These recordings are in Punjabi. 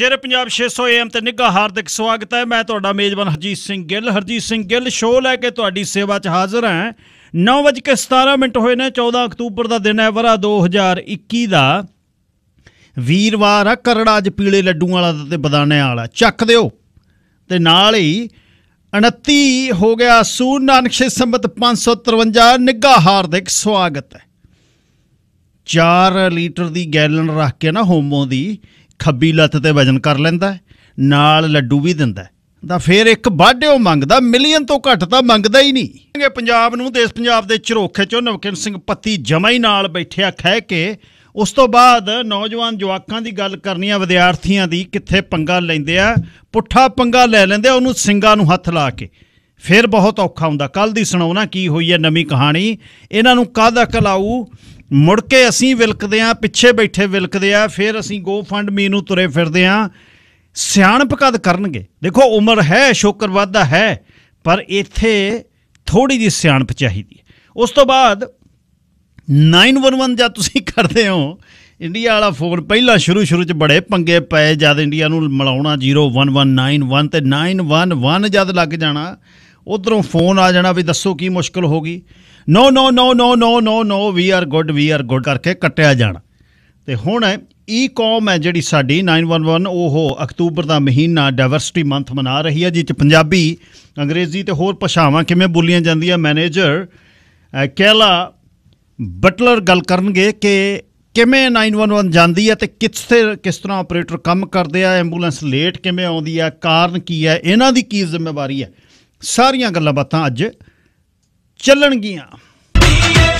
ਸ਼ੇਰ ਪੰਜਾਬ 600 AM ਤੇ ਨਿੱਘਾ ਹਾਰਦਿਕ ਸਵਾਗਤ ਹੈ। ਮੈਂ ਤੁਹਾਡਾ ਮੇਜ਼ਬਾਨ ਹਰਜੀਤ ਸਿੰਘ ਗਿੱਲ। ਹਰਜੀਤ ਸਿੰਘ ਗਿੱਲ ਸ਼ੋਅ ਲੈ ਕੇ ਤੁਹਾਡੀ ਸੇਵਾ 'ਚ ਹਾਜ਼ਰ ਹਾਂ। 9:17 ਮਿੰਟ ਹੋਏ ਨੇ 14 ਅਕਤੂਬਰ ਦਾ ਦਿਨ ਹੈ, ਵਰਾ 2021 ਦਾ। ਵੀਰਵਾਰ ਆ, ਕਰੜਾ ਅੱਜ ਪੀਲੇ ਲੱਡੂਆਂ ਵਾਲਾ ਤੇ ਬਦਾਨੇ ਵਾਲਾ। ਚੱਕ ਦਿਓ। ਤੇ ਨਾਲ ਹੀ 29 ਹੋ ਗਿਆ ਸੂਰ ਨਾਨਕ ਸ਼ੇ ਸੰਬਤ 553 ਨਿੱਘਾ ਹਾਰਦਿਕ ਸਵਾਗਤ ਹੈ। 4 ਲੀਟਰ ਦੀ ਗੈਲਨ ਰੱਖ ਕੇ ਨਾ ਹੋਮੋ ਦੀ। ਖੱਬੀ ਲੱਤ ਤੇ ਵਜਨ ਕਰ ਲੈਂਦਾ ਨਾਲ ਲੱਡੂ ਵੀ ਦਿੰਦਾ ਤਾਂ ਫਿਰ ਇੱਕ ਵਾਢਿਓ ਮੰਗਦਾ, ਮਿਲੀਅਨ ਤੋਂ ਘੱਟ ਤਾਂ ਮੰਗਦਾ ਹੀ ਨਹੀਂ। ਪੰਜਾਬ ਨੂੰ ਦੇਸ਼ ਪੰਜਾਬ ਦੇ ਝਰੋਖੇ ਚੋਂ ਨਵਕਿਨ ਸਿੰਘ ਪੱਤੀ ਜਮਾ ਹੀ ਨਾਲ ਬੈਠਿਆ ਖਹਿ ਕੇ, ਉਸ ਤੋਂ ਬਾਅਦ ਨੌਜਵਾਨ ਜਵਾਕਾਂ ਦੀ ਗੱਲ ਕਰਨੀ ਆ ਵਿਦਿਆਰਥੀਆਂ ਦੀ ਕਿੱਥੇ ਪੰਗਾ ਲੈਂਦੇ ਆ, ਪੁੱਠਾ ਪੰਗਾ ਲੈ ਲੈਂਦੇ ਆ, ਉਹਨੂੰ ਸਿੰਘਾਂ ਨੂੰ ਹੱਥ ਲਾ ਕੇ। ਫਿਰ ਬਹੁਤ ਔਖਾ ਹੁੰਦਾ। ਕੱਲ ਦੀ ਸੁਣਾਉਣਾ ਕੀ ਹੋਈ ਹੈ ਨਵੀਂ ਕਹਾਣੀ। ਇਹਨਾਂ ਨੂੰ ਕਾਹਦਾ ਕਲਾਊ? ਮੁੜ ਕੇ ਅਸੀਂ ਵਿਲਕਦੇ ਆ, ਪਿੱਛੇ ਬੈਠੇ ਵਿਲਕਦੇ ਆ, ਫਿਰ ਅਸੀਂ ਗੋ ਫੰਡ ਮੀ ਨੂੰ ਤੁਰੇ ਫਿਰਦੇ ਆ। ਸਿਆਣਪ ਕਦ ਕਰਨਗੇ? ਦੇਖੋ, ਉਮਰ ਹੈ, ਸ਼ੋਕਰ ਵਾਧਾ ਹੈ, ਪਰ ਇੱਥੇ ਥੋੜੀ ਜਿਹੀ ਸਿਆਣਪ ਚਾਹੀਦੀ ਹੈ। ਉਸ ਤੋਂ ਬਾਅਦ 911 ਜਦ ਤੁਸੀਂ ਕਰਦੇ ਹੋ, ਇੰਡੀਆ ਵਾਲਾ ਫੋਨ ਪਹਿਲਾਂ ਸ਼ੁਰੂ ਸ਼ੁਰੂ ਚ ਬੜੇ ਪੰਗੇ ਪਏ, ਜਦ ਇੰਡੀਆ ਨੂੰ ਮਿਲਾਉਣਾ 01191 ਤੇ 911 ਜਦ ਲੱਗ ਜਾਣਾ, ਉਧਰੋਂ ਫੋਨ ਆ ਜਾਣਾ ਵੀ ਦੱਸੋ ਕੀ ਮੁਸ਼ਕਲ ਹੋ ਗਈ। No no no no no no no we are good we are good ਕਰਕੇ ਕੱਟਿਆ ਜਾਣਾ। ਤੇ ਹੁਣ ਈ ਕਾਮ ਹੈ ਜਿਹੜੀ ਸਾਡੀ 911 ਉਹ ਅਕਤੂਬਰ ਦਾ ਮਹੀਨਾ ਡਾਈਵਰਸਿਟੀ ਮੰਥ ਮਨਾ ਰਹੀ ਹੈ ਜਿਸ ਚ ਪੰਜਾਬੀ ਅੰਗਰੇਜ਼ੀ ਤੇ ਹੋਰ ਭਾਸ਼ਾਵਾਂ ਕਿਵੇਂ ਬੋਲੀਆਂ ਜਾਂਦੀਆਂ ਮੈਨੇਜਰ ਅ, ਕੈਲਾ ਬਟਲਰ ਗੱਲ ਕਰਨਗੇ ਕਿ ਕਿਵੇਂ 911 ਜਾਂਦੀ ਹੈ ਤੇ ਕਿੱਥੇ ਕਿਸ ਤਰ੍ਹਾਂ ਆਪਰੇਟਰ ਕੰਮ ਕਰਦੇ ਆ ਐਂਬੂਲੈਂਸ ਲੇਟ ਕਿਵੇਂ ਆਉਂਦੀ ਹੈ ਕਾਰਨ ਕੀ ਹੈ ਇਹਨਾਂ ਦੀ ਕੀ ਜ਼ਿੰਮੇਵਾਰੀ ਹੈ। ਸਾਰੀਆਂ ਗੱਲਾਂ ਬਾਤਾਂ ਅੱਜ ਚੱਲਣਗੀਆਂ।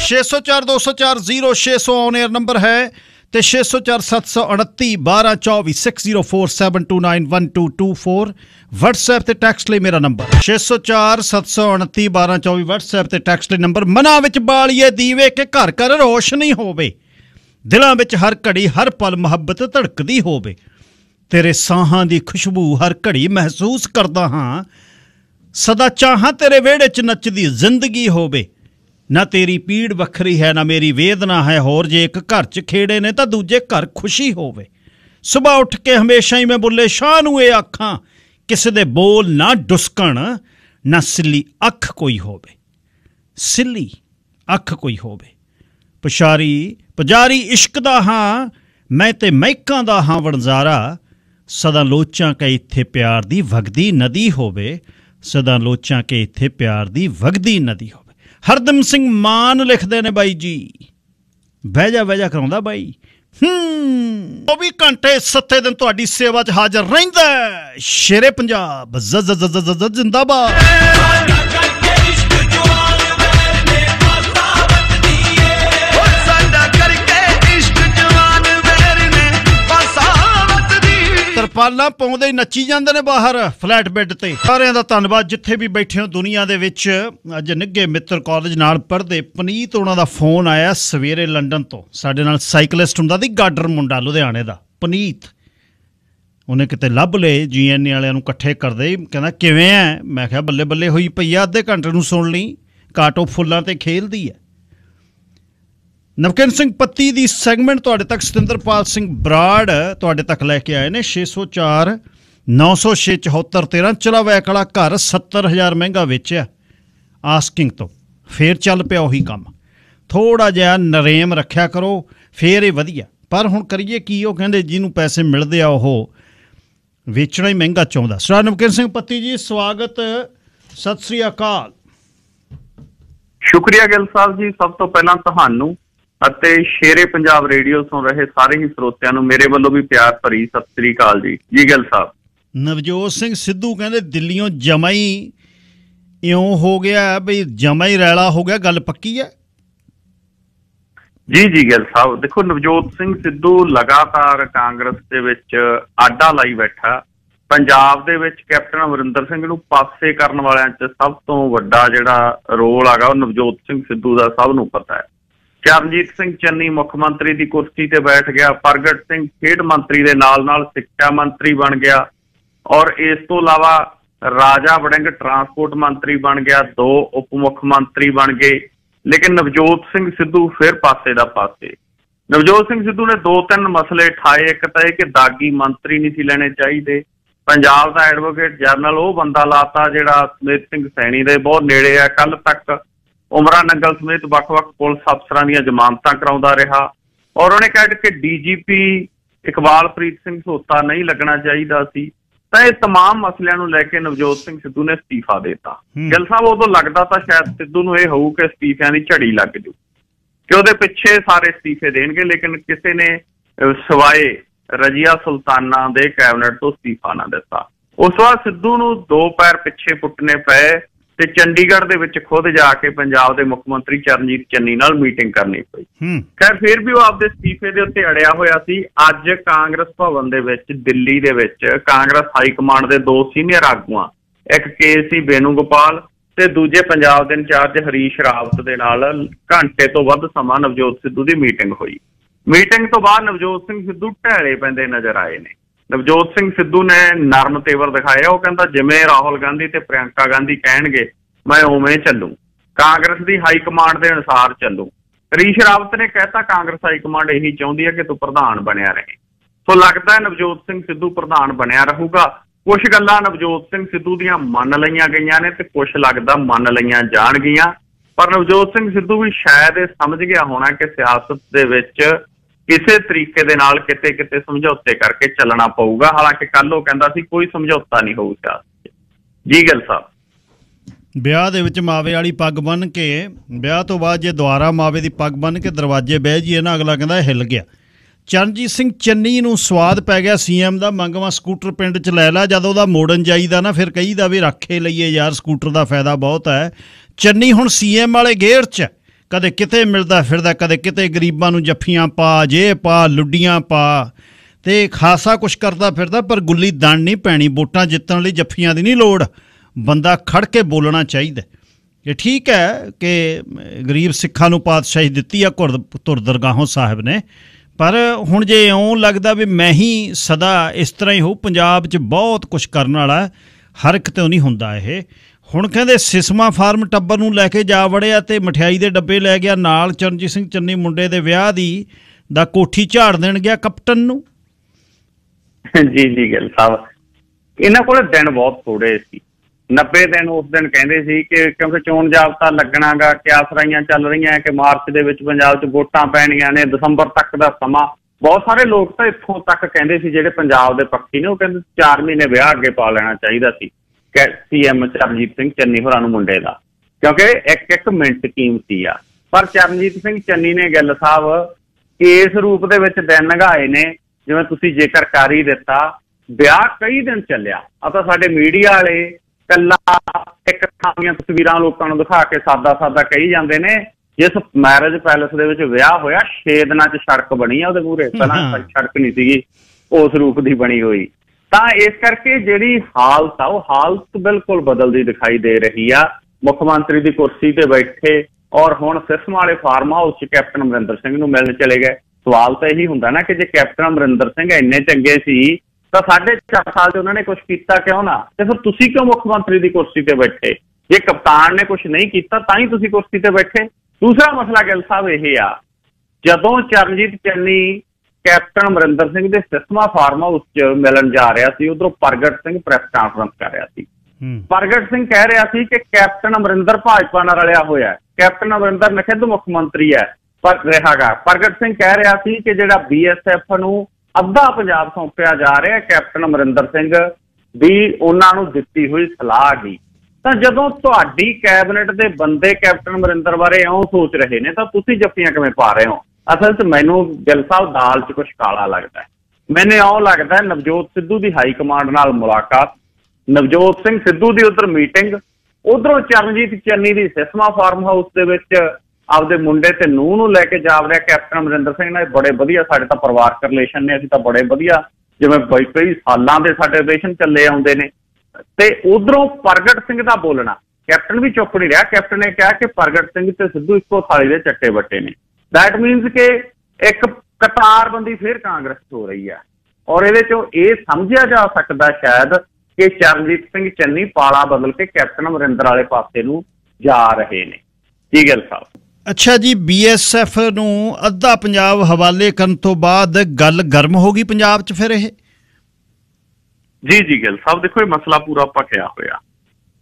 604 204 0600 ਔਨ 에ਅਰ ਨੰਬਰ ਹੈ ਤੇ 604 729 1224 6047291224 WhatsApp ਤੇ ਟੈਕਸਟ ਲਈ ਮੇਰਾ ਨੰਬਰ 604 729 1224 WhatsApp ਤੇ ਟੈਕਸਟ ਲਈ ਨੰਬਰ ਮਨਾਂ ਵਿੱਚ ਬਾਲੀਏ ਦੀਵੇ ਕਿ ਘਰ ਘਰ ਰੋਸ਼ਨੀ ਹੋਵੇ। ਦਿਲਾਂ ਵਿੱਚ ਹਰ ਘੜੀ, ਹਰ ਪਲ ਮੁਹੱਬਤ ਧੜਕਦੀ ਹੋਵੇ। ਤੇਰੇ ਸਾਹਾਂ ਦੀ ਖੁਸ਼ਬੂ ਹਰ ਘੜੀ ਮਹਿਸੂਸ ਕਰਦਾ ਹਾਂ। ਸਦਾ ਚਾਹਾਂ ਤੇਰੇ ਵਿਹੜੇ 'ਚ ਨੱਚਦੀ ਜ਼ਿੰਦਗੀ ਹੋਵੇ। ਨਾ ਤੇਰੀ ਪੀੜ ਵੱਖਰੀ ਹੈ, ਨਾ ਮੇਰੀ ਵੇਦਨਾ ਹੈ। ਹੋਰ ਜੇ ਇੱਕ ਘਰ 'ਚ ਖੇੜੇ ਨੇ ਤਾਂ ਦੂਜੇ ਘਰ ਖੁਸ਼ੀ ਹੋਵੇ। ਸਵੇਰ ਉੱਠ ਕੇ ਹਮੇਸ਼ਾ ਹੀ ਮੈਂ ਬੁੱਲੇ, ਸ਼ਾਹ ਨੂੰ ਇਹ ਆਖਾਂ, ਕਿਸੇ ਦੇ ਬੋਲ ਨਾ ਡੁਸਕਣ, ਨਾ ਸਿੱਲੀ ਅੱਖ ਕੋਈ ਹੋਵੇ। ਸਿੱਲੀ ਅੱਖ ਕੋਈ ਹੋਵੇ। ਪਸ਼ਾਰੀ, ਪੁਜਾਰੀ ਇਸ਼ਕ ਦਾ ਹਾਂ, ਮੈਂ ਤੇ ਮਹਿਕਾਂ ਦਾ ਹਾਂ ਵਣਜ਼ਾਰਾ। ਸਦਾ ਲੋਚਾਂ ਕੇ ਇੱਥੇ ਪਿਆਰ ਦੀ ਵਗਦੀ ਨਦੀ ਹੋਵੇ। ਸਦਾ ਲੋਚਾਂ ਕਿ ਇੱਥੇ ਪਿਆਰ ਦੀ ਵਗਦੀ ਨਦੀ ਹੋਵੇ। ਹਰਦਮ ਸਿੰਘ ਮਾਨ ਲਿਖਦੇ ਨੇ ਬਾਈ ਜੀ। ਬਹਿ ਜਾ ਬਹਿ ਜਾ ਕਰਾਉਂਦਾ ਬਾਈ। ਹੂੰ। 24 ਘੰਟੇ ਸੱਤੇ ਦਿਨ ਤੁਹਾਡੀ ਸੇਵਾ 'ਚ ਹਾਜ਼ਰ ਰਹਿੰਦਾ ਸ਼ੇਰੇ ਪੰਜਾਬ। ਜਿੰਦਾਬਾਦ। ਤਰਪਾਲਾਂ ਪਾਉਂਦੇ ਹੀ ਨੱਚੀ ਜਾਂਦੇ ਨੇ ਬਾਹਰ ਫਲੈਟ ਬੈੱਡ ਤੇ। ਸਾਰਿਆਂ ਦਾ ਧੰਨਵਾਦ। ਜਿੱਥੇ ਵੀ ਬੈਠੇ ਹੋ ਦੁਨੀਆ ਦੇ ਵਿੱਚ, ਅੱਜ ਨਿੱਗੇ ਮਿੱਤਰ ਕਾਲਜ ਨਾਲ ਪੜ੍ਹਦੇ ਪਨੀਤ ਉਹਨਾਂ ਦਾ ਫੋਨ ਆਇਆ ਸਵੇਰੇ ਲੰਡਨ ਤੋਂ। ਸਾਡੇ ਨਾਲ ਸਾਈਕਲਿਸਟ ਹੁੰਦਾ ਦੀ ਗਾਡਰ ਮੁੰਡਾ, ਲੁਧਿਆਣੇ ਦਾ। ਪਨੀਤ, ਉਹਨੇ ਕਿਤੇ ਲੱਭ ਲਏ ਜੀਐਨਏ ਵਾਲਿਆਂ ਨੂੰ ਇਕੱਠੇ ਕਰਦੇ ਕਹਿੰਦਾ, ਕਿਵੇਂ ਐ? ਮੈਂ ਕਿਹਾ ਬੱਲੇ ਬੱਲੇ ਹੋਈ ਪਈ ਆ, ਅੱਧੇ ਘੰਟੇ ਨੂੰ ਸੁਣ ਲਈ। ਕਾਟੋ ਫੁੱਲਾਂ ਤੇ ਖੇਲਦੀ ਐ। ਨਵਕਿਨ ਸਿੰਘ ਪੱਤੀ ਦੀ ਸੈਗਮੈਂਟ ਤੁਹਾਡੇ ਤੱਕ ਸਤਿੰਦਰਪਾਲ ਸਿੰਘ ਬਰਾੜ ਤੁਹਾਡੇ ਤੱਕ ਲੈ ਕੇ ਆਏ ਨੇ 604 906 74 13 ਚਲਾ ਵੈ ਕਲਾ ਘਰ 70000 ਮਹਿੰਗਾ ਵੇਚਿਆ। ਆਸਕਿੰਗ ਤੋਂ ਫੇਰ ਚੱਲ ਪਿਆ ਉਹੀ ਕੰਮ। ਥੋੜਾ ਜਿਹਾ ਨਰੇਮ ਰੱਖਿਆ ਕਰੋ, ਫੇਰ ਇਹ ਵਧੀਆ। ਪਰ ਹੁਣ ਕਰੀਏ ਕੀ, ਉਹ ਕਹਿੰਦੇ ਜਿਹਨੂੰ ਪੈਸੇ ਮਿਲਦੇ ਆ ਉਹ ਵੇਚਣਾ ਹੀ ਮਹਿੰਗਾ ਚਾਹੁੰਦਾ। ਸਰ, ਨਵਕਿਨ ਸਿੰਘ ਪੱਤੀ ਜੀ, ਸਵਾਗਤ, ਸਤਿ ਸ੍ਰੀ ਅਕਾਲ। ਸ਼ੁਕਰੀਆ ਗਿੱਲ ਸਾਹਿਬ ਜੀ, ਸਭ ਤੋਂ ਪਹਿਲਾਂ ਤੁਹਾਨੂੰ ਅਤੇ ਸ਼ੇਰੇ ਪੰਜਾਬ ਰੇਡੀਓ ਸੁਣ ਰਹੇ ਸਾਰੇ ਹੀ ਸਰੋਤਿਆਂ ਨੂੰ ਮੇਰੇ ਵੱਲੋਂ ਵੀ ਪਿਆਰ ਭਰੀ ਸਤਿ ਸ੍ਰੀ ਅਕਾਲ ਜੀ ਜੀ ਗਿੱਲ ਸਾਹਿਬ। ਨਵਜੋਤ ਸਿੰਘ ਸਿੱਧੂ ਕਹਿੰਦੇ ਦਿੱਲੀੋਂ ਜਮਾ ਹੀ ਇਉਂ ਹੋ ਗਿਆ ਬਈ ਜਮਾ ਹੀ ਰੈਲਾ ਹੋ ਗਿਆ ਗੱਲ ਪੱਕੀ ਹੈ? ਜੀ ਜੀ ਗਿੱਲ ਸਾਹਿਬ ਦੇਖੋ ਨਵਜੋਤ ਸਿੰਘ ਸਿੱਧੂ ਲਗਾਤਾਰ ਕਾਂਗਰਸ ਦੇ ਵਿੱਚ ਆਡਾ ਲਾਈ ਬੈਠਾ। ਪੰਜਾਬ ਦੇ ਵਿੱਚ ਕੈਪਟਨ ਅਮਰਿੰਦਰ ਸਿੰਘ ਨੂੰ ਪਾਸੇ ਕਰਨ ਵਾਲਿਆਂ 'ਚ ਸਭ ਤੋਂ ਵੱਡਾ ਜਿਹੜਾ ਰੋਲ ਹੈਗਾ ਉਹ ਨਵਜੋਤ ਸਿੰਘ ਸਿੱਧੂ ਦਾ ਸਭ ਨੂੰ ਪਤਾ ਹੈ। ਚਰਨਜੀਤ ਸਿੰਘ ਚੰਨੀ ਮੁੱਖ ਮੰਤਰੀ ਦੀ ਕੁਰਸੀ ਤੇ ਬੈਠ ਗਿਆ। ਪ੍ਰਗਟ ਸਿੰਘ ਖੇਡ ਮੰਤਰੀ ਦੇ ਨਾਲ-ਨਾਲ ਸਿੱਖਿਆ ਮੰਤਰੀ ਬਣ ਗਿਆ। ਔਰ ਇਸ ਤੋਂ ਇਲਾਵਾ ਰਾਜਾ ਵੜਿੰਗ ਟਰਾਂਸਪੋਰਟ ਮੰਤਰੀ ਬਣ ਗਿਆ। ਦੋ ਉਪ ਮੁੱਖ ਮੰਤਰੀ ਬਣ ਗਏ। ਲੇਕਿਨ ਨਵਜੋਤ ਸਿੰਘ ਸਿੱਧੂ ਫਿਰ ਪਾਸੇ ਦਾ ਪਾਸੇ। ਨਵਜੋਤ ਸਿੰਘ ਸਿੱਧੂ ਨੇ ਦੋ ਤਿੰਨ ਮਸਲੇ ਠਾਏ। ਇੱਕ ਤਾਂ ਇਹ ਕਿ ਦਾਗੀ ਮੰਤਰੀ ਨਹੀਂ ਸੀ ਲੈਣੇ ਚਾਹੀਦੇ। ਪੰਜਾਬ ਦਾ ਐਡਵੋਕੇਟ ਜਨਰਲ, ਉਹ ਬੰਦਾ ਲਾਤਾ ਜਿਹੜਾ ਸਮੇਤ ਸਿੰਘ ਸੈਣੀ ਦੇ, ਬਹੁਤ ਨੇੜੇ ਆ। ਕੱਲ ਤੱਕ ਉਮਰਾ ਨੰਗਲ ਸਮੇਤ ਵੱਖ-ਵੱਖ ਪੁਲਿਸ ਅਫਸਰਾਂ ਦੀਆਂ ਜ਼ਮਾਨਤਾਂ ਕਰਾਉਂਦਾ ਰਿਹਾ ਔਰ ਉਹਨੇ ਕਿਹਾ ਕਿ ਡੀਜੀਪੀ ਇਕਬਾਲਪ੍ਰੀਤ ਸਿੰਘ ਸੋਤਾ ਨਹੀਂ ਲੱਗਣਾ ਚਾਹੀਦਾ ਸੀ ਤਾਂ ਇਹ तमाम ਮਸਲਿਆਂ ਨੂੰ ਲੈ ਕੇ ਨਵਜੋਤ ਸਿੰਘ ਸਿੱਧੂ ਨੇ ਅਸਤੀਫਾ ਦਿੱਤਾ ਹੂੰ। ਗਿੱਲ ਸਾਹਿਬ ਉਦੋਂ ਲੱਗਦਾ ਤਾਂ ਸ਼ਾਇਦ ਸਿੱਧੂ ਨੂੰ ਇਹ ਹੋਊ ਕਿ ਅਸਤੀਫਿਆਂ ਦੀ ਝੜੀ ਲੱਗ ਜੂ ਕਿ ਉਹਦੇ ਪਿੱਛੇ ਸਾਰੇ ਅਸਤੀਫੇ ਦੇਣਗੇ ਲੇਕਿਨ ਕਿਸੇ ਨੇ ਅਹ, ਸਿਵਾਏ ਰਜੀਆ ਸੁਲਤਾਨਾ ਦੇ ਕੈਬਨਿਟ ਤੋਂ ਅਸਤੀਫਾ ਨਾ ਦਿੱਤਾ ਉਸ ਤੋਂ ਬਾਅਦ ਸਿੱਧੂ ਨੂੰ ਦੋ ਪੈਰ ਪਿੱਛੇ ਪੁੱਟਨੇ ਪਏ ਤੇ ਚੰਡੀਗੜ੍ਹ ਦੇ ਵਿੱਚ ਖੁਦ ਜਾ ਕੇ ਪੰਜਾਬ ਦੇ ਮੁੱਖ ਮੰਤਰੀ ਚਰਨਜੀਤ ਚੰਨੀ ਨਾਲ ਮੀਟਿੰਗ ਕਰਨੀ ਪਈ। ਖੈਰ ਫਿਰ ਵੀ ਉਹ ਆਪਦੇ ਅਸਤੀਫੇ ਦੇ ਉੱਤੇ ਅੜਿਆ ਹੋਇਆ ਸੀ। ਅੱਜ ਕਾਂਗਰਸ ਭਵਨ ਦੇ ਵਿੱਚ ਦਿੱਲੀ ਦੇ ਵਿੱਚ ਕਾਂਗਰਸ ਹਾਈ ਕਮਾਂਡ ਦੇ ਦੋ ਸੀਨੀਅਰ ਆਗੂਆਂ ਇੱਕ ਕੇਸੀ ਬੇਨੂਗੋਪਾਲ ਤੇ ਦੂਜੇ ਪੰਜਾਬ ਦੇ ਇੰਚਾਰਜ ਹਰੀਸ਼ ਰਾਵਤ ਦੇ ਨਾਲ ਘੰਟੇ ਤੋਂ ਵੱਧ ਸਮਾਂ ਨਵਜੋਤ ਸਿੱਧੂ ਦੀ ਮੀਟਿੰਗ ਹੋਈ। ਮੀਟਿੰਗ ਤੋਂ ਬਾਅਦ ਨਵਜੋਤ ਸਿੰਘ ਸਿੱਧੂ ਢਹਿਲੇ ਪੈਂਦੇ ਨਜ਼ਰ ਆਏ ਨੇ। ਨਵਜੋਤ ਸਿੰਘ ਸਿੱਧੂ ਨੇ ਨਰਮ ਤੇਵਰ ਦਿਖਾਇਆ। ਉਹ ਕਹਿੰਦਾ, ਜਿਵੇਂ ਰਾਹੁਲ ਗਾਂਧੀ ਤੇ ਪ੍ਰਿਯੰਕਾ ਗਾਂਧੀ ਕਹਿਣਗੇ, ਮੈਂ ਉਵੇਂ ਚੱਲੂ। ਕਾਂਗਰਸ ਦੀ ਹਾਈ ਕਮਾਂਡ ਦੇ ਅਨੁਸਾਰ ਚੱਲੂ। ਹਰੀਸ਼ ਰਾਵਤ ਨੇ ਕਹਿਤਾ, ਕਾਂਗਰਸ ਹਾਈ ਕਮਾਂਡ ਇਹੀ ਚਾਹੁੰਦੀ ਹੈ ਕਿ ਤੂੰ ਪ੍ਰਧਾਨ ਬਣਿਆ ਰਹੇ। ਸੋ ਲੱਗਦਾ ਹੈ ਨਵਜੋਤ ਸਿੰਘ ਸਿੱਧੂ ਪ੍ਰਧਾਨ ਬਣਿਆ ਰਹੂਗਾ। ਕੁਝ ਗੱਲਾਂ ਨਵਜੋਤ ਸਿੰਘ ਸਿੱਧੂ ਦੀਆਂ ਮੰਨ ਲਈਆਂ ਗਈਆਂ ਨੇ ਤੇ ਕੁਝ ਲੱਗਦਾ ਮੰਨ ਲਈਆਂ ਜਾਣਗੀਆਂ। ਪਰ ਨਵਜੋਤ ਸਿੰਘ ਸਿੱਧੂ ਵੀ ਸ਼ਾਇਦ ਇਹ ਸਮਝ ਗਿਆ ਹੋਣਾ ਕਿ ਸਿਆਸਤ ਦੇ ਵਿੱਚ ਕਿਸੇ ਤਰੀਕੇ ਦੇ ਨਾਲ ਕਿਤੇ ਕਿਤੇ ਸਮਝੌਤੇ ਕਰਕੇ ਚੱਲਣਾ ਪਊਗਾ। ਹਾਲਾਂਕਿ ਕੱਲ ਉਹ ਕਹਿੰਦਾ ਸੀ, ਕੋਈ ਸਮਝੌਤਾ ਨਹੀਂ ਹੋਊਗਾ ਜੀ ਗੱਲ ਸਾਹਿਬ। ਵਿਆਹ ਦੇ ਵਿੱਚ ਮਾਵੇ ਵਾਲੀ ਪੱਗ ਬੰਨ ਕੇ, ਵਿਆਹ ਤੋਂ ਬਾਅਦ ਜੇ ਦੁਬਾਰਾ ਮਾਵੇ ਦੀ ਪੱਗ ਬੰਨ ਕੇ ਦਰਵਾਜ਼ੇ ਬਹਿ ਜੀਏ ਨਾ, ਅਗਲਾ ਕਹਿੰਦਾ ਹਿੱਲ ਗਿਆ। ਚਰਨਜੀਤ ਸਿੰਘ ਚੰਨੀ ਨੂੰ ਸਵਾਦ ਪੈ ਗਿਆ ਸੀਐਮ ਦਾ, ਮੰਗਵਾ ਸਕੂਟਰ ਪਿੰਡ 'ਚ ਲੈ ਲਾ, ਜਦੋਂ ਉਹਦਾ ਮੋੜਨ ਜਾਈਦਾ ਨਾ, ਫਿਰ ਕਹੀਦਾ ਵੀ ਰੱਖੇ ਲਈਏ ਯਾਰ, ਸਕੂਟਰ ਦਾ ਫਾਇਦਾ ਬਹੁਤ ਹੈ। ਚੰਨੀ ਹੁਣ ਸੀਐਮ ਵਾਲੇ ਗੇਅਰ 'ਚ ਹੈ। ਕਦੇ ਕਿਤੇ ਮਿਲਦਾ ਫਿਰਦਾ, ਕਦੇ ਕਿਤੇ ਗਰੀਬਾਂ ਨੂੰ ਜੱਫੀਆਂ ਪਾ, ਜੇ ਪਾ, ਲੁੱਡੀਆਂ ਪਾ ਤੇ ਖਾਸਾ ਕੁਛ ਕਰਦਾ ਫਿਰਦਾ, ਪਰ ਗੁੱਲੀ ਦਣ ਨਹੀਂ ਪੈਣੀ, ਵੋਟਾਂ ਜਿੱਤਣ ਲਈ ਜੱਫੀਆਂ ਦੀ ਨਹੀਂ ਲੋੜ। ਬੰਦਾ ਖੜ ਕੇ ਬੋਲਣਾ ਚਾਹੀਦਾ। ਇਹ ਠੀਕ ਹੈ ਕਿ ਗਰੀਬ ਸਿੱਖਾਂ ਨੂੰ ਪਾਤਸ਼ਾਹੀ ਦਿੱਤੀ ਆ, ਘੁਰ, ਧੁਰ ਦਰਗਾਹੋਂ ਸਾਹਿਬ ਨੇ, ਪਰ ਹੁਣ ਜੇ ਇਉਂ ਲੱਗਦਾ ਵੀ ਮੈਂ ਹੀ ਸਦਾ ਇਸ ਤਰ੍ਹਾਂ ਹੀ ਹੋ ਪੰਜਾਬ 'ਚ ਬਹੁਤ ਕੁਝ ਕਰਨ ਵਾਲਾ, ਹਰ ਇੱਕ ਤੇ ਨਹੀਂ ਹੁੰਦਾ ਇਹ। ਹੁਣ ਕਹਿੰਦੇ ਸਿਸਮਾ ਫਾਰਮ ਟੱਬਰ ਨੂੰ ਲੈ ਕੇ ਜਾ ਵੜਿਆ ਤੇ ਮਠਿਆਈ ਦੇ ਡੱਬੇ ਲੈ ਗਿਆ ਨਾਲ ਚਰਨਜੀਤ ਸਿੰਘ ਚੰਨੀ ਮੁੰਡੇ ਦੇ ਵਿਆਹ ਦੀ ਦਾ ਕੋਠੀ ਝਾੜ ਦੇਣ ਗਿਆ ਕਪਟਨ ਨੂੰ। ਜੀ ਜੀ, ਗਿੱਲ ਸਾਹਿਬ ਇਹਨਾਂ ਕੋਲ ਦਿਨ ਬਹੁਤ ਥੋੜੇ ਸੀ। 90 ਦਿਨ ਉਸ ਦਿਨ ਕਹਿੰਦੇ ਸੀ ਕਿ ਕਿਉਂਕਿ ਚੋਣ ਜਾਬਤਾ ਲੱਗਣਾਗਾ ਕਿ ਆਸਰਾਈਆਂ ਚੱਲ ਰਹੀਆਂ, ਕਿ ਮਾਰਚ ਦੇ ਵਿੱਚ ਪੰਜਾਬ 'ਚ ਵੋਟਾਂ ਪੈਣੀਆਂ ਨੇ, ਦਸੰਬਰ ਤੱਕ ਦਾ ਸਮਾਂ। ਬਹੁਤ ਸਾਰੇ ਲੋਕ ਤਾਂ ਇੱਥੋਂ ਤੱਕ ਕਹਿੰਦੇ ਸੀ ਜਿਹੜੇ ਪੰਜਾਬ ਦੇ ਪੱਖੀ ਨੇ, ਉਹ ਕਹਿੰਦੇ 4 ਮਹੀਨੇ ਵਿਆਹ ਅੱਗੇ ਪਾ ਲੈਣਾ ਚਾਹੀਦਾ ਸੀ। ਸੀਐਮ ਚਰਨਜੀਤ ਸਿੰਘ ਚੰਨੀ ਹੋਰਾਂ ਨੂੰ ਮੁੰਡੇ ਦਾ। ਕਿਉਂਕਿ ਇੱਕ ਇੱਕ ਮਿੰਟ ਕੀਮਤੀ ਆ। ਪਰ ਚਰਨਜੀਤ ਸਿੰਘ ਚੰਨੀ ਨੇ ਗੱਲ ਸਾਹਿਬ ਇਸ ਰੂਪ ਦੇ ਵਿੱਚ ਦਿਨ ਲੰਘਾਏ ਨੇ ਜਿਵੇਂ ਤੁਸੀਂ ਜੇਕਰ ਕਰ ਹੀ ਦਿੱਤਾ ਵਿਆਹ ਕਈ ਦਿਨ ਚੱਲਿਆ। ਆ ਤਾਂ ਸਾਡੇ ਮੀਡੀਆ ਵਾਲੇ ਕੱਲਾ ਇੱਕ ਥਾਂ ਦੀਆਂ ਤਸਵੀਰਾਂ ਲੋਕਾਂ ਨੂੰ ਦਿਖਾ ਕੇ ਸਾਦਾ ਸਾਦਾ ਕਹੀ ਜਾਂਦੇ ਨੇ ਜਿਸ ਮੈਰਿਜ ਪੈਲੇਸ ਦੇ ਵਿੱਚ ਵਿਆਹ ਹੋਇਆ 6 ਦਿਨਾਂ 'ਚ ਸੜਕ ਬਣੀ ਆ ਉਹਦੇ ਮੂਹਰੇ। ਪਹਿਲਾਂ। ਸੜਕ ਨਹੀਂ ਸੀਗੀ ਉਸ ਰੂਪ ਦੀ ਬਣੀ ਹੋਈ। ਤਾਂ ਇਸ ਕਰਕੇ ਜਿਹੜੀ ਹਾਲਤ ਆ, ਉਹ ਹਾਲਤ ਬਿਲਕੁਲ ਬਦਲਦੀ ਦਿਖਾਈ ਦੇ ਰਹੀ ਆ। ਮੁੱਖ ਮੰਤਰੀ ਦੀ ਕੁਰਸੀ ਤੇ ਬੈਠੇ ਔਰ ਹੁਣ ਸਿਸਮ ਵਾਲੇ ਫਾਰਮ ਹਾਊਸ 'ਚ ਕੈਪਟਨ ਅਮਰਿੰਦਰ ਸਿੰਘ ਨੂੰ ਮਿਲਣ ਚਲੇ ਗਏ। ਸਵਾਲ ਤਾਂ ਇਹੀ ਹੁੰਦਾ ਨਾ ਕਿ ਜੇ ਕੈਪਟਨ ਅਮਰਿੰਦਰ ਸਿੰਘ ਇੰਨੇ ਚੰਗੇ ਸੀ, ਤਾਂ ਸਾਢੇ ਚਾਰ ਸਾਲ 'ਚ ਉਹਨਾਂ ਨੇ ਕੁਝ ਕੀਤਾ ਕਿਉਂ ਨਾ? ਤੇ ਫਿਰ ਤੁਸੀਂ ਕਿਉਂ ਮੁੱਖ ਮੰਤਰੀ ਦੀ ਕੁਰਸੀ ਤੇ ਬੈਠੇ? ਜੇ ਕਪਤਾਨ ਨੇ ਕੁਝ ਨਹੀਂ ਕੀਤਾ, ਤਾਂ ਹੀ ਤੁਸੀਂ ਕੁਰਸੀ ਤੇ ਬੈਠੇ। ਦੂਸਰਾ ਮਸਲਾ ਗਿੱਲ ਸਾਹਿਬ ਇਹ ਆ। ਜਦੋਂ ਚਰਨਜੀਤ ਚੰਨੀ ਕੈਪਟਨ ਅਮਰਿੰਦਰ ਸਿੰਘ ਦੇ ਸਿਸਮਾ ਫਾਰਮ ਹਾਊਸ 'ਚ ਮਿਲਣ ਜਾ ਰਿਹਾ ਸੀ ਉਧਰੋਂ ਪ੍ਰਗਟ ਸਿੰਘ ਪ੍ਰੈਸ ਕਾਨਫਰੰਸ ਕਰ ਰਿਹਾ ਸੀ। ਪ੍ਰਗਟ ਸਿੰਘ ਕਹਿ ਰਿਹਾ ਸੀ ਕਿ ਕੈਪਟਨ ਅਮਰਿੰਦਰ ਭਾਜਪਾ ਨਾਲ ਰਲਿਆ ਹੋਇਆ ਹੈ। ਕੈਪਟਨ ਅਮਰਿੰਦਰ ਨਖਿੱਧ ਮੁੱਖ ਮੰਤਰੀ ਹੈ ਪਰ ਰਿਹਾਗਾ। ਪ੍ਰਗਟ ਸਿੰਘ ਕਹਿ ਰਿਹਾ ਸੀ ਕਿ ਜਿਹੜਾ ਬੀਐਸਐਫ ਨੂੰ ਅੱਧਾ ਪੰਜਾਬ ਸੌਂਪਿਆ ਜਾ ਰਿਹਾ ਹੈ ਕੈਪਟਨ ਅਮਰਿੰਦਰ ਸਿੰਘ ਦੀ ਉਹਨਾਂ ਨੂੰ ਦਿੱਤੀ ਹੋਈ ਸਲਾਹ ਦੀ ਤਾਂ ਜਦੋਂ ਤੁਹਾਡੀ ਕੈਬਨਿਟ ਦੇ ਬੰਦੇ ਕੈਪਟਨ ਅਮਰਿੰਦਰ ਬਾਰੇ ਇਉਂ ਸੋਚ ਰਹੇ ਨੇ ਤਾਂ ਤੁਸੀਂ ਜੱਫੀਆਂ ਕਿਵੇਂ ਪਾ ਰਹੇ ਹੋ? ਅਸਲ 'ਚ ਮੈਨੂੰ ਗਿੱਲ ਸਾਹਿਬ ਦਾਲ 'ਚ ਕੁਝ ਕਾਲਾ ਲੱਗਦਾ ਹੈ। ਮੈਨੂੰ ਇਉਂ ਲੱਗਦਾ ਨਵਜੋਤ ਸਿੱਧੂ ਦੀ ਹਾਈ ਕਮਾਂਡ ਨਾਲ ਮੁਲਾਕਾਤ। ਨਵਜੋਤ ਸਿੰਘ ਸਿੱਧੂ ਦੀ ਉਧਰ ਮੀਟਿੰਗ। ਉਧਰੋਂ ਚਰਨਜੀਤ ਚੰਨੀ ਦੀ ਸਿਸਮਾ ਫਾਰਮ ਹਾਊਸ ਦੇ ਵਿੱਚ ਆਪਦੇ ਮੁੰਡੇ ਤੇ ਨੂੰਹ ਨੂੰ ਲੈ ਕੇ ਜਾ ਰਿਹਾ ਕੈਪਟਨ ਅਮਰਿੰਦਰ ਸਿੰਘ ਨਾਲ। ਬੜੇ ਵਧੀਆ ਸਾਡੇ ਤਾਂ ਪਰਿਵਾਰਕ ਰਿਲੇਸ਼ਨ ਨੇ, ਅਸੀਂ ਤਾਂ ਬੜੇ ਵਧੀਆ ਜਿਵੇਂ ਬਈ ਕਈ ਸਾਲਾਂ ਦੇ ਸਾਡੇ ਰਿਲੇਸ਼ਨ ਚੱਲੇ ਆਉਂਦੇ ਨੇ। ਤੇ ਉਧਰੋਂ ਪ੍ਰਗਟ ਸਿੰਘ ਦਾ ਬੋਲਣਾ। ਕੈਪਟਨ ਵੀ ਚੁੱਪ ਨਹੀਂ ਰਿਹਾ। ਕੈਪਟਨ ਨੇ ਕਿਹਾ ਕਿ ਪ੍ਰਗਟ ਸਿੰਘ ਤੇ ਸਿੱਧੂ ਇੱਕੋ ਥਾਲੀ ਦੇ ਚੱਟੇ ਬੱਟੇ ਨੇ। ਦੈਟ ਮੀਨਸ ਕਿ ਇੱਕ ਕਤਾਰਬੰਦੀ ਫਿਰ ਕਾਂਗਰਸ ਹੋ ਰਹੀ ਹੈ। ਔਰ ਇਹਦੇ ਚੋਂ ਇਹ ਸਮਝਿਆ ਜਾ ਸਕਦਾ ਸ਼ਾਇਦ ਕਿ ਚਰਨਜੀਤ ਸਿੰਘ ਚੰਨੀ ਪਾਲਾ ਬਦਲ ਕੇ ਕੈਪਟਨ ਅਮਰਿੰਦਰ ਵਾਲੇ ਪਾਸੇ ਨੂੰ ਜਾ ਰਹੇ ਨੇ। ਕੀ ਗੱਲ ਸਾਹਿਬ? ਅੱਛਾ ਜੀ ਬੀਐਸਐਫ ਨੂੰ ਅੱਧਾ ਪੰਜਾਬ ਹਵਾਲੇ ਕਰਨ ਤੋਂ ਬਾਅਦ ਗੱਲ ਗਰਮ ਹੋ ਗਈ ਪੰਜਾਬ 'ਚ ਫਿਰ ਇਹ? ਜੀ ਜੀ ਗੱਲ ਸਾਹਿਬ ਦੇਖੋ ਇਹ ਮਸਲਾ ਪੂਰਾ ਭਖਿਆ ਹੋਇਆ।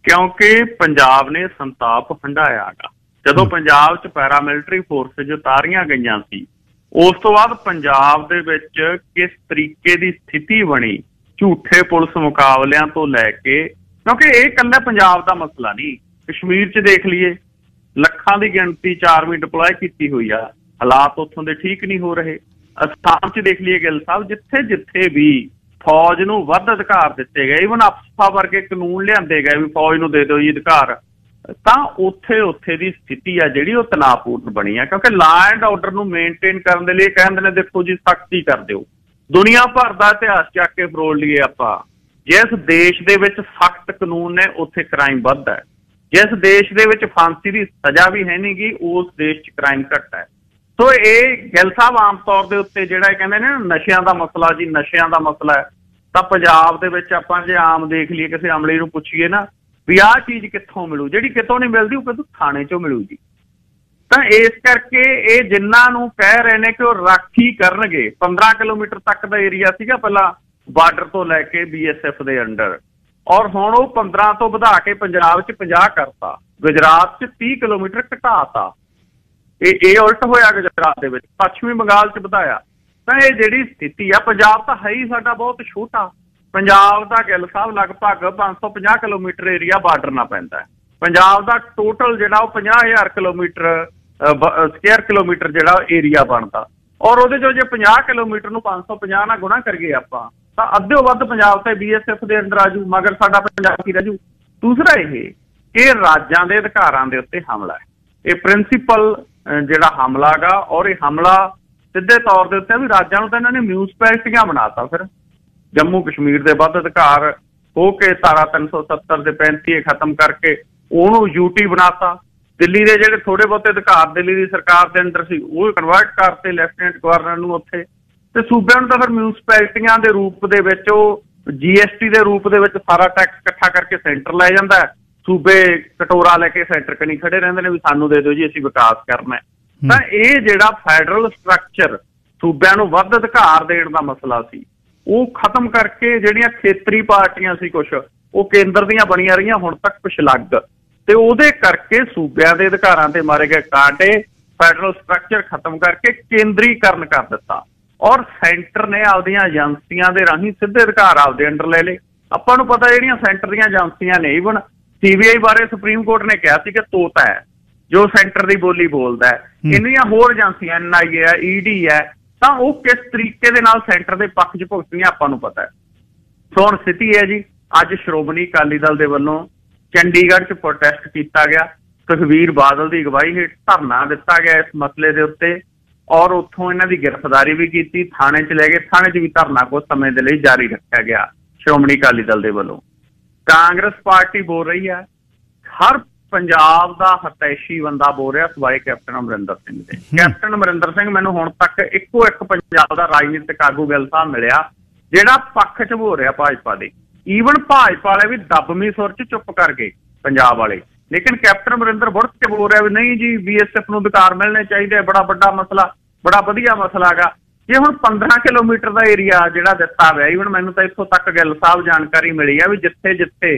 ਕਿਉਂਕਿ ਪੰਜਾਬ ਨੇ ਸੰਤਾਪ ਹੰਡਾਇਆਗਾ। ਜਦੋਂ ਪੰਜਾਬ 'ਚ ਪੈਰਾਮਿਲਟਰੀ ਫੋਰਸਸ ਉਤਾਰੀਆਂ ਗਈਆਂ ਸੀ ਉਸ ਤੋਂ ਬਾਅਦ ਪੰਜਾਬ ਦੇ ਵਿੱਚ ਕਿਸ ਤਰੀਕੇ ਦੀ ਸਥਿਤੀ ਬਣੀ ਝੂਠੇ ਪੁਲਿਸ ਮੁਕਾਬਲਿਆਂ ਤੋਂ ਲੈ ਕੇ ਕਿਉਂਕਿ ਇਹ ਇਕੱਲਾ ਪੰਜਾਬ ਦਾ ਮਸਲਾ ਨਹੀਂ ਕਸ਼ਮੀਰ 'ਚ ਦੇਖ ਲਈਏ ਲੱਖਾਂ ਦੀ ਗਿਣਤੀ 'ਚ ਆਰਮੀ ਡਿਪਲੋਏ ਕੀਤੀ ਹੋਈ ਆ ਹਾਲਾਤ ਉੱਥੋਂ ਦੇ ਠੀਕ ਨਹੀਂ ਹੋ ਰਹੇ। ਅਸਾਮ 'ਚ ਦੇਖ ਲਈਏ ਗਿੱਲ ਸਾਹਿਬ ਜਿੱਥੇ ਜਿੱਥੇ ਵੀ ਫੌਜ ਨੂੰ ਵੱਧ ਅਧਿਕਾਰ ਦਿੱਤੇ ਗਏ ਇਵਨ ਅਫਸਾ ਵਰਗੇ ਕਾਨੂੰਨ ਲਿਆਂਦੇ ਗਏ ਵੀ ਫੌਜ ਨੂੰ ਦੇ ਦਿਓ ਜੀ ਅਧਿਕਾਰ। ਤਾਂ ਉੱਥੇ ਉੱਥੇ ਦੀ ਸਥਿਤੀ ਆ ਜਿਹੜੀ ਉਹ ਤਣਾਅਪੂਰਨ ਬਣੀ ਆ, ਕਿਉਂਕਿ ਲਾ ਐਂਡ ਆਰਡਰ ਨੂੰ ਮੇਨਟੇਨ ਕਰਨ ਦੇ ਲਈ ਕਹਿੰਦੇ ਨੇ, ਦੇਖੋ ਜੀ, ਸਖਤੀ ਕਰ ਦਿਓ। ਦੁਨੀਆ ਭਰ ਦਾ ਇਤਿਹਾਸ ਚੱਕ ਕੇ ਫਰੋਲ ਲਈਏ ਆਪਾਂ, ਜਿਸ ਦੇਸ਼ ਦੇ ਵਿੱਚ ਸਖਤ ਕਾਨੂੰਨ ਨੇ, ਉੱਥੇ ਕ੍ਰਾਈਮ ਵੱਧ ਹੈ। ਜਿਸ ਦੇਸ਼ ਦੇ ਵਿੱਚ ਫਾਂਸੀ ਦੀ ਸਜ਼ਾ ਵੀ ਹੈ ਨਹੀਂਗੀ ਉਸ ਦੇਸ਼ 'ਚ ਕ੍ਰਾਈਮ ਘੱਟ ਹੈ। ਸੋ ਇਹ ਗਿੱਲ ਸਾਹਿਬ ਆਮ ਤੌਰ ਦੇ ਉੱਤੇ ਜਿਹੜਾ ਕਹਿੰਦੇ ਨੇ, ਨਸ਼ਿਆਂ ਦਾ ਮਸਲਾ ਜੀ, ਨਸ਼ਿਆਂ ਦਾ ਮਸਲਾ ਹੈ। ਤਾਂ ਪੰਜਾਬ ਦੇ ਵਿੱਚ ਆਪਾਂ ਜੇ ਆਮ ਦੇਖ ਲਈਏ, ਕਿਸੇ ਅਮਲੇ ਨੂੰ ਪੁੱਛੀਏ ਨਾ ਵੀ ਆਹ ਚੀਜ਼ ਕਿੱਥੋਂ ਮਿਲੂ? ਜਿਹੜੀ ਕਿਤੋਂ ਨਹੀਂ ਮਿਲਦੀ, ਉਹ ਕਿਤੋਂ ਥਾਣੇ 'ਚੋਂ ਮਿਲੂ ਜੀ। ਤਾਂ ਇਸ ਕਰਕੇ ਇਹ ਜਿਨ੍ਹਾਂ ਨੂੰ ਕਹਿ ਰਹੇ ਨੇ ਕਿ ਉਹ ਰਾਖੀ ਕਰਨਗੇ 15 ਕਿਲੋਮੀਟਰ ਤੱਕ ਦਾ ਏਰੀਆ ਸੀਗਾ ਪਹਿਲਾਂ ਬਾਰਡਰ ਤੋਂ ਲੈ ਕੇ ਬੀਐਸਐਫ ਦੇ ਅੰਡਰ। ਔਰ ਹੁਣ ਉਹ 15 ਤੋਂ ਵਧਾ ਕੇ ਪੰਜਾਬ 'ਚ 50 ਕਰਤਾ। ਗੁਜਰਾਤ 'ਚ 30 ਕਿਲੋਮੀਟਰ ਘਟਾਤਾ। ਇਹ ਇਹ ਉਲਟ ਹੋਇਆ ਗੁਜਰਾਤ ਦੇ ਵਿੱਚ। ਪੱਛਮੀ ਬੰਗਾਲ 'ਚ ਵਧਾਇਆ। ਤਾਂ ਇਹ ਜਿਹੜੀ ਸਥਿਤੀ ਆ, ਪੰਜਾਬ ਤਾਂ ਹੈ ਹੀ ਸਾਡਾ ਬਹੁਤ ਛੋਟਾ। ਪੰਜਾਬ ਦਾ ਗਿੱਲ ਸਾਹਿਬ ਲਗਭਗ 550 ਕਿਲੋਮੀਟਰ ਏਰੀਆ ਬਾਰਡਰ ਨਾਲ ਪੈਂਦਾ ਪੰਜਾਬ ਦਾ ਟੋਟਲ ਜਿਹੜਾ ਉਹ 50000 ਕਿਲੋਮੀਟਰ ਸਕੁਅਰ ਕਿਲੋਮੀਟਰ ਜਿਹੜਾ ਏਰੀਆ ਬਣਦਾ। ਔਰ ਉਹਦੇ ਚੋਂ ਜੇ 50 ਕਿਲੋਮੀਟਰ ਨੂੰ 550 ਨਾਲ ਗੁਣਾ ਕਰੀਏ ਆਪਾਂ, ਤਾਂ ਅੱਧੇ ਵੱਧ ਪੰਜਾਬ ਤੇ ਬੀਐਸਐਫ ਦੇ ਅੰਦਰ ਆਜੂ ਮਗਰ ਸਾਡਾ ਪੰਜਾਬ ਕੀ ਰਹਿਜੂ ਦੂਸਰਾ ਇਹ ਕਿ ਰਾਜਾਂ ਦੇ ਅਧਿਕਾਰਾਂ ਦੇ ਉੱਤੇ ਹਮਲਾ ਹੈ। ਇਹ ਪ੍ਰਿੰਸੀਪਲ ਜਿਹੜਾ ਹਮਲਾ ਗਾ ਔਰ ਇਹ ਹਮਲਾ ਸਿੱਧੇ ਤੌਰ ਦੇ ਉੱਤੇ ਵੀ ਰਾਜਾਂ ਨੂੰ ਤਾਂ ਇਹਨਾਂ ਨੇ ਮਿਊਨਿਸਪੈਲਿਟੀਆਂ ਬਣਾਤਾ ਫਿਰ। ਜੰਮੂ ਕਸ਼ਮੀਰ ਦੇ ਵੱਧ ਅਧਿਕਾਰ ਹੋ ਕੇ ਧਾਰਾ 370 ਦੇ 35 ਖਤਮ ਕਰਕੇ ਉਹਨੂੰ ਯੂਟੀ ਬਣਾਤਾ। ਦਿੱਲੀ ਦੇ ਜਿਹੜੇ ਥੋੜੇ ਬਹੁਤੇ ਅਧਿਕਾਰ ਦਿੱਲੀ ਦੀ ਸਰਕਾਰ ਦੇ ਅੰਦਰ ਸੀ ਉਹ ਕਨਵਰਟ ਕਰਤੇ ਲੈਫਟੀਨੈਂਟ ਗਵਰਨਰ ਨੂੰ ਉੱਥੇ। ਤੇ ਸੂਬਿਆਂ ਨੂੰ ਤਾਂ ਫਿਰ ਮਿਊਨਿਸਪੈਲਿਟੀਆਂ ਦੇ ਰੂਪ ਦੇ ਵਿੱਚ ਉਹ ਜੀਐਸਟੀ ਦੇ ਰੂਪ ਦੇ ਵਿੱਚ ਸਾਰਾ ਟੈਕਸ ਇਕੱਠਾ ਕਰਕੇ ਸੈਂਟਰ ਲੈ ਜਾਂਦਾ ਸੂਬੇ ਕਟੋਰਾ ਲੈ ਕੇ ਸੈਂਟਰ ਕਨੀ ਖੜੇ ਰਹਿੰਦੇ ਨੇ ਵੀ ਸਾਨੂੰ ਦੇ ਦਿਓ ਜੀ ਅਸੀਂ ਵਿਕਾਸ ਕਰਨਾ ਹੈ। ਤਾਂ ਇਹ ਜਿਹੜਾ ਫੈਡਰਲ ਸਟਰਕਚਰ ਸੂਬਿਆਂ ਨੂੰ ਵੱਧ ਅਧਿਕਾਰ ਦੇਣ ਦਾ ਮਸਲਾ ਸੀ ਉਹ ਖਤਮ ਕਰਕੇ ਜਿਹੜੀਆਂ ਖੇਤਰੀ ਪਾਰਟੀਆਂ ਸੀ ਕੁਝ ਉਹ ਕੇਂਦਰ ਦੀਆਂ ਬਣੀਆਂ ਰਹੀਆਂ ਹੁਣ ਤੱਕ ਪਿਛਲੱਗ। ਤੇ ਉਹਦੇ ਕਰਕੇ ਸੂਬਿਆਂ ਦੇ ਅਧਿਕਾਰਾਂ ਤੇ ਮਾਰੇ ਗਏ ਕਾਂਟੇ ਫੈਡਰਲ ਸਟਰਕਚਰ ਖਤਮ ਕਰਕੇ ਕੇਂਦਰੀਕਰਨ ਕਰ ਦਿੱਤਾ। ਔਰ ਸੈਂਟਰ ਨੇ ਆਪਦੀਆਂ ਏਜੰਸੀਆਂ ਦੇ ਰਾਹੀਂ ਸਿੱਧੇ ਅਧਿਕਾਰ ਆਪਦੇ ਅੰਡਰ ਲੈ ਲਏ। ਆਪਾਂ ਨੂੰ ਪਤਾ ਜਿਹੜੀਆਂ ਸੈਂਟਰ ਦੀਆਂ ਏਜੰਸੀਆਂ ਨੇ ਇਵਨ ਸੀਬੀਆਈ ਬਾਰੇ ਸੁਪਰੀਮ ਕੋਰਟ ਨੇ ਕਿਹਾ ਸੀ ਕਿ ਤੋਤਾ ਹੈ ਜੋ ਸੈਂਟਰ ਦੀ ਬੋਲੀ ਬੋਲਦਾ ਹੈ। ਇੰਨੀਆਂ ਹੋਰ ਏਜੰਸੀਆਂ ਐਨਆਈਏ ਹੈ ਈਡੀ ਹੈ ਤਾਂ ਉਹ ਕਿਸ ਤਰੀਕੇ ਦੇ ਨਾਲ ਸੈਂਟਰ ਦੇ ਪੱਖ 'ਚ ਭੁਗਤਣੀ ਆਪਾਂ ਨੂੰ ਪਤਾ ਹੈ। ਸੋ ਹੁਣ ਸਥਿਤੀ ਹੈ ਜੀ। ਅੱਜ ਸ਼੍ਰੋਮਣੀ ਅਕਾਲੀ ਦਲ ਦੇ ਵੱਲੋਂ ਚੰਡੀਗੜ੍ਹ 'ਚ ਪ੍ਰੋਟੈਸਟ ਕੀਤਾ ਗਿਆ। ਸੁਖਵੀਰ ਬਾਦਲ ਦੀ ਅਗਵਾਈ ਹੇਠ ਧਰਨਾ ਦਿੱਤਾ ਗਿਆ ਇਸ ਮਸਲੇ ਦੇ ਉੱਤੇ। ਔਰ ਉੱਥੋਂ ਇਹਨਾਂ ਦੀ ਗ੍ਰਿਫਤਾਰੀ ਵੀ ਕੀਤੀ। ਥਾਣੇ 'ਚ ਲੈ ਗਏ ਥਾਣੇ 'ਚ ਵੀ ਧਰਨਾ ਕੁਝ ਸਮੇਂ ਦੇ ਲਈ ਜਾਰੀ ਰੱਖਿਆ ਗਿਆ ਸ਼੍ਰੋਮਣੀ ਅਕਾਲੀ ਦਲ ਦੇ ਵੱਲੋਂ। ਕਾਂਗਰਸ ਪਾਰਟੀ ਬੋਲ ਰਹੀ ਹੈ, ਹਰ ਪੰਜਾਬ ਦਾ ਹਤੈਸ਼ੀ ਬੰਦਾ ਬੋਲ ਰਿਹਾ ਸਵਾਏ ਕੈਪਟਨ ਅਮਰਿੰਦਰ ਸਿੰਘ ਦੇ। ਕੈਪਟਨ ਅਮਰਿੰਦਰ ਸਿੰਘ ਮੈਨੂੰ ਹੁਣ ਤੱਕ ਇੱਕੋ ਇੱਕ ਪੰਜਾਬ ਦਾ ਰਾਜਨੀਤਿਕ ਆਗੂ ਗਿੱਲ ਸਾਹਿਬ ਮਿਲਿਆ ਜਿਹੜਾ ਪੱਖ 'ਚ ਬੋਲ ਰਿਹਾ ਭਾਜਪਾ ਦੇ। ਈਵਨ ਭਾਜਪਾ ਵਾਲੇ ਵੀ ਦਬਮੀ ਸੁਰ 'ਚ ਚੁੱਪ ਕਰ ਗਏ ਪੰਜਾਬ ਵਾਲੇ। ਲੇਕਿਨ ਕੈਪਟਨ ਅਮਰਿੰਦਰ ਬੁੜਕ ਕੇ ਬੋਲ ਰਿਹਾ ਵੀ ਨਹੀਂ ਜੀ ਬੀਐਸਐਫ ਨੂੰ ਅਧਿਕਾਰ ਮਿਲਣੇ ਚਾਹੀਦੇ ਬੜਾ ਵੱਡਾ ਮਸਲਾ ਬੜਾ ਵਧੀਆ ਮਸਲਾ ਹੈਗਾ। ਜੇ ਹੁਣ 15 ਕਿਲੋਮੀਟਰ ਦਾ ਏਰੀਆ ਜਿਹੜਾ ਦਿੱਤਾ ਹੋਇਆ ਈਵਨ ਮੈਨੂੰ ਤਾਂ ਇੱਥੋਂ ਤੱਕ ਗਿੱਲ ਸਾਹਿਬ ਜਾਣਕਾਰੀ ਮਿਲੀ ਆ ਵੀ ਜਿੱਥੇ ਜਿੱਥੇ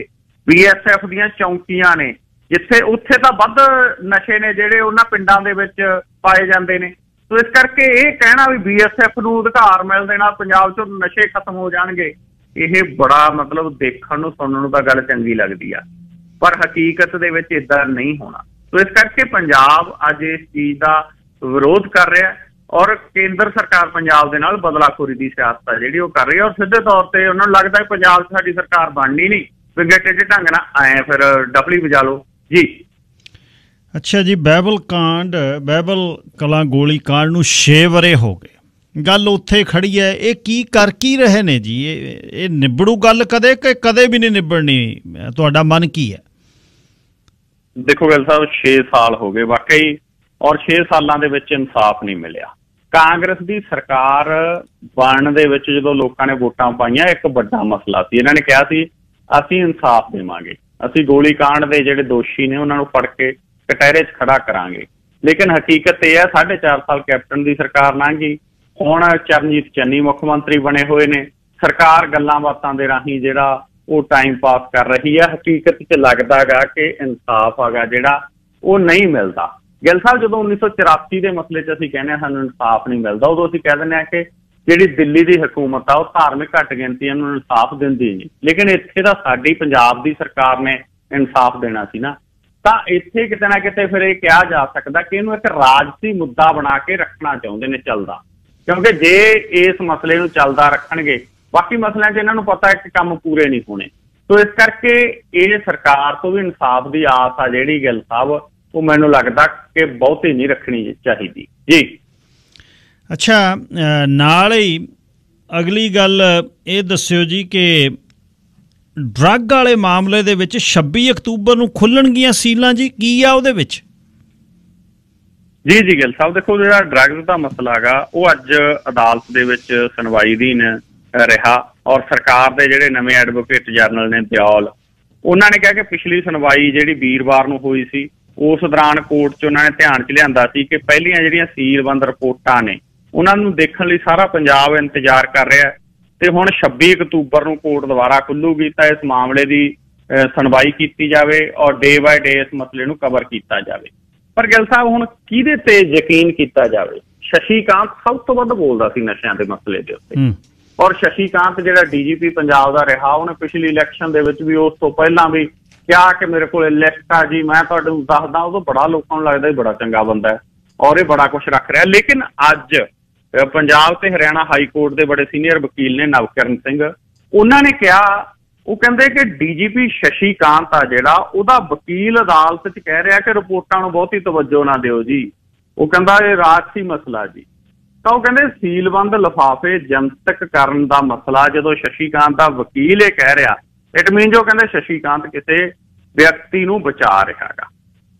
ਬੀਐਸਐਫ ਦੀਆਂ ਚੌਂਕੀਆਂ ਨੇ ਜਿੱਥੇ ਉੱਥੇ ਤਾਂ ਵੱਧ ਨਸ਼ੇ ਨੇ ਜਿਹੜੇ ਉਹਨਾਂ ਪਿੰਡਾਂ ਦੇ ਵਿੱਚ ਪਾਏ ਜਾਂਦੇ ਨੇ। ਸੋ ਇਸ ਕਰਕੇ ਇਹ ਕਹਿਣਾ ਵੀ ਬੀਐਸਐਫ ਨੂੰ ਅਧਿਕਾਰ ਮਿਲ ਦੇਣਾ, ਪੰਜਾਬ 'ਚੋਂ ਨਸ਼ੇ ਖਤਮ ਹੋ ਜਾਣਗੇ, ਇਹ ਬੜਾ ਮਤਲਬ ਦੇਖਣ ਨੂੰ, ਸੁਣਨ ਨੂੰ ਤਾਂ ਗੱਲ ਚੰਗੀ ਲੱਗਦੀ ਆ। ਪਰ ਹਕੀਕਤ ਦੇ ਵਿੱਚ ਇਦਾਂ ਨਹੀਂ ਹੋਣਾ। ਸੋ ਇਸ ਕਰਕੇ ਪੰਜਾਬ ਅੱਜ ਇਸ ਚੀਜ਼ ਦਾ ਵਿਰੋਧ ਕਰ ਰਿਹਾ ਔਰ ਕੇਂਦਰ ਸਰਕਾਰ ਪੰਜਾਬ ਦੇ ਨਾਲ ਬਦਲਾਖੋਰੀ ਦੀ ਸਿਆਸਤ ਆ ਜਿਹੜੀ ਉਹ ਕਰ ਰਹੀ ਹੈ। ਔਰ ਸਿੱਧੇ ਤੌਰ ਤੇ ਉਹਨਾਂ ਨੂੰ ਲੱਗਦਾ ਹੈ ਪੰਜਾਬ 'ਚ ਸਾਡੀ ਸਰਕਾਰ ਬਣਨੀ ਨਹੀਂ। ਵਿਗਟੇ ਢੰਗ ਨਾਲ ਆਏ ਫਿਰ ਡਬਲੀ ਵਜਾ ਲਓ। ਜੀ। ਅੱਛਾ ਜੀ ਬਾਈਬਲ ਕਾਂਡ ਬਾਈਬਲ ਕਲਾ ਗੋਲੀ ਕਾਂਡ ਨੂੰ 6 ਵਰੇ ਹੋ ਗਏ। ਗੱਲ ਉੱਥੇ ਖੜੀ ਹੈ ਇਹ ਕੀ ਕਰ ਕੀ ਰਹੇ ਨੇ ਜੀ? ਇਹ ਇਹ ਨਿਬੜੂ ਗੱਲ ਕਦੇ ਕਿ ਕਦੇ ਵੀ ਨਹੀਂ ਨਿਬੜਨੀ? ਤੁਹਾਡਾ ਮਨ ਕੀ ਹੈ? ਦੇਖੋ ਗੱਲ ਸਾਹਿਬ 6 ਸਾਲ ਹੋ ਗਏ ਵਾਕਈ ਔਰ 6 ਸਾਲਾਂ ਦੇ ਵਿੱਚ ਇਨਸਾਫ ਨਹੀਂ ਮਿਲਿਆ। ਕਾਂਗਰਸ ਦੀ ਸਰਕਾਰ ਬਣਨ ਦੇ ਵਿੱਚ ਜਦੋਂ ਲੋਕਾਂ ਨੇ ਵੋਟਾਂ ਪਾਈਆਂ ਇੱਕ ਵੱਡਾ ਮਸਲਾ ਸੀ। ਇਹਨਾਂ ਨੇ ਕਿਹਾ ਸੀ ਅਸੀਂ ਇਨਸਾਫ ਦੇਵਾਂਗੇ। ਅਸੀਂ ਗੋਲੀ ਕਾਂਡ ਦੇ ਜਿਹੜੇ ਦੋਸ਼ੀ ਨੇ, ਉਹਨਾਂ ਨੂੰ ਫੜ ਕੇ ਕਟਹਿਰੇ 'ਚ ਖੜਾ ਕਰਾਂਗੇ। ਲੇਕਿਨ ਹਕੀਕਤ ਇਹ ਹੈ 4.5 ਸਾਲ ਕੈਪਟਨ ਦੀ ਸਰਕਾਰ ਲੰਘੀ। ਹੁਣ ਚਰਨਜੀਤ ਚੰਨੀ ਮੁੱਖ ਮੰਤਰੀ ਬਣੇ ਹੋਏ ਨੇ। ਸਰਕਾਰ ਗੱਲਾਂ ਬਾਤਾਂ ਦੇ ਰਾਹੀਂ ਜਿਹੜਾ ਉਹ ਟਾਈਮ ਪਾਸ ਕਰ ਰਹੀ ਹੈ, ਹਕੀਕਤ 'ਚ ਲੱਗਦਾਗਾ ਕਿ ਇਨਸਾਫ ਹੈਗਾ ਜਿਹੜਾ ਉਹ ਨਹੀਂ ਮਿਲਦਾ। ਗਿੱਲ ਸਾਹਿਬ, ਜਦੋਂ 1984 ਦੇ ਮਸਲੇ 'ਚ ਅਸੀਂ ਕਹਿੰਦੇ ਹਾਂ ਸਾਨੂੰ ਇਨਸਾਫ ਨਹੀਂ ਮਿਲਦਾ, ਉਦੋਂ ਅਸੀਂ ਕਹਿ ਦਿੰਦੇ ਹਾਂ ਕਿ ਜਿਹੜੀ ਦਿੱਲੀ ਦੀ ਹਕੂਮਤ ਆ, ਉਹ ਧਾਰਮਿਕ ਘੱਟ ਗਿਣਤੀਆਂ ਨੂੰ ਇਨਸਾਫ ਦਿੰਦੀ ਨਹੀਂ ਲੇਕਿਨ ਇੱਥੇ ਦਾ ਸਾਡੀ ਪੰਜਾਬ ਦੀ ਸਰਕਾਰ ਨੇ ਇਨਸਾਫ ਦੇਣਾ ਸੀ ਨਾ। ਤਾਂ ਇੱਥੇ ਕਿਤੇ ਨਾ ਕਿਤੇ ਫਿਰ ਇਹ ਕਿਹਾ ਜਾ ਸਕਦਾ ਕਿ ਇਹਨੂੰ ਇੱਕ ਰਾਜਸੀ ਮੁੱਦਾ ਬਣਾ ਕੇ ਰੱਖਣਾ ਚਾਹੁੰਦੇ ਨੇ ਚੱਲਦਾ। ਕਿਉਂਕਿ ਜੇ ਇਸ ਮਸਲੇ ਨੂੰ ਚੱਲਦਾ ਰੱਖਣਗੇ, ਬਾਕੀ ਮਸਲਿਆਂ 'ਚ ਇਹਨਾਂ ਨੂੰ ਪਤਾ ਹੈ ਕਿ ਕੰਮ ਪੂਰੇ ਨਹੀਂ ਹੋਣੇ। ਸੋ ਇਸ ਕਰਕੇ ਇਹ ਸਰਕਾਰ ਤੋਂ ਵੀ ਇਨਸਾਫ ਦੀ ਆਸ ਆ, ਜਿਹੜੀ ਗੱਲ ਸਾਹਿਬ, ਉਹ ਮੈਨੂੰ ਲੱਗਦਾ ਕਿ ਬਹੁਤੀ ਨਹੀਂ ਰੱਖਣੀ ਚਾਹੀਦੀ। ਜੀ। ਅੱਛਾ ਅ, ਨਾਲ ਹੀ ਅਗਲੀ ਗੱਲ ਇਹ ਦੱਸਿਓ ਜੀ ਕਿ ਡਰੱਗ ਵਾਲੇ ਮਾਮਲੇ ਦੇ ਵਿੱਚ 26 ਅਕਤੂਬਰ ਨੂੰ ਖੁੱਲਣਗੀਆਂ ਸੀਲਾਂ ਜੀ ਕੀ ਆ ਉਹਦੇ ਵਿੱਚ? ਜੀ ਜੀ ਗਿੱਲ ਸਾਹਿਬ ਦੇਖੋ ਜਿਹੜਾ ਡਰੱਗਸ ਦਾ ਮਸਲਾ ਹੈਗਾ ਉਹ ਅੱਜ ਅਦਾਲਤ ਦੇ ਵਿੱਚ ਸੁਣਵਾਈ ਦੀ ਰਿਹਾ ਔਰ ਸਰਕਾਰ ਦੇ ਜਿਹੜੇ ਨਵੇਂ ਐਡਵੋਕੇਟ ਜਨਰਲ ਨੇ ਦਿਓਲ ਉਹਨਾਂ ਨੇ ਕਿਹਾ ਕਿ ਪਿਛਲੀ ਸੁਣਵਾਈ ਜਿਹੜੀ ਵੀਰਵਾਰ ਨੂੰ ਹੋਈ ਸੀ ਉਸ ਦੌਰਾਨ ਕੋਰਟ 'ਚ ਉਹਨਾਂ ਨੇ ਧਿਆਨ 'ਚ ਲਿਆਂਦਾ ਸੀ ਕਿ ਪਹਿਲੀਆਂ ਜਿਹੜੀਆਂ ਸੀਲਬੰਦ ਰਿਪੋਰਟਾਂ ਨੇ ਉਹਨਾਂ ਨੂੰ ਦੇਖਣ ਲਈ ਸਾਰਾ ਪੰਜਾਬ ਇੰਤਜ਼ਾਰ ਕਰ ਰਿਹਾ ਹੈ। ਤੇ ਹੁਣ 26 ਅਕਤੂਬਰ ਨੂੰ ਕੋਰਟ ਦੁਬਾਰਾ ਖੁੱਲੂਗੀ ਤਾਂ ਇਸ ਮਾਮਲੇ ਦੀ ਸੁਣਵਾਈ ਕੀਤੀ ਜਾਵੇ ਔਰ ਡੇ ਬਾਏ ਡੇ ਇਸ ਮਸਲੇ ਨੂੰ ਕਵਰ ਕੀਤਾ ਜਾਵੇ। ਪਰ ਗਿੱਲ ਸਾਹਿਬ ਹੁਣ ਕਿਹਦੇ ਤੇ ਯਕੀਨ ਕੀਤਾ ਜਾਵੇ? ਸ਼ਸ਼ੀਕਾਂਤ ਸਭ ਤੋਂ ਵੱਧ ਬੋਲਦਾ ਸੀ ਨਸ਼ਿਆਂ ਦੇ ਮਸਲੇ ਦੇ ਉੱਤੇ। ਔਰ ਸ਼ਸ਼ੀਕਾਂਤ ਜਿਹੜਾ ਡੀਜੀਪੀ ਪੰਜਾਬ ਦਾ ਰਿਹਾ ਉਹਨੇ ਪਿਛਲੀ ਇਲੈਕਸ਼ਨ ਦੇ ਵਿੱਚ ਵੀ ਉਸ ਤੋਂ ਪਹਿਲਾਂ ਵੀ ਕਿਹਾ ਕਿ ਮੇਰੇ ਕੋਲ ਲਿਸਟ ਆ ਜੀ ਮੈਂ ਤੁਹਾਨੂੰ ਦੱਸਦਾ ਉਹ ਤੋਂ ਬੜਾ ਲੋਕਾਂ ਨੂੰ ਲੱਗਦਾ ਇਹ ਬੜਾ ਚੰਗਾ ਬੰਦਾ ਹੈ ਔਰ ਇਹ ਬੜਾ ਕੁਝ ਰੱਖ ਰਿਹਾ। ਲੇਕਿਨ ਅੱਜ ਪੰਜਾਬ ਤੇ ਹਰਿਆਣਾ ਹਾਈ ਕੋਰਟ ਦੇ ਬੜੇ ਸੀਨੀਅਰ ਵਕੀਲ ਨੇ ਨਵਕਰਨ ਸਿੰਘ। ਉਹਨਾਂ ਨੇ ਕਿਹਾ, ਉਹ ਕਹਿੰਦੇ ਕਿ ਡੀਜੀਪੀ ਸ਼ਸ਼ੀਕਾਂਤ ਆ ਜਿਹੜਾ, ਉਹਦਾ ਵਕੀਲ ਅਦਾਲਤ 'ਚ ਕਹਿ ਰਿਹਾ ਕਿ ਰਿਪੋਰਟਾਂ ਨੂੰ ਬਹੁਤੀ ਤਵੱਜੋ ਨਾ ਦਿਓ ਜੀ। ਉਹ ਕਹਿੰਦਾ ਇਹ ਰਾਜਸੀ ਮਸਲਾ ਜੀ। ਤਾਂ ਉਹ ਕਹਿੰਦੇ ਸੀਲਬੰਦ ਲਿਫਾਫੇ ਜਨਤਕ ਕਰਨ ਦਾ ਮਸਲਾ, ਜਦੋਂ ਸ਼ਸ਼ੀ ਕਾਂਤ ਦਾ ਵਕੀਲ ਇਹ ਕਹਿ ਰਿਹਾ ਇਟ ਮੀਨ ਜੋ ਕਹਿੰਦੇ ਸ਼ਸ਼ੀਕਾਂਤ ਕਿਸੇ ਵਿਅਕਤੀ ਨੂੰ ਬਚਾ ਰਿਹਾ ਹੈਗਾ।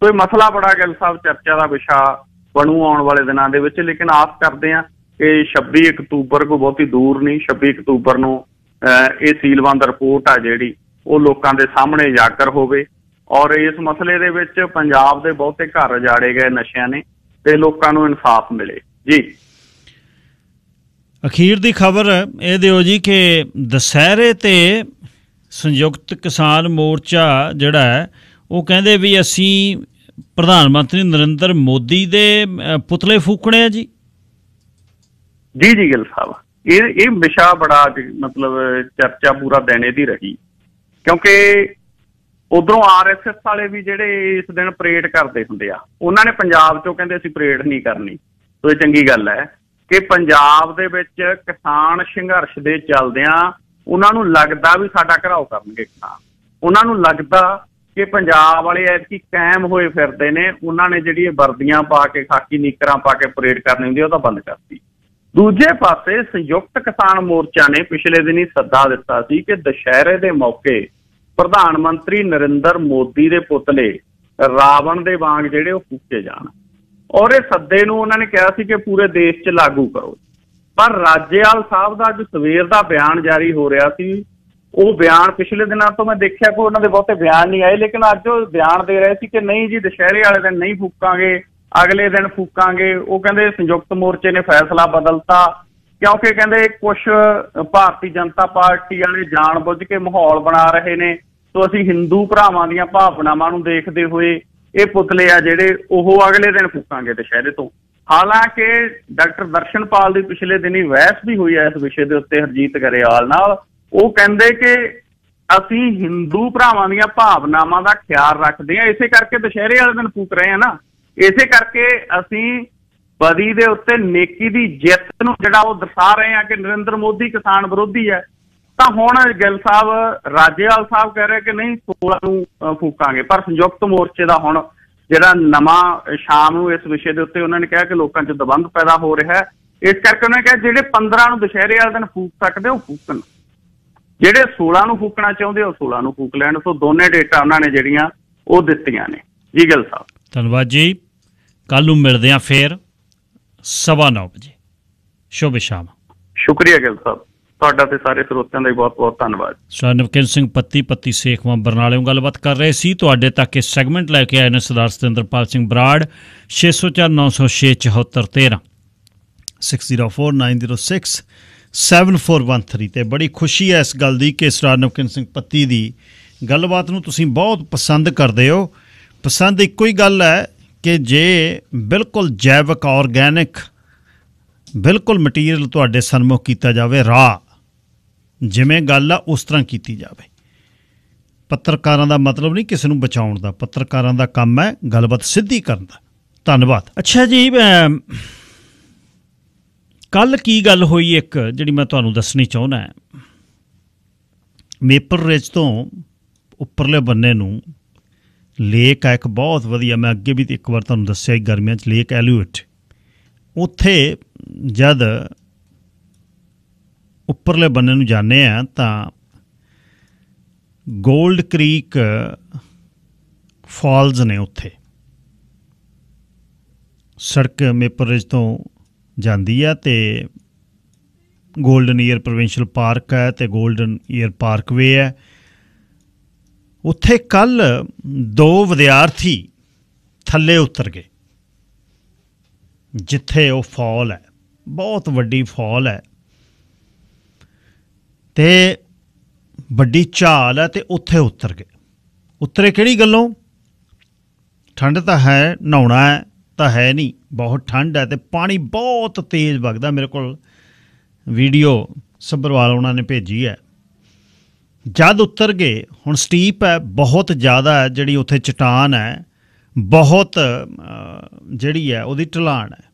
ਸੋ ਇਹ ਮਸਲਾ ਬੜਾ ਗੱਲ ਸਾਹਿਬ ਚਰਚਾ ਦਾ ਵਿਸ਼ਾ ਬਣੂ ਆਉਣ ਵਾਲੇ ਦਿਨਾਂ ਦੇ ਵਿੱਚ, ਲੇਕਿਨ ਆਸ ਕਰਦੇ ਹਾਂ ਇਹ 26 ਅਕਤੂਬਰ ਕੋ ਬਹੁਤੀ ਦੂਰ ਨਹੀਂ 26 ਅਕਤੂਬਰ ਨੂੰ ਅਹ, ਇਹ ਸੀਲਬੰਦ ਰਿਪੋਰਟ ਆ ਜਿਹੜੀ ਉਹ ਲੋਕਾਂ ਦੇ ਸਾਹਮਣੇ ਜਾਗਰ ਹੋਵੇ। ਔਰ ਇਸ ਮਸਲੇ ਦੇ ਵਿੱਚ ਪੰਜਾਬ ਦੇ ਬਹੁਤੇ ਘਰ ਉਜਾੜੇ ਗਏ ਨਸ਼ਿਆਂ ਨੇ ਤੇ ਲੋਕਾਂ ਨੂੰ ਇਨਸਾਫ ਮਿਲੇ। ਜੀ। ਅਖੀਰ ਦੀ ਖਬਰ ਇਹ ਦਿਓ ਜੀ ਕਿ ਦੁਸਹਿਰੇ ਤੇ ਸੰਯੁਕਤ ਕਿਸਾਨ ਮੋਰਚਾ ਜਿਹੜਾ ਹੈ ਉਹ ਕਹਿੰਦੇ ਵੀ ਅਸੀਂ ਪ੍ਰਧਾਨ ਮੰਤਰੀ ਨਰਿੰਦਰ ਮੋਦੀ ਦੇ ਪੁਤਲੇ ਫੂਕਣੇ ਆ ਜੀ। ਜੀ ਜੀ, ਗਿੱਲ ਸਾਹਿਬ। ਇਹ ਇਹ ਵਿਸ਼ਾ ਬੜਾ ਮਤਲਬ ਚਰਚਾ ਪੂਰਾ ਦਿਨ ਇਹਦੀ ਰਹੀ। ਕਿਉਂਕਿ ਉਧਰੋਂ ਆਰਐਸਐਸ ਵਾਲੇ ਵੀ ਜਿਹੜੇ ਇਸ ਦਿਨ ਪਰੇਡ ਕਰਦੇ ਹੁੰਦੇ ਆ, ਉਹਨਾਂ ਨੇ ਪੰਜਾਬ ਚੋਂ ਕਹਿੰਦੇ ਅਸੀਂ ਪਰੇਡ ਨਹੀਂ ਕਰਨੀ। ਸੋ ਇਹ ਚੰਗੀ ਗੱਲ ਹੈ ਕਿ ਪੰਜਾਬ ਦੇ ਵਿੱਚ ਕਿਸਾਨ ਸੰਘਰਸ਼ ਦੇ ਚੱਲਦਿਆਂ ਉਹਨਾਂ ਨੂੰ ਲੱਗਦਾ ਵੀ ਸਾਡਾ ਘਰਾਓ ਕਰਨਗੇ ਕਿਸਾਨ। ਉਹਨਾਂ ਨੂੰ ਲੱਗਦਾ ਕਿ ਪੰਜਾਬ ਵਾਲੇ ਐਤਕੀ ਕਾਇਮ ਹੋਏ ਫਿਰਦੇ ਨੇ, ਉਹਨਾਂ ਨੇ ਜਿਹੜੀ ਇਹ ਵਰਦੀਆਂ ਪਾ ਕੇ, ਖਾਕੀ ਨੀਕਰਾਂ ਪਾ ਕੇ ਪਰੇਡ ਕਰਨੀ ਹੁੰਦੀ ਉਹ ਤਾਂ ਬੰਦ ਕਰਤੀ। ਦੂਜੇ ਪਾਸੇ ਸੰਯੁਕਤ ਕਿਸਾਨ ਮੋਰਚਾ ਨੇ ਪਿਛਲੇ ਦਿਨੀ ਸੱਦਾ ਦਿੱਤਾ ਸੀ ਕਿ ਦੁਸ਼ਹਿਰੇ ਦੇ ਮੌਕੇ ਪ੍ਰਧਾਨ ਮੰਤਰੀ ਨਰਿੰਦਰ ਮੋਦੀ ਦੇ ਪੁਤਲੇ ਰਾਵਣ ਦੇ ਵਾਂਗ ਜਿਹੜੇ ਉਹ ਫੂਕੇ ਜਾਣ। ਔਰ ਇਹ ਸੱਦੇ ਨੂੰ ਉਹਨਾਂ ਨੇ ਕਿਹਾ ਸੀ ਕਿ ਪੂਰੇ ਦੇਸ਼ 'ਚ ਲਾਗੂ ਕਰੋ। ਪਰ ਰਾਜੇਵਾਲ ਸਾਹਿਬ ਦਾ ਅੱਜ ਸਵੇਰ ਦਾ ਬਿਆਨ ਜਾਰੀ ਹੋ ਰਿਹਾ ਸੀ। ਉਹ ਬਿਆਨ ਪਿਛਲੇ ਦਿਨਾਂ ਤੋਂ ਮੈਂ ਦੇਖਿਆ ਕਿ ਉਹਨਾਂ ਦੇ ਬਹੁਤੇ ਬਿਆਨ ਨਹੀਂ ਆਏ, ਲੇਕਿਨ ਅੱਜ ਉਹ ਬਿਆਨ ਦੇ ਰਹੇ ਸੀ ਕਿ ਨਹੀਂ ਜੀ, ਦੁਸ਼ਹਿਰੇ ਵਾਲੇ ਦਿਨ ਨਹੀਂ ਫੂਕਾਂਗੇ। ਅਗਲੇ ਦਿਨ ਫੂਕਾਂਗੇ। ਉਹ ਕਹਿੰਦੇ ਸੰਯੁਕਤ ਮੋਰਚੇ ਨੇ ਫੈਸਲਾ ਬਦਲਤਾ। ਕਿਉਂਕਿ ਕਹਿੰਦੇ ਕੁਝ ਭਾਰਤੀ ਜਨਤਾ ਪਾਰਟੀ ਵਾਲੇ ਜਾਣਬੁੱਝ ਕੇ ਮਾਹੌਲ ਬਣਾ ਰਹੇ ਨੇ। ਸੋ ਅਸੀਂ ਹਿੰਦੂ ਭਰਾਵਾਂ ਦੀਆਂ ਭਾਵਨਾਵਾਂ ਨੂੰ ਦੇਖਦੇ ਹੋਏ ਇਹ ਪੁਤਲੇ ਆ ਜਿਹੜੇ ਉਹ ਅਗਲੇ ਦਿਨ ਫੂਕਾਂਗੇ ਦੁਸ਼ਹਿਰੇ ਤੋਂ। ਹਾਲਾਂਕਿ ਡਾਕਟਰ ਦਰਸ਼ਨਪਾਲ ਦੀ ਪਿਛਲੇ ਦਿਨੀ ਵਹਿਸ ਵੀ ਹੋਈ ਹੈ ਇਸ ਵਿਸ਼ੇ ਦੇ ਉੱਤੇ ਹਰਜੀਤ ਗਰੇਵਾਲ ਨਾਲ। ਉਹ ਕਹਿੰਦੇ ਕਿ ਅਸੀਂ ਹਿੰਦੂ ਭਰਾਵਾਂ ਦੀਆਂ ਭਾਵਨਾਵਾਂ ਦਾ ਖਿਆਲ ਰੱਖਦੇ ਹਾਂ ਇਸੇ ਕਰਕੇ ਦੁਸ਼ਹਿਰੇ ਵਾਲੇ ਦਿਨ ਫੂਕ ਰਹੇ ਹਾਂ ਨਾ। ਇਸੇ ਕਰਕੇ ਅਸੀਂ ਬਦੀ ਦੇ ਉੱਤੇ ਨੇਕੀ ਦੀ ਜਿੱਤ ਨੂੰ ਜਿਹੜਾ ਉਹ ਦਰਸਾ ਰਹੇ ਹਾਂ ਕਿ ਨਰਿੰਦਰ ਮੋਦੀ ਕਿਸਾਨ ਵਿਰੋਧੀ ਹੈ, ਤਾਂ ਹੁਣ ਗਿੱਲ ਸਾਹਿਬ, ਰਾਜੇਵਾਲ ਸਾਹਿਬ ਕਹਿ ਰਹੇ ਕਿ ਨਹੀਂ 16 ਨੂੰ ਫੂਕਾਂਗੇ। ਪਰ ਸੰਯੁਕਤ ਮੋਰਚੇ ਦਾ ਹੁਣ ਜਿਹੜਾ ਨਵਾਂ ਸ਼ਾਮ ਨੂੰ ਇਸ ਵਿਸ਼ੇ ਦੇ ਉੱਤੇ ਉਹਨਾਂ ਨੇ ਕਿਹਾ ਕਿ ਲੋਕਾਂ 'ਚ ਦਬੰਗ ਪੈਦਾ ਹੋ ਰਿਹਾ ਹੈ। ਇਸ ਕਰਕੇ ਉਹਨਾਂ ਨੇ ਕਿਹਾ, ਜਿਹੜੇ 15 ਨੂੰ ਦੁਸ਼ਹਿਰੇ ਵਾਲੇ ਦਿਨ ਫੂਕ ਸਕਦੇ, ਉਹ ਫੂਕਣ। ਜਿਹੜੇ 16 ਨੂੰ ਫੂਕਣਾ ਚਾਹੁੰਦੇ, ਉਹ 16 ਨੂੰ ਫੂਕ ਲੈਣ। ਸੋ ਦੋਨੇ ਡੇਟਾ ਉਹਨਾਂ ਨੇ ਜਿਹੜੀਆਂ, ਉਹ ਦਿੱਤੀਆਂ ਨੇ। ਜੀ ਗਿੱਲ ਸਾਹਿਬ। ਧੰਨਵਾਦ ਜੀ। ਕੱਲ ਨੂੰ ਮਿਲਦੇ ਆ ਫੇਰ ਸਵਾ ਨੌ ਵਜੇ। ਸ਼ੁਭ ਸ਼ਾਮ। ਸ਼ੁਕਰੀਆ ਗਿੱਲ ਸਾਹਿਬ। ਤੁਹਾਡਾ ਤੇ ਸਾਰੇ ਸਰੋਤਿਆਂ ਦਾ ਵੀ ਬਹੁਤ-ਬਹੁਤ ਧੰਨਵਾਦ। ਸਰ ਨਵਕਿਨ ਸਿੰਘ ਪੱਤੀ ਪੱਤੀ ਸੇਖਵਾਂ ਬਰਨਾਲਿਓਂ ਗੱਲਬਾਤ ਕਰ ਰਹੇ ਸੀ। ਤੁਹਾਡੇ ਤੱਕ ਇਹ ਸੈਗਮੈਂਟ ਲੈ ਕੇ ਆਏ ਨੇ ਸਰਦਾਰ ਸਤਿੰਦਰਪਾਲ ਸਿੰਘ ਬਰਾੜ 6049067413 604906 7413 ਤੇ ਬੜੀ ਖੁਸ਼ੀ ਹੈ ਇਸ ਗੱਲ ਦੀ ਕਿ ਸਰਦਾਰ ਨਵਕਿਨ ਸਿੰਘ ਪੱਤੀ ਦੀ ਗੱਲਬਾਤ ਨੂੰ ਤੁਸੀਂ ਬਹੁਤ ਪਸੰਦ ਕਰਦੇ ਹੋ। ਪਸੰਦ ਇੱਕੋ ਹੀ ਗੱਲ ਹੈ ਕਿ ਜੇ ਬਿਲਕੁਲ ਜੈਵਿਕ ਆਰਗੈਨਿਕ ਬਿਲਕੁਲ ਮਟੀਰੀਅਲ ਤੁਹਾਡੇ ਸਨਮੁਖ ਕੀਤਾ ਜਾਵੇ, ਰਾਹ, ਜਿਵੇਂ ਗੱਲ ਆ, ਉਸ ਤਰ੍ਹਾਂ ਕੀਤੀ ਜਾਵੇ। ਪੱਤਰਕਾਰਾਂ ਦਾ ਮਤਲਬ ਨਹੀਂ ਕਿਸੇ ਨੂੰ ਬਚਾਉਣ ਦਾ, ਪੱਤਰਕਾਰਾਂ ਦਾ ਕੰਮ ਹੈ ਗੱਲਬਾਤ ਸਿੱਧੀ ਕਰਨ ਦਾ। ਧੰਨਵਾਦ। ਅੱਛਾ ਜੀ ਕੱਲ ਕੀ ਗੱਲ ਹੋਈ ਇੱਕ, ਜਿਹੜੀ ਮੈਂ ਤੁਹਾਨੂੰ ਦੱਸਣੀ ਚਾਹੁੰਦਾ ਹਾਂ? ਮੇਪਲ ਰਿਜ ਤੋਂ ਉੱਪਰਲੇ ਬੰਨੇ ਨੂੰ ਲੇਕ ਆ ਇੱਕ ਬਹੁਤ ਵਧੀਆ, ਮੈਂ ਅੱਗੇ ਵੀ ਇੱਕ ਵਾਰ ਤੁਹਾਨੂੰ ਦੱਸਿਆ ਗਰਮੀਆਂ 'ਚ, ਲੇਕ ਐਲੂਏਟ ਉੱਥੇ ਜਦ ਉੱਪਰਲੇ ਬੰਨੇ ਨੂੰ ਜਾਂਦੇ ਆ, ਤਾਂ 골ਡ ਕ੍ਰੀਕ ਫਾਲਸ ਨੇ ਉੱਥੇ। ਸੜਕ ਮੇਪਰ ਰਿਜ ਤੋਂ ਜਾਂਦੀ ਆ ਤੇ 골ਡਨ ਈਅਰ ਪ੍ਰੋਵਿੰਸ਼ੀਅਲ ਪਾਰਕ ਹੈ ਤੇ 골ਡਨ ਈਅਰ ਪਾਰਕਵੇ ਹੈ ਉੱਥੇ ਕੱਲ ਦੋ ਵਿਦਿਆਰਥੀ ਥੱਲੇ ਉਤਰ ਗਏ, ਜਿੱਥੇ ਉਹ ਫਾਲ ਹੈ, ਬਹੁਤ ਵੱਡੀ ਫਾਲ ਹੈ। ਤੇ ਵੱਡੀ ਝਾਲ ਹੈ ਤੇ ਉੱਥੇ ਉਤਰ ਗਏ। ਉਤਰੇ ਕਿਹੜੀ ਗੱਲੋਂ? ਠੰਡ ਤਾਂ ਹੈ, ਨਹਾਉਣਾ ਹੈ, ਤਾਂ ਹੈ ਨਹੀਂ, ਬਹੁਤ ਠੰਡ ਹੈ ਤੇ ਪਾਣੀ ਬਹੁਤ ਤੇਜ਼ ਵਗਦਾ ਮੇਰੇ ਕੋਲ। ਵੀਡੀਓ ਸੱਭਰਵਾਲ ਉਹਨਾਂ ਨੇ ਭੇਜੀ ਹੈ। ਜਦ ਉਤਰ ਗਏ, ਹੁਣ ਸਟੀਪ ਹੈ, ਬਹੁਤ ਜ਼ਿਆਦਾ ਹੈ, ਜਿਹੜੀ ਉੱਥੇ ਚਟਾਨ ਹੈ, ਬਹੁਤ ਜਿਹੜੀ ਹੈ, ਉਹਦੀ ਢਲਾਣ ਹੈ।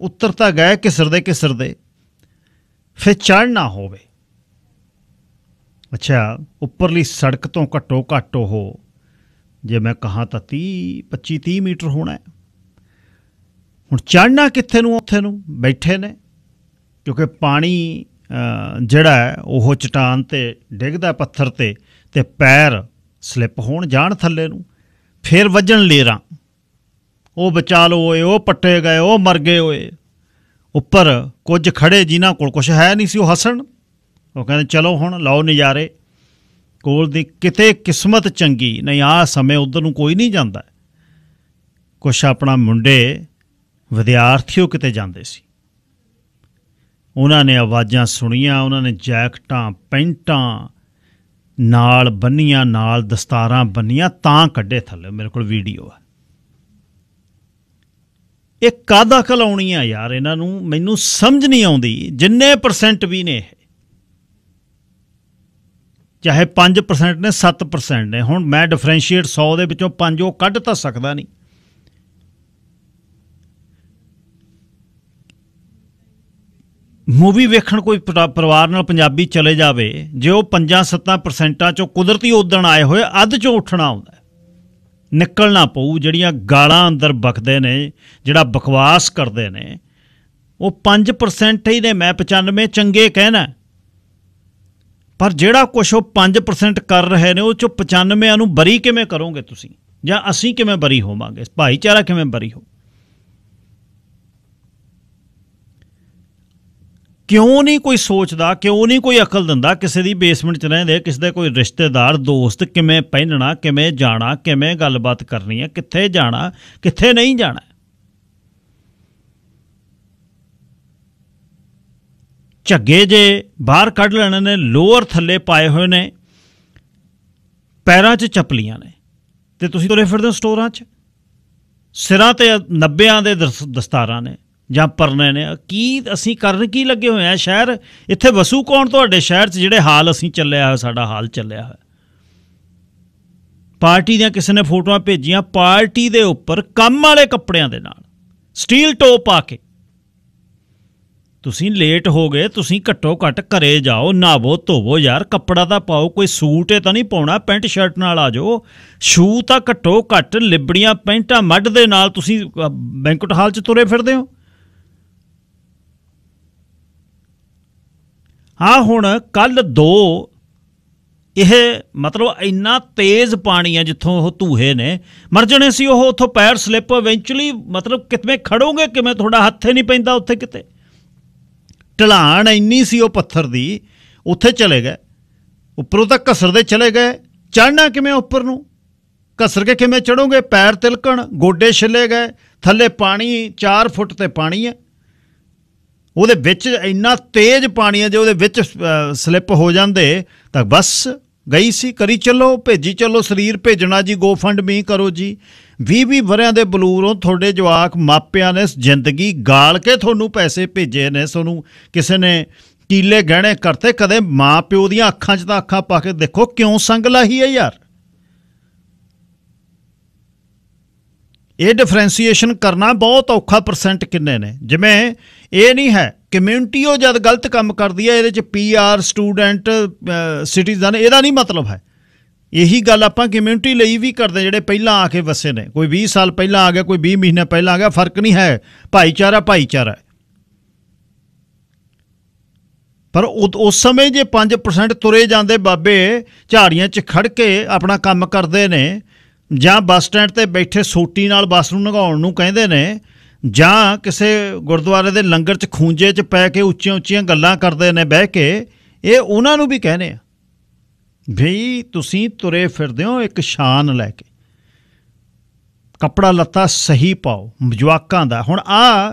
ਉੱਤਰ ਤਾਂ ਗਏ ਕਿਸਰਦੇ ਕਿਸਰਦੇ ਫਿਰ ਚੜ੍ਹਨਾ ਹੋਵੇ। ਅੱਛਾ, ਉੱਪਰਲੀ ਸੜਕ ਤੋਂ ਘੱਟੋ ਘੱਟ ਉਹ, ਜੇ ਮੈਂ ਕਹਾਂ ਤਾਂ 30 25 30 ਮੀਟਰ ਹੋਣਾ ਹੈ। ਹੁਣ ਚੜ੍ਹਨਾ ਕਿੱਥੇ ਨੂੰ, ਉੱਥੇ ਨੂੰ? ਬੈਠੇ ਨੇ। ਕਿਉਂਕਿ ਪਾਣੀ ਜਿਹੜਾ ਹੈ, ਉਹ ਚਟਾਨ ਤੇ ਡਿੱਗਦਾ ਪੱਥਰ ਤੇ ਤੇ ਪੈਰ ਸਲਿੱਪ ਹੋਣ ਜਾਣ ਥੱਲੇ ਨੂੰ, ਫਿਰ ਵੱਜਣ ਲੇਰਾਂ। ਉਹ ਬਚਾ ਲਓ ਓਏ, ਉਹ ਪੱਟੇ ਗਏ, ਉਹ ਮਰ ਗਏ ਓਏ। ਉੱਪਰ ਕੁਝ ਖੜੇ ਜਿਨ੍ਹਾਂ ਕੋਲ ਕੁਝ ਹੈ ਨਹੀਂ ਸੀ, ਉਹ ਹੱਸਣ। ਉਹ ਕਹਿੰਦੇ, ਚਲੋ ਹੁਣ ਲਓ ਨਜ਼ਾਰੇ। ਕੋਲ ਦੀ ਕਿਤੇ ਕਿਸਮਤ ਚੰਗੀ, ਨਹੀਂ ਆ ਸਮੇਂ ਉਧਰ ਨੂੰ ਕੋਈ ਨਹੀਂ ਜਾਂਦਾ। ਕੁਛ ਆਪਣਾ ਮੁੰਡੇ ਵਿਦਿਆਰਥੀਓ ਕਿਤੇ ਜਾਂਦੇ ਸੀ। ਉਹਨਾਂ ਨੇ ਆਵਾਜ਼ਾਂ ਸੁਣੀਆਂ, ਉਹਨਾਂ ਨੇ ਜੈਕਟਾਂ, ਪੈਂਟਾਂ ਨਾਲ ਬੰਨੀਆਂ, ਨਾਲ ਦਸਤਾਰਾਂ ਬੰਨੀਆਂ, ਤਾਂ ਕੱਢੇ ਥੱਲੇ, ਮੇਰੇ ਕੋਲ ਵੀਡੀਓ ਹੈ ਇਹ ਕਾਦਾ ਕਲਾਉਣੀ ਆ ਯਾਰ ਇਹਨਾਂ ਨੂੰ? ਮੈਨੂੰ ਸਮਝ ਨਹੀਂ ਆਉਂਦੀ, ਜਿੰਨੇ ਪਰਸੈਂਟ ਵੀ ਨੇ ਇਹ। ਚਾਹੇ 5% ਨੇ 7% ਨੇ, ਹੁਣ ਮੈਂ ਡਿਫਰੈਂਸ਼ੀਏਟ 100 ਦੇ ਵਿੱਚੋਂ 5 ਉਹ ਕੱਢ ਤਾਂ ਸਕਦਾ ਨਹੀਂ। ਮੂਵੀ ਵੇਖਣ ਕੋਈ ਪਰਿ- ਪਰਿਵਾਰ ਨਾਲ ਪੰਜਾਬੀ ਚਲੇ ਜਾਵੇ, ਜੇ ਉਹ 5-7% ਚੋਂ ਕੁਦਰਤੀ ਉਦਣ ਆਏ ਹੋਏ, ਅੱਧ ਚੋਂ ਉੱਠਣਾ ਆਉਂਦਾ ਨਿਕਲਣਾ ਪਊ, ਜਿਹੜੀਆਂ ਗਾਲਾਂ ਅੰਦਰ ਬਖਦੇ ਨੇ, ਜਿਹੜਾ ਬਕਵਾਸ ਕਰਦੇ ਨੇ, ਉਹ 5% ਹੀ ਨੇ, ਮੈਂ 95 ਚੰਗੇ ਕਹਿਣਾ ਪਰ ਜਿਹੜਾ ਕੁਛ ਉਹ 5% ਕਰ ਰਹੇ ਨੇ, ਉਹ ਚੋਂ 95 ਨੂੰ ਬਰੀ ਕਿਵੇਂ ਕਰੋਗੇ ਤੁਸੀਂ? ਜਾਂ ਅਸੀਂ ਕਿਵੇਂ ਬਰੀ ਹੋਵਾਂਗੇ? ਭਾਈਚਾਰਾ ਕਿਵੇਂ ਬਰੀ ਹੋ ਕਿਉਂ ਨਹੀਂ ਕੋਈ ਸੋਚਦਾ, ਕਿਉਂ ਨਹੀਂ ਕੋਈ ਅਕਲ ਦਿੰਦਾ ਕਿਸੇ ਦੀ ਬੇਸਮੈਂਟ 'ਚ ਰਹਿੰਦੇ, ਕਿਸੇ ਦੇ ਕੋਈ ਰਿਸ਼ਤੇਦਾਰ, ਦੋਸਤ, ਕਿਵੇਂ ਪਹਿਨਣਾ, ਕਿਵੇਂ ਜਾਣਾ, ਕਿਵੇਂ ਗੱਲਬਾਤ ਕਰਨੀ ਹੈ, ਕਿੱਥੇ ਜਾਣਾ, ਕਿੱਥੇ ਨਹੀਂ ਜਾਣਾ? ਝੱਗੇ ਜੇ ਬਾਹਰ ਕੱਢ ਲੈਣੇ ਨੇ, ਲੋਅਰ ਥੱਲੇ ਪਾਏ ਹੋਏ ਨੇ, ਪੈਰਾਂ 'ਚ ਚੱਪਲੀਆਂ ਨੇ, ਤੇ ਤੁਸੀਂ ਤੁਰੇ ਫਿਰਦੇ ਹੋ ਸਟੋਰਾਂ 'ਚ? ਸਿਰਾਂ ਤੇ 90ਾਂ ਦੇ ਦਸ- ਦਸਤਾਰਾਂ ਨੇ ਜਾਂ ਪਰਨੇ ਨੇ। ਕੀ ਅਸੀਂ ਕਰਨ ਕੀ ਲੱਗੇ ਹੋਏ ਆ ਸ਼ਹਿਰ? ਇੱਥੇ ਵਸੂ ਕੌਣ ਤੁਹਾਡੇ ਸ਼ਹਿਰ 'ਚ ਜਿਹੜੇ ਹਾਲ ਅਸੀਂ ਚੱਲਿਆ ਹੋਇਆ ਸਾਡਾ ਹਾਲ ਚੱਲਿਆ ਹੋਇਆ? ਪਾਰਟੀ ਦੀਆਂ ਕਿਸੇ ਨੇ ਫੋਟੋਆਂ ਭੇਜੀਆਂ ਪਾਰਟੀ ਦੇ ਉੱਪਰ ਕੰਮ ਵਾਲੇ ਕੱਪੜਿਆਂ ਦੇ ਨਾਲ। ਸਟੀਲ ਟੋਪ ਪਾ ਕੇ। ਤੁਸੀਂ ਲੇਟ ਹੋ ਗਏ ਤੁਸੀਂ ਘੱਟੋ ਘੱਟ ਘਰੇ ਜਾਓ ਨਹਾਵੋ ਧੋਵੋ ਯਾਰ ਕੱਪੜਾ ਤਾਂ ਪਾਓ ਕੋਈ ਸੂਟ ਇਹ ਤਾਂ ਨਹੀਂ ਪਾਉਣਾ ਪੈਂਟ ਸ਼ਰਟ ਨਾਲ ਆ ਜਾਓ। ਸ਼ੂ ਤਾਂ ਘੱਟੋ ਘੱਟ ਲਿਬੜੀਆਂ ਪੈਂਟਾਂ ਮੱਡ ਦੇ ਨਾਲ ਤੁਸੀਂ ਅ, ਬੈਂਕਟ ਹਾਲ 'ਚ ਤੁਰੇ ਫਿਰਦੇ ਹੋ। ਹਾਂ ਹੁਣ ਕੱਲ ਦੋ, ਇਹ ਮਤਲਬ ਇੰਨਾ ਤੇਜ਼ ਪਾਣੀ ਹੈ ਜਿੱਥੋਂ ਉਹ ਧੂਹੇ ਨੇ। ਮਰ ਜਣੇ ਸੀ ਉਹ ਉੱਥੋਂ ਪੈਰ ਸਲਿੱਪ ਇਵੈਂਚੁਅਲੀ ਮਤਲਬ ਕਿਤਵੇਂ ਖੜੋਗੇ, ਕਿਵੇਂ ਤੁਹਾਡਾ ਹੱਥੇ ਨਹੀਂ ਪੈਂਦਾ ਉੱਥੇ ਕਿਤੇ? ਢਲਾਣ ਇੰਨੀ ਸੀ ਉਹ ਪੱਥਰ ਦੀ, ਉੱਥੇ ਚਲੇ ਗਏ। ਉੱਪਰੋਂ ਤਾਂ ਘਸਰਦੇ ਚਲੇ ਗਏ। ਚੜਨਾ ਕਿਵੇਂ ਉੱਪਰ ਨੂੰ? ਘਸਰ ਕੇ ਕਿਵੇਂ ਚੜੋਗੇ ਪੈਰ ਤਿਲਕਣ, ਗੋਡੇ ਛਿੱਲੇ ਗਏ। ਥੱਲੇ ਪਾਣੀ 4 ਫੁੱਟ ਤੇ ਪਾਣੀ ਹੈ ਉਹਦੇ ਵਿੱਚ ਇੰਨਾ ਤੇਜ਼ ਪਾਣੀ ਹੈ ਜੇ ਉਹਦੇ ਵਿੱਚ ਸਲਿੱਪ ਹੋ ਜਾਂਦੇ, ਤਾਂ ਬਸ ਗਈ ਸੀ, ਕਰੀ ਚੱਲੋ, ਭੇਜੀ ਚੱਲੋ, ਸਰੀਰ ਭੇਜਣਾ ਜੀ ਗੋ ਫੰਡ ਮੀ ਕਰੋ ਜੀ। 20 20 ਵਰਿਆਂ ਦੇ ਬਲੂਰੋਂ ਤੁਹਾਡੇ ਜਵਾਕ ਮਾਪਿਆਂ ਨੇ ਜ਼ਿੰਦਗੀ ਗਾਲ ਕੇ ਤੁਹਾਨੂੰ ਪੈਸੇ ਭੇਜੇ ਨੇ, ਤੁਹਾਨੂੰ ਕਿਸੇ ਨੇ ਕੀਲੇ ਗਹਿਣੇ ਕਰਤੇ, ਕਦੇ ਮਾਂ ਪਿਓ ਦੀਆਂ ਅੱਖਾਂ 'ਚ ਤਾਂ ਅੱਖਾਂ ਪਾ ਕੇ ਦੇਖੋ ਕਿਉਂ ਸੰਗ ਲਾਹੀ ਹੈ ਯਾਰ? ਇਹ ਡਿਫਰੈਂਸੀਏਸ਼ਨ ਕਰਨਾ ਬਹੁਤ ਔਖਾ ਪਰਸੈਂਟ ਕਿੰਨੇ ਨੇ? ਜਿਵੇਂ ਇਹ ਨਹੀਂ ਹੈ ਕਮਿਊਨਿਟੀ ਉਹ ਜਦ ਗਲਤ ਕੰਮ ਕਰਦੀ ਹੈ, ਇਹਦੇ ਚ ਪੀਆਰ ਸਟੂਡੈਂਟ ਸਿਟੀਜ਼ਨ ਇਹਦਾ ਨਹੀਂ ਮਤਲਬ ਹੈ। ਇਹੀ ਗੱਲ ਆਪਾਂ ਕਮਿਊਨਿਟੀ ਲਈ ਵੀ ਕਰਦੇ ਜਿਹੜੇ ਪਹਿਲਾਂ ਆ ਕੇ ਵਸੇ ਨੇ। ਕੋਈ 20 ਸਾਲ ਪਹਿਲਾਂ ਆ ਗਿਆ, ਕੋਈ 20 ਮਹੀਨੇ ਪਹਿਲਾਂ ਆ ਗਿਆ, ਫ਼ਰਕ ਨਹੀਂ ਹੈ। ਭਾਈਚਾਰਾ ਭਾਈਚਾਰਾ ਪਰ ਉਸ ਸਮੇਂ ਜੇ 5% ਤੁਰੇ ਜਾਂਦੇ ਬਾਬੇ, ਝਾੜੀਆਂ 'ਚ ਖੜ ਕੇ ਆਪਣਾ ਕੰਮ ਕਰਦੇ ਨੇ ਜਾਂ ਬੱਸ ਸਟੈਂਡ ਤੇ ਬੈਠੇ ਸੋਟੀ ਨਾਲ ਬੱਸ ਨੂੰ ਨਗਾਉਣ ਨੂੰ ਕਹਿੰਦੇ ਨੇ, ਜਾਂ ਕਿਸੇ ਗੁਰਦੁਆਰੇ ਦੇ ਲੰਗਰ 'ਚ ਖੂੰਜੇ 'ਚ ਪੈ ਕੇ ਉੱਚੀਆਂ ਉੱਚੀਆਂ ਗੱਲਾਂ ਕਰਦੇ ਨੇ ਬਹਿ ਕੇ, ਇਹ ਉਹਨਾਂ ਨੂੰ ਵੀ ਕਹਿੰਦੇ ਆ। ਭਈ ਤੁਸੀਂ ਤੁਰੇ ਫਿਰਦੇ ਹੋ ਇੱਕ ਸ਼ਾਨ ਲੈ ਕੇ। ਕੱਪੜਾ ਲੱਤਾ ਸਹੀ ਪਾਓ, ਜਵਾਕਾਂ ਦਾ। ਹੁਣ ਆ,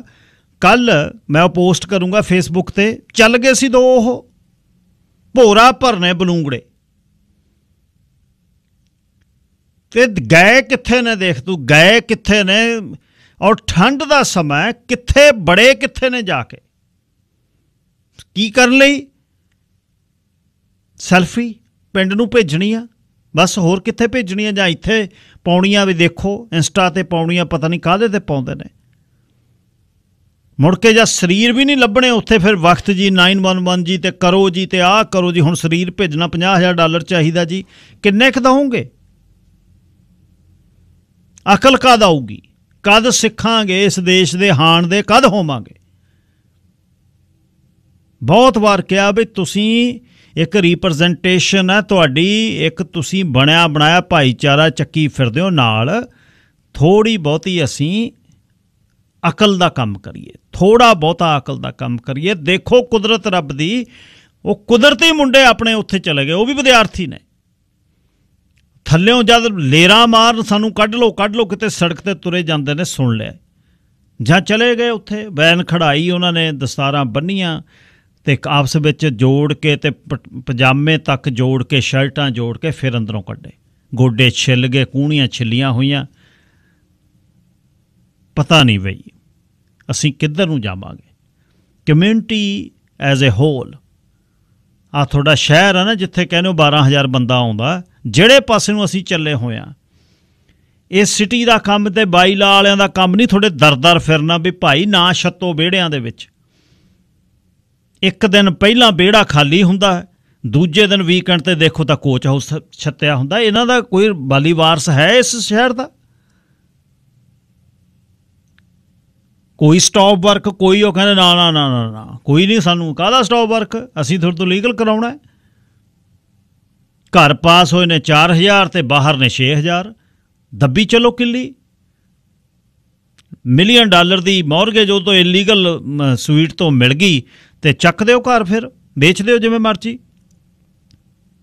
ਕੱਲ ਮੈਂ ਉਹ ਪੋਸਟ ਕਰੂੰਗਾ ਫੇਸਬੁੱਕ ਤੇ, ਚੱਲ ਗਏ ਸੀ ਦੋ ਉਹ। ਭੋਰਾ ਭਰਨੇ ਬਲੂੰਗੜੇ। ਤੇ ਗਏ ਕਿੱਥੇ ਨੇ ਦੇਖ ਤੂੰ? ਗਏ ਕਿੱਥੇ ਨੇ? ਔਰ ਠੰਡ ਦਾ ਸਮਾਂ ਕਿੱਥੇ ਬੜੇ ਕਿੱਥੇ ਨੇ ਜਾ ਕੇ? ਕੀ ਕਰਨ ਲਈ? ਸੈਲਫੀ ਪਿੰਡ ਨੂੰ ਭੇਜਣੀ ਆ। ਬਸ ਹੋਰ ਕਿੱਥੇ ਭੇਜਣੀ ਆ ਜਾਂ ਇੱਥੇ ਪਾਉਣੀਆਂ ਵੀ ਦੇਖੋ, ਇੰਸਟਾ ਤੇ ਪਾਉਣੀਆਂ ਪਤਾ ਨਹੀਂ ਕਾਹਦੇ ਤੇ ਪਾਉਂਦੇ ਨੇ। ਮੁੜ ਕੇ ਜਾਂ ਸਰੀਰ ਵੀ ਨਹੀਂ ਲੱਭਣੇ, ਉੱਥੇ ਫਿਰ ਵਕਤ ਜੀ 911 ਜੀ ਤੇ ਕਰੋ ਜੀ ਤੇ ਆਹ ਕਰੋ ਜੀ, ਹੁਣ ਸਰੀਰ ਭੇਜਣਾ 50000 ਡਾਲਰ ਚਾਹੀਦਾ ਜੀ। ਕਿੰਨੇ ਕ ਦਵੋਗੇ ਅਕਲ ਕਦ ਆਊਗੀ? ਕਦ ਸਿੱਖਾਂਗੇ ਇਸ ਦੇਸ਼ ਦੇ ਹਾਣ ਦੇ? ਕਦ ਹੋਵਾਂਗੇ? ਬਹੁਤ ਵਾਰ ਕਿਹਾ ਵੀ ਤੁਸੀਂ ਇੱਕ ਰਿਪਰੈਜ਼ੈਂਟੇਸ਼ਨ ਹੈ ਤੁਹਾਡੀ, ਇੱਕ ਤੁਸੀਂ ਬਣਿਆ ਬਣਾਇਆ ਭਾਈਚਾਰਾ ਚੱਕੀ ਫਿਰਦੇ ਹੋ ਨਾਲ। ਥੋੜੀ ਬਹੁਤੀ ਅਸੀਂ ਅਕਲ ਦਾ ਕੰਮ ਕਰੀਏ। ਥੋੜਾ ਬਹੁਤਾ ਅਕਲ ਦਾ ਕੰਮ ਕਰੀਏ। ਦੇਖੋ ਕੁਦਰਤ ਰੱਬ ਦੀ, ਉਹ ਕੁਦਰਤੀ ਮੁੰਡੇ ਆਪਣੇ ਉੱਥੇ ਚਲੇ ਗਏ, ਉਹ ਵੀ ਵਿਦਿਆਰਥੀ ਨੇ। ਥੱਲਿਓਂ ਜਦ ਲੇਰਾ ਮਾਰਨ ਸਾਨੂੰ ਕੱਢ ਲਓ ਕੱਢ ਲਓ, ਕਿਤੇ ਸੜਕ ਤੇ ਤੁਰੇ ਜਾਂਦੇ ਨੇ, ਸੁਣ ਲਿਆ। ਜਾਂ ਚਲੇ ਗਏ ਉੱਥੇ ਬੈਨ ਖੜਾਈ ਉਹਨਾਂ ਨੇ, ਦਸਤਾਰਾਂ ਬੰਨੀਆਂ ਤੇ ਆਪਸ ਵਿੱਚ ਜੋੜ ਕੇ ਤੇ ਪਜਾਮੇ ਤੱਕ ਜੋੜ ਕੇ, ਸ਼ਰਟਾਂ ਜੋੜ ਕੇ ਫਿਰ ਅੰਦਰੋਂ ਕੱਢੇ। ਗੋਡੇ ਛਿੱਲ ਗਏ ਕੂਣੀਆਂ ਛਿੱਲੀਆਂ ਹੋਈਆਂ। ਪਤਾ ਨਹੀਂ ਬਈ, ਅਸੀਂ ਕਿੱਧਰ ਨੂੰ ਜਾਵਾਂਗੇ? ਕਮਿਊਨਿਟੀ ਐਜ਼ ਅ ਹੋਲ ਆ ਤੁਹਾਡਾ ਸ਼ਹਿਰ ਆ ਨਾ ਜਿੱਥੇ ਕਹਿੰਦੇ 12000 ਬੰਦਾ ਆਉਂਦਾ, ਜਿਹੜੇ ਪਾਸੇ ਨੂੰ ਅਸੀਂ ਚੱਲੇ ਹੋਇਆ ਇਹ ਸਿਟੀ ਦਾ ਕੰਮ ਤੇ ਬਾਈਲਾ ਵਾਲਿਆਂ ਦਾ ਕੰਮ ਨਹੀਂ, ਤੁਹਾਡੇ ਦਰਦਰ ਫਿਰਨਾ ਵੀ ਭਾਈ ਨਾ ਛੱਤੋ ਵਿਹੜਿਆਂ ਦੇ ਵਿੱਚ। ਇੱਕ ਦਿਨ ਪਹਿਲਾਂ ਵਿਹੜਾ ਖਾਲੀ ਹੁੰਦਾ, ਦੂਜੇ ਦਿਨ ਵੀਕਐਂਡ ਤੇ ਦੇਖੋ ਤਾਂ ਕੋਚ ਹਾਊਸ ਛੱਤਿਆ ਹੁੰਦਾ, ਇਹਨਾਂ ਦਾ ਕੋਈ ਬਾਲੀ ਵਾਰਸ ਹੈ ਇਸ ਸ਼ਹਿਰ ਦਾ? ਕੋਈ ਸਟਾਪ ਵਰਕ ਕੋਈ ਉਹ ਕਹਿੰਦੇ ਨਾ ਨਾ ਨਾ ਨਾ ਨਾ। ਕੋਈ ਨਹੀਂ ਸਾਨੂੰ, ਕਾਹਦਾ ਸਟਾਪ ਵਰਕ ਅਸੀਂ ਤੁਹਾਡੇ ਤੋਂ ਲੀਗਲ ਕਰਾਉਣਾ ਹੈ। ਘਰ ਪਾਸ ਹੋਏ ਨੇ 4000 ਤੇ ਬਾਹਰ ਨੇ 6000 ਦੱਬੀ ਚਲੋ ਕਿੱਲੀ। ਮਿਲੀਅਨ ਡਾਲਰ ਦੀ ਮੌਰਗੇਜ ਉਹ ਤੋਂ ਇਲੀਗਲ ਸਵੀਟ ਤੋਂ ਮਿਲ ਗਈ ਤੇ ਚੱਕ ਦਿਓ ਘਰ ਫਿਰ, ਵੇਚ ਦਿਓ ਜਿਵੇਂ ਮਰਜ਼ੀ।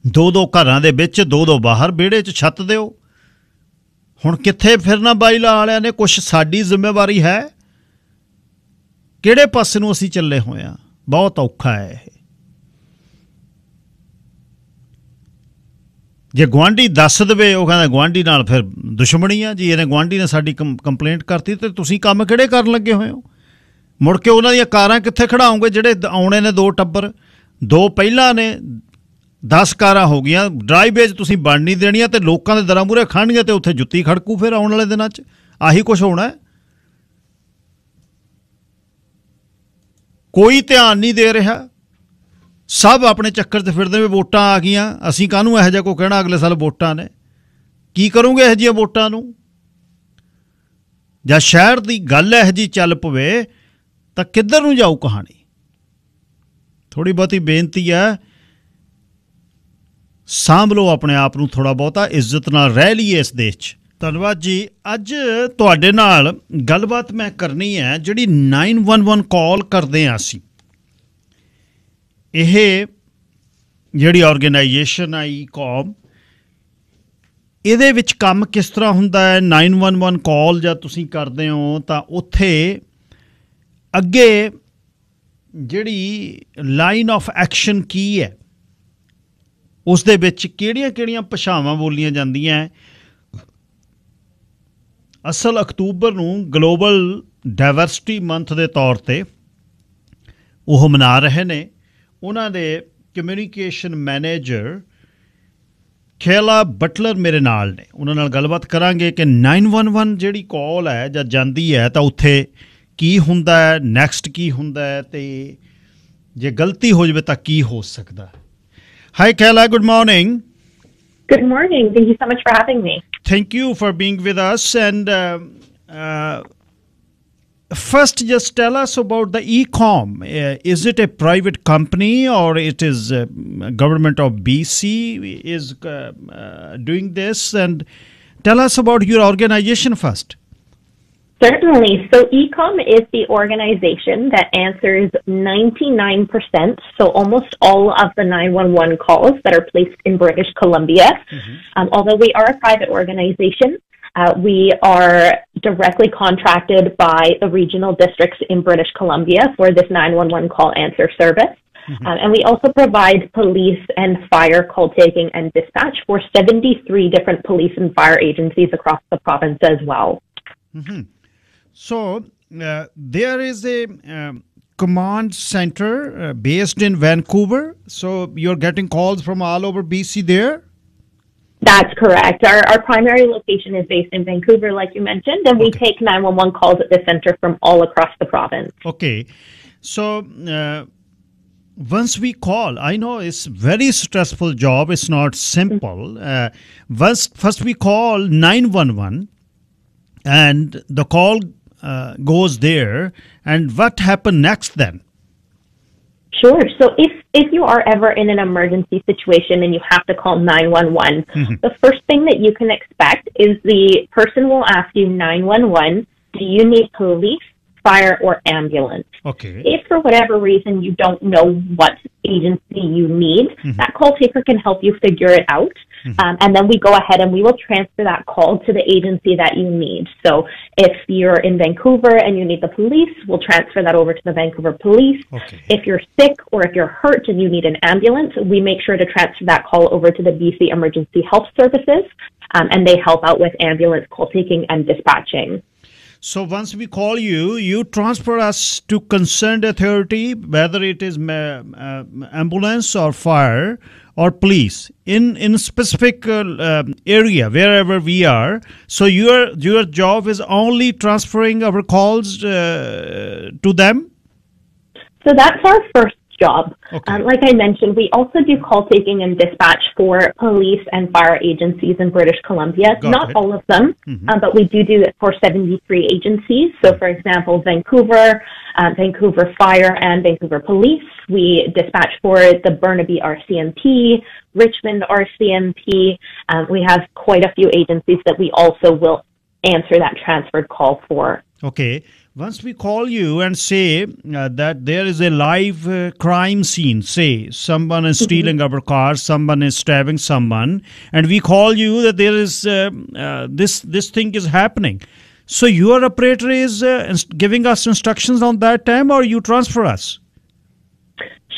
ਦੋ ਦੋ ਘਰਾਂ ਦੇ ਵਿੱਚ, ਦੋ ਦੋ ਬਾਹਰ ਵਿਹੜੇ 'ਚ ਛੱਤ ਦਿਓ। ਹੁਣ ਕਿੱਥੇ ਫਿਰਨਾ ਬਾਈਲਾ ਵਾਲਿਆਂ ਨੇ? ਕੁਝ ਸਾਡੀ ਜ਼ਿੰਮੇਵਾਰੀ ਹੈ। ਕਿਹੜੇ ਪਾਸੇ ਨੂੰ ਅਸੀਂ ਚੱਲੇ ਹੋਏ ਆ ਬਹੁਤ ਔਖਾ ਹੈ ਇਹ। ਜੇ ਗਵਾਂਢੀ ਦੱਸ ਦਵੇ, ਉਹ ਕਹਿੰਦਾ ਗਵਾਂਢੀ ਨਾਲ ਫਿਰ ਦੁਸ਼ਮਣੀ ਆ ਜੀ, ਇਹਨੇ ਗਵਾਂਢੀ ਨੇ ਸਾਡੀ ਕੰਪਲੇਂਟ ਕਰਤੀ ਤੇ ਤੁਸੀਂ ਕੰਮ ਕਿਹੜੇ ਕਰਨ ਲੱਗੇ ਹੋਏ ਹੋ? ਮੁੜ ਕੇ ਉਹਨਾਂ ਦੀਆਂ ਕਾਰਾਂ ਕਿੱਥੇ ਖੜਾਉਂਗੇ ਜਿਹੜੇ ਆਉਣੇ ਨੇ ਦੋ ਟੱਬਰ? ਦੋ ਪਹਿਲਾਂ ਨੇ 10 ਕਾਰਾਂ ਹੋ ਗਈਆਂ ਡਰਾਈਵੇਜ ਤੁਸੀਂ ਬਣ ਨਹੀਂ ਦੇਣੀਆਂ ਤੇ ਲੋਕਾਂ ਦੇ ਦਰਾਂ ਮੂਰੇ ਖਾਣਗੇ ਤੇ ਉੱਥੇ ਜੁੱਤੀ ਖੜਕੂ ਫਿਰ ਆਉਣ ਵਾਲੇ ਦਿਨਾਂ 'ਚ। ਆਹੀ ਕੁਝ ਹੋਣਾ ਕੋਈ ਧਿਆਨ ਨਹੀਂ ਦੇ ਰਿਹਾ। ਸਭ ਆਪਣੇ ਚੱਕਰ 'ਚ ਫਿਰਦੇ ਵੀ ਵੋਟਾਂ ਆ ਗਈਆਂ। ਅਸੀਂ ਕਾਹਨੂੰ ਇਹੋ ਜਿਹਾ ਕੋ ਕਹਿਣਾ? ਅਗਲੇ ਸਾਲ ਵੋਟਾਂ ਨੇ। ਕੀ ਕਰੋਗੇ ਇਹੋ ਜਿਹੀਆਂ ਵੋਟਾਂ ਨੂੰ? ਜਾਂ ਸ਼ਹਿਰ ਦੀ ਗੱਲ ਇਹੋ ਜੀ ਚੱਲ ਪਵੇ ਤਾਂ ਕਿੱਧਰ ਨੂੰ ਜਾਊ ਕਹਾਣੀ? ਥੋੜੀ ਬਹੁਤੀ ਬੇਨਤੀ ਹੈ, ਸਾਂਭ ਲਓ ਆਪਣੇ ਆਪ ਨੂੰ ਥੋੜਾ ਬਹੁਤਾ, ਇੱਜ਼ਤ ਨਾਲ ਰਹਿ ਲਈਏ ਇਸ ਦੇਸ਼ 'ਚ। ਧੰਨਵਾਦ ਜੀ। ਅੱਜ ਤੁਹਾਡੇ ਨਾਲ ਗੱਲਬਾਤ ਮੈਂ ਕਰਨੀ ਹੈ, ਜਿਹੜੀ 911 ਕਾਲ ਕਰਦੇ ਆ ਅਸੀਂ। ਇਹ ਜਿਹੜੀ ਆਰਗੇਨਾਈਜੇਸ਼ਨ ਆ ਕੌਮ, ਇਹਦੇ ਵਿੱਚ ਕੰਮ ਕਿਸ ਤਰ੍ਹਾਂ ਹੁੰਦਾ ਹੈ? 911 ਕਾਲ ਜਾਂ ਤੁਸੀਂ ਕਰਦੇ ਹੋ ਤਾਂ ਉੱਥੇ ਅੱਗੇ ਜਿਹੜੀ ਲਾਈਨ ਆਫ ਐਕਸ਼ਨ ਕੀ ਹੈ, ਉਸ ਦੇ ਵਿੱਚ ਕਿਹੜੀਆਂ-ਕਿਹੜੀਆਂ ਭਾਸ਼ਾਵਾਂ ਬੋਲੀਆਂ ਜਾਂਦੀਆਂ ਹੈ? ਅਸਲ ਅਕਤੂਬਰ ਨੂੰ ਗਲੋਬਲ ਡਾਈਵਰਸਿਟੀ ਮੰਥ ਦੇ ਤੌਰ ਤੇ ਉਹ ਮਨਾ ਰਹੇ ਨੇ ਉਹਨਾਂ ਦੇ ਕਮਿਊਨੀਕੇਸ਼ਨ ਮੈਨੇਜਰ ਖੇਲਾ ਬਟਲਰ ਮੇਰੇ ਨਾਲ ਨੇ ਉਹਨਾਂ ਨਾਲ ਗੱਲਬਾਤ ਕਰਾਂਗੇ ਕਿ 911 ਜਿਹੜੀ ਕਾਲ ਹੈ ਜਾਂ ਜਾਂਦੀ ਹੈ ਤਾਂ ਉੱਥੇ ਕੀ ਹੁੰਦਾ ਹੈ ਨੈਕਸਟ ਕੀ ਹੁੰਦਾ ਹੈ ਤੇ ਜੇ ਗਲਤੀ ਹੋ ਜਾਵੇ ਤਾਂ ਕੀ ਹੋ ਸਕਦਾ ਹੈ hi Kayla good morning Good morning. Thank you so much for having me. Thank you for being with us. And uh, uh, first just tell us about the ecom. Uh, is it a private company or it is uh, government of bc is doing this? And tell us about your organization first Certainly. So ECOM is the organization that answers 99%, so almost all of the 911 calls that are placed in British Columbia. Um, although we are a private organization, uh, we are directly contracted by the regional districts in British Columbia for this 911 call answer service. Um, and we also provide police and fire call taking and dispatch for 73 different police and fire agencies across the province as well. So uh, there is a um, command center uh, based in Vancouver. So you're getting calls from all over BC there. That's correct. Our, our primary location is based in Vancouver, like you mentioned, and we take 911 calls at the center from all across the province. Okay. So uh, once we call, I know it's very stressful job. It's not simple. Uh, once first we call nine one one, and the call uh, goes there. And what happened next then? Sure. So if if you are ever in an emergency situation and you have to call 911, the first thing that you can expect is the person will ask you 911, do you need police, fire, or ambulance? Okay. If for whatever reason you don't know what agency you need, that call taker can help you figure it out. Um, and then we go ahead and we will transfer that call to the agency that you need. So if you're in Vancouver and you need the police, we'll transfer that over to the Vancouver police. Okay. If you're sick or if you're hurt and you need an ambulance, we make sure to transfer that call over to the BC Emergency Health Services. Um, and they help out with ambulance call taking and dispatching. So once we call you, you transfer us to concerned authority, whether it is ma- uh, ambulance or fire or police in in specific uh, um, area wherever we are. So your your job is only transferring our calls uh, to them. So that's our first job. Okay. Um, like I mentioned, we also do call taking and dispatch for police and fire agencies in British Columbia. Got Not it. all of them, um, but we do do it for 73 agencies. So, for example, Vancouver, uh, Vancouver Fire, and Vancouver Police. We dispatch for the Burnaby RCMP, Richmond RCMP. Um, we have quite a few agencies that we also will answer that transferred call for. Okay. Once we call you and say uh, that there is a live uh, crime scene, say someone is stealing our car, someone is stabbing someone, and we call you that there is uh, uh, this this thing is happening. So your operator is uh, inst- giving us instructions on that time, or you transfer us.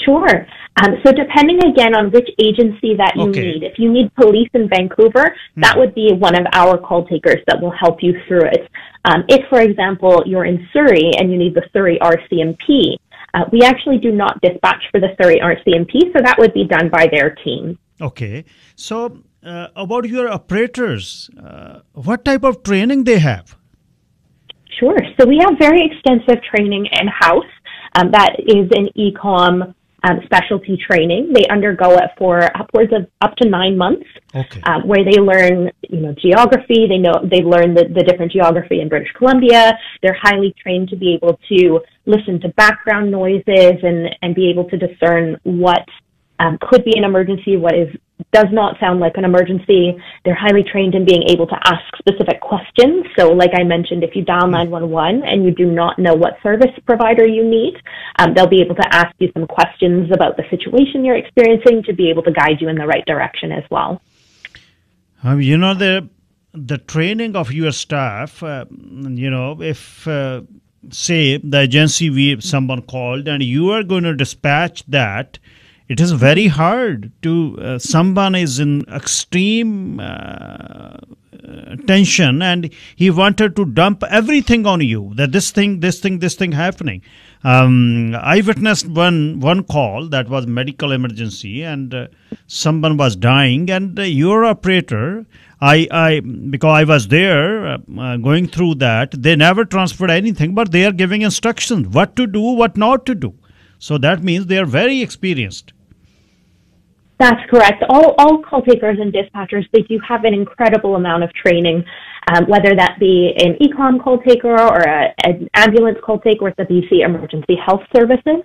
Sure. Um, so depending again on which agency that you Okay. need, if you need police in Vancouver, that would be one of our call takers that will help you through it. Um, if, for example, you're in Surrey and you need the Surrey RCMP, uh, we actually do not dispatch for the Surrey RCMP, so that would be done by their team. Okay. So uh, about your operators, uh, what type of training they have? Sure. So we have very extensive training in house. Um, that is an ecom um, specialty training. They undergo it for upwards of up to nine months. Okay. uh, where they learn, you know, geography. They know they learn the, the different geography in British Columbia. They're highly trained to be able to listen to background noises and and be able to discern what um, could be an emergency, what is does not sound like an emergency. They're highly trained in being able to ask specific questions. So, like I mentioned, if you dial 911 and you do not know what service provider you need, um, they'll be able to ask you some questions about the situation you're experiencing to be able to guide you in the right direction as well. Um, you know the the training of your staff. Uh, you know, if uh, say the agency we someone called and you are going to dispatch that, it is very hard to uh, someone is in extreme. Uh, tension and he wanted to dump everything on you that this thing this thing this thing happening um, i witnessed one one call that was medical emergency and uh, someone was dying and uh, your operator i i because i was there uh, uh, going through that they never transferred anything but they are giving instructions what to do what not to do so that means they are very experienced That's correct. All, all call takers and dispatchers, they do have an incredible amount of training, um, whether that be an ecom call taker or a, an ambulance call taker with the BC Emergency Health Services.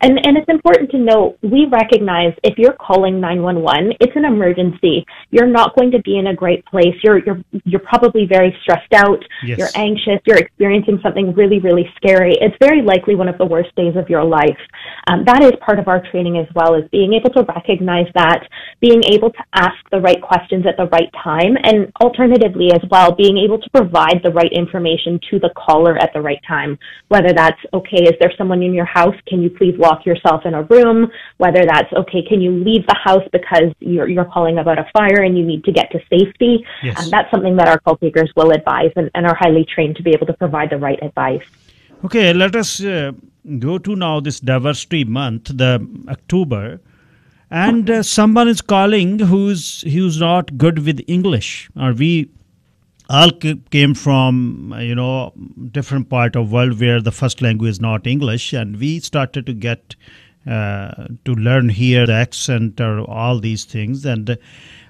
And, and it's important to note, we recognize if you're calling 911, it's an emergency. You're not going to be in a great place. You're, you're, you're probably very stressed out. Yes. You're anxious. You're experiencing something really, really scary. It's very likely one of the worst days of your life. Um, that is part of our training as well, is being able to recognize that, being able to ask the right questions at the right time, and alternatively as well, being able to provide the right information to the caller at the right time. Whether that's, okay, is there someone in your house? Can you please lock yourself in a room? Whether that's, okay, can you leave the house because you're, you're calling about a fire and you need to get to safety? Yes. Um, that's something that our call takers will advise and, and are highly trained to be able to provide the right advice. Okay, let us uh, go to now this diversity month, the October, and uh, someone is calling who's who's not good with English, are we all ca- came from you know different part of world where the first language is not English, and we started to get uh, to learn here the accent or all these things, and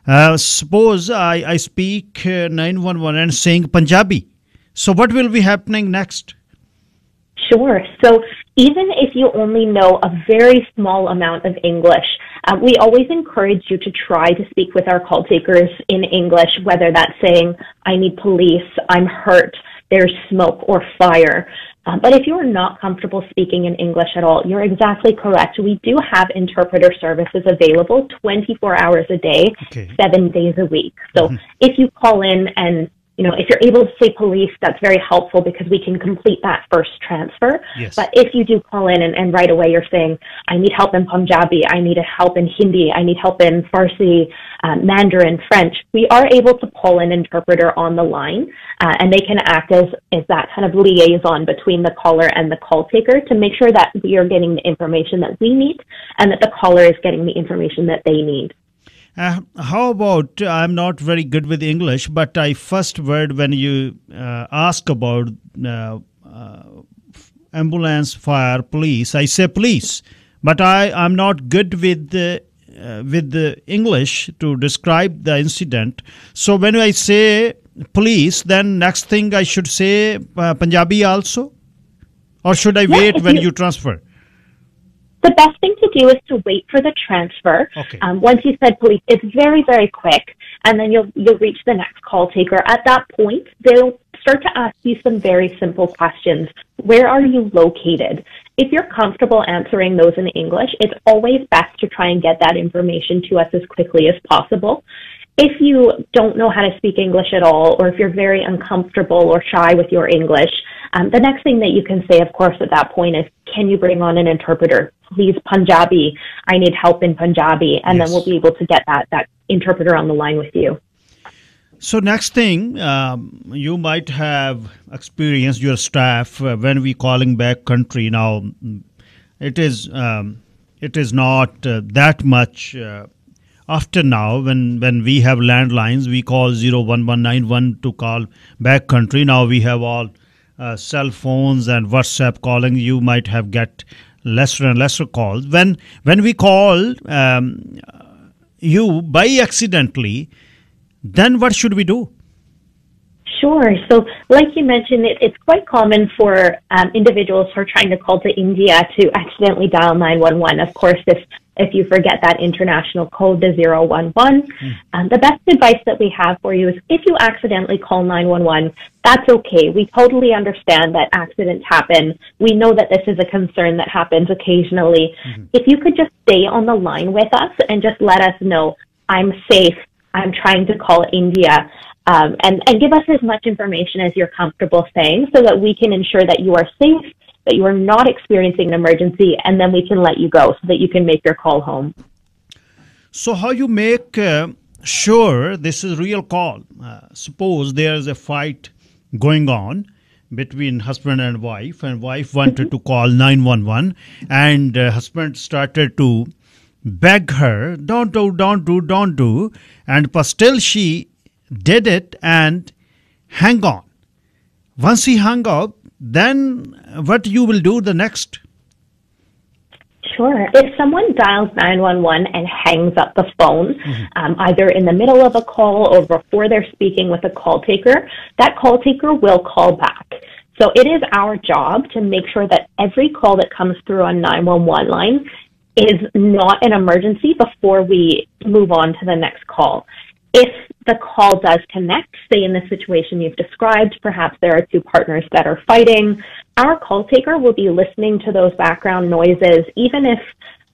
uh, suppose I I speak uh, nine one one and saying Punjabi, so what will be happening next? Sure. So even if you only know a very small amount of English, uh, we always encourage you to try to speak with our call takers in English, whether that's saying, I need police, I'm hurt, there's smoke or fire. Uh, but if you are not comfortable speaking in English at all, you're exactly correct. We do have interpreter services available 24 hours a day, Okay. seven days a week. So if you call in and you know, if you're able to say police, that's very helpful because we can complete that first transfer. Yes. But if you do call in and, and right away you're saying, I need help in Punjabi, I need help in Hindi, I need help in Farsi, um, Mandarin, French, we are able to pull an interpreter on the line uh, and they can act as, as that kind of liaison between the caller and the call taker to make sure that we are getting the information that we need and that the caller is getting the information that they need. Uh, how about I'm not very good with English, but I first word when you uh, ask about uh, uh, ambulance, fire, police, I say police, but I I'm not good with the uh, with the English to describe the incident. So when I say police, then next thing I should say uh, Punjabi also, or should I wait if when you- you transfer? The best thing to do is to wait for the transfer. Okay. Um, once you said police, it's very, very quick, and then you'll you'll reach the next call taker. At that point, they'll start to ask you some very simple questions. Where are you located? If you're comfortable answering those in English, it's always best to try and get that information to us as quickly as possible. If you don't know how to speak English at all, or if you're very uncomfortable or shy with your English, um, the next thing that you can say, of course, at that point is, can you bring on an interpreter? Please, Punjabi. I need help in Punjabi. And Yes. then we'll be able to get that, that interpreter on the line with you. So next thing, um, you might have experienced your staff uh, when we calling back country. Now, it is um, it is not uh, that much. Uh, after now, when when we have landlines, we call zero one one nine one to call back country. Now we have all uh, cell phones and WhatsApp calling. You might have get lesser and lesser calls. When when we call um, you by accidentally then what should we do? Sure. So, like you mentioned, it, it's quite common for um, individuals who are trying to call to India to accidentally dial 911. Of course, this if you forget that international code, the 011. Um, the best advice that we have for you is if you accidentally call 911, that's okay. We totally understand that accidents happen. We know that this is a concern that happens occasionally. If you could just stay on the line with us and just let us know, I'm safe. I'm trying to call India. Um, and, and give us as much information as you're comfortable saying so that we can ensure that you are safe, that you are not experiencing an emergency, and then we can let you go so that you can make your call home. So how you make uh, sure this is real call? Uh, suppose there is a fight going on between husband and wife, and wife wanted to call nine one one, and uh, husband started to beg her, "Don't do, don't do, don't do," and but still she did it and hang on. Once he hung up, then what you will do the next? Sure. If someone dials 911 and hangs up the phone, um, either in the middle of a call or before they're speaking with a call taker, that call taker will call back. So it is our job to make sure that every call that comes through on 911 line is not an emergency before we move on to the next call. If the call does connect, say in the situation you've described, perhaps there are two partners that are fighting, our call taker will be listening to those background noises, even if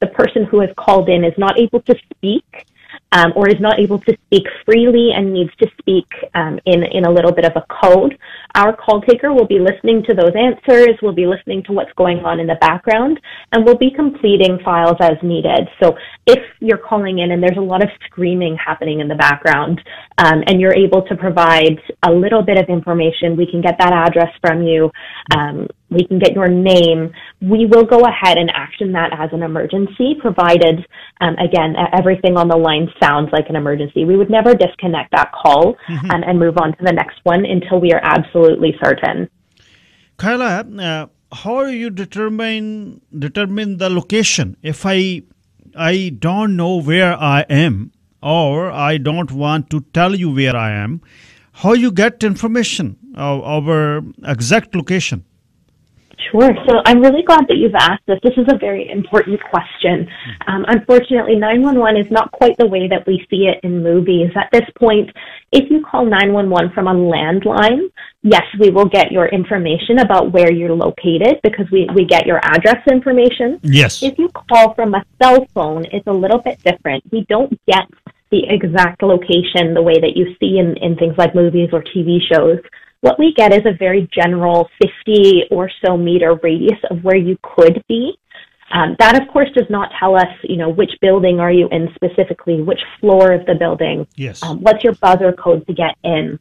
the person who has called in is not able to speak um, or is not able to speak freely and needs to speak um, in in a little bit of a code. Our call taker will be listening to those answers, will be listening to what's going on in the background, and will be completing files as needed. So if you're calling in and there's a lot of screaming happening in the background, um, and you're able to provide a little bit of information, we can get that address from you. Um, we can get your name. We will go ahead and action that as an emergency, provided, um, again, everything on the line sounds like an emergency. We would never disconnect that call um, and move on to the next one until we are absolutely certain. Kyla, uh, how do you determine determine the location? If I I don't know where I am, or I don't want to tell you where I am, how you get information of our exact location? Sure. So I'm really glad that you've asked this. This is a very important question. Um, unfortunately, 911 is not quite the way that we see it in movies. At this point, if you call 911 from a landline, yes, we will get your information about where you're located because we, we get your address information. Yes. If you call from a cell phone, it's a little bit different. We don't get the exact location the way that you see in, in things like movies or TV shows. What we get is a very general 50 or so meter radius of where you could be. Um, that, of course, does not tell us, you know, which building are you in specifically, which floor of the building, Yes. um, what's your buzzer code to get in.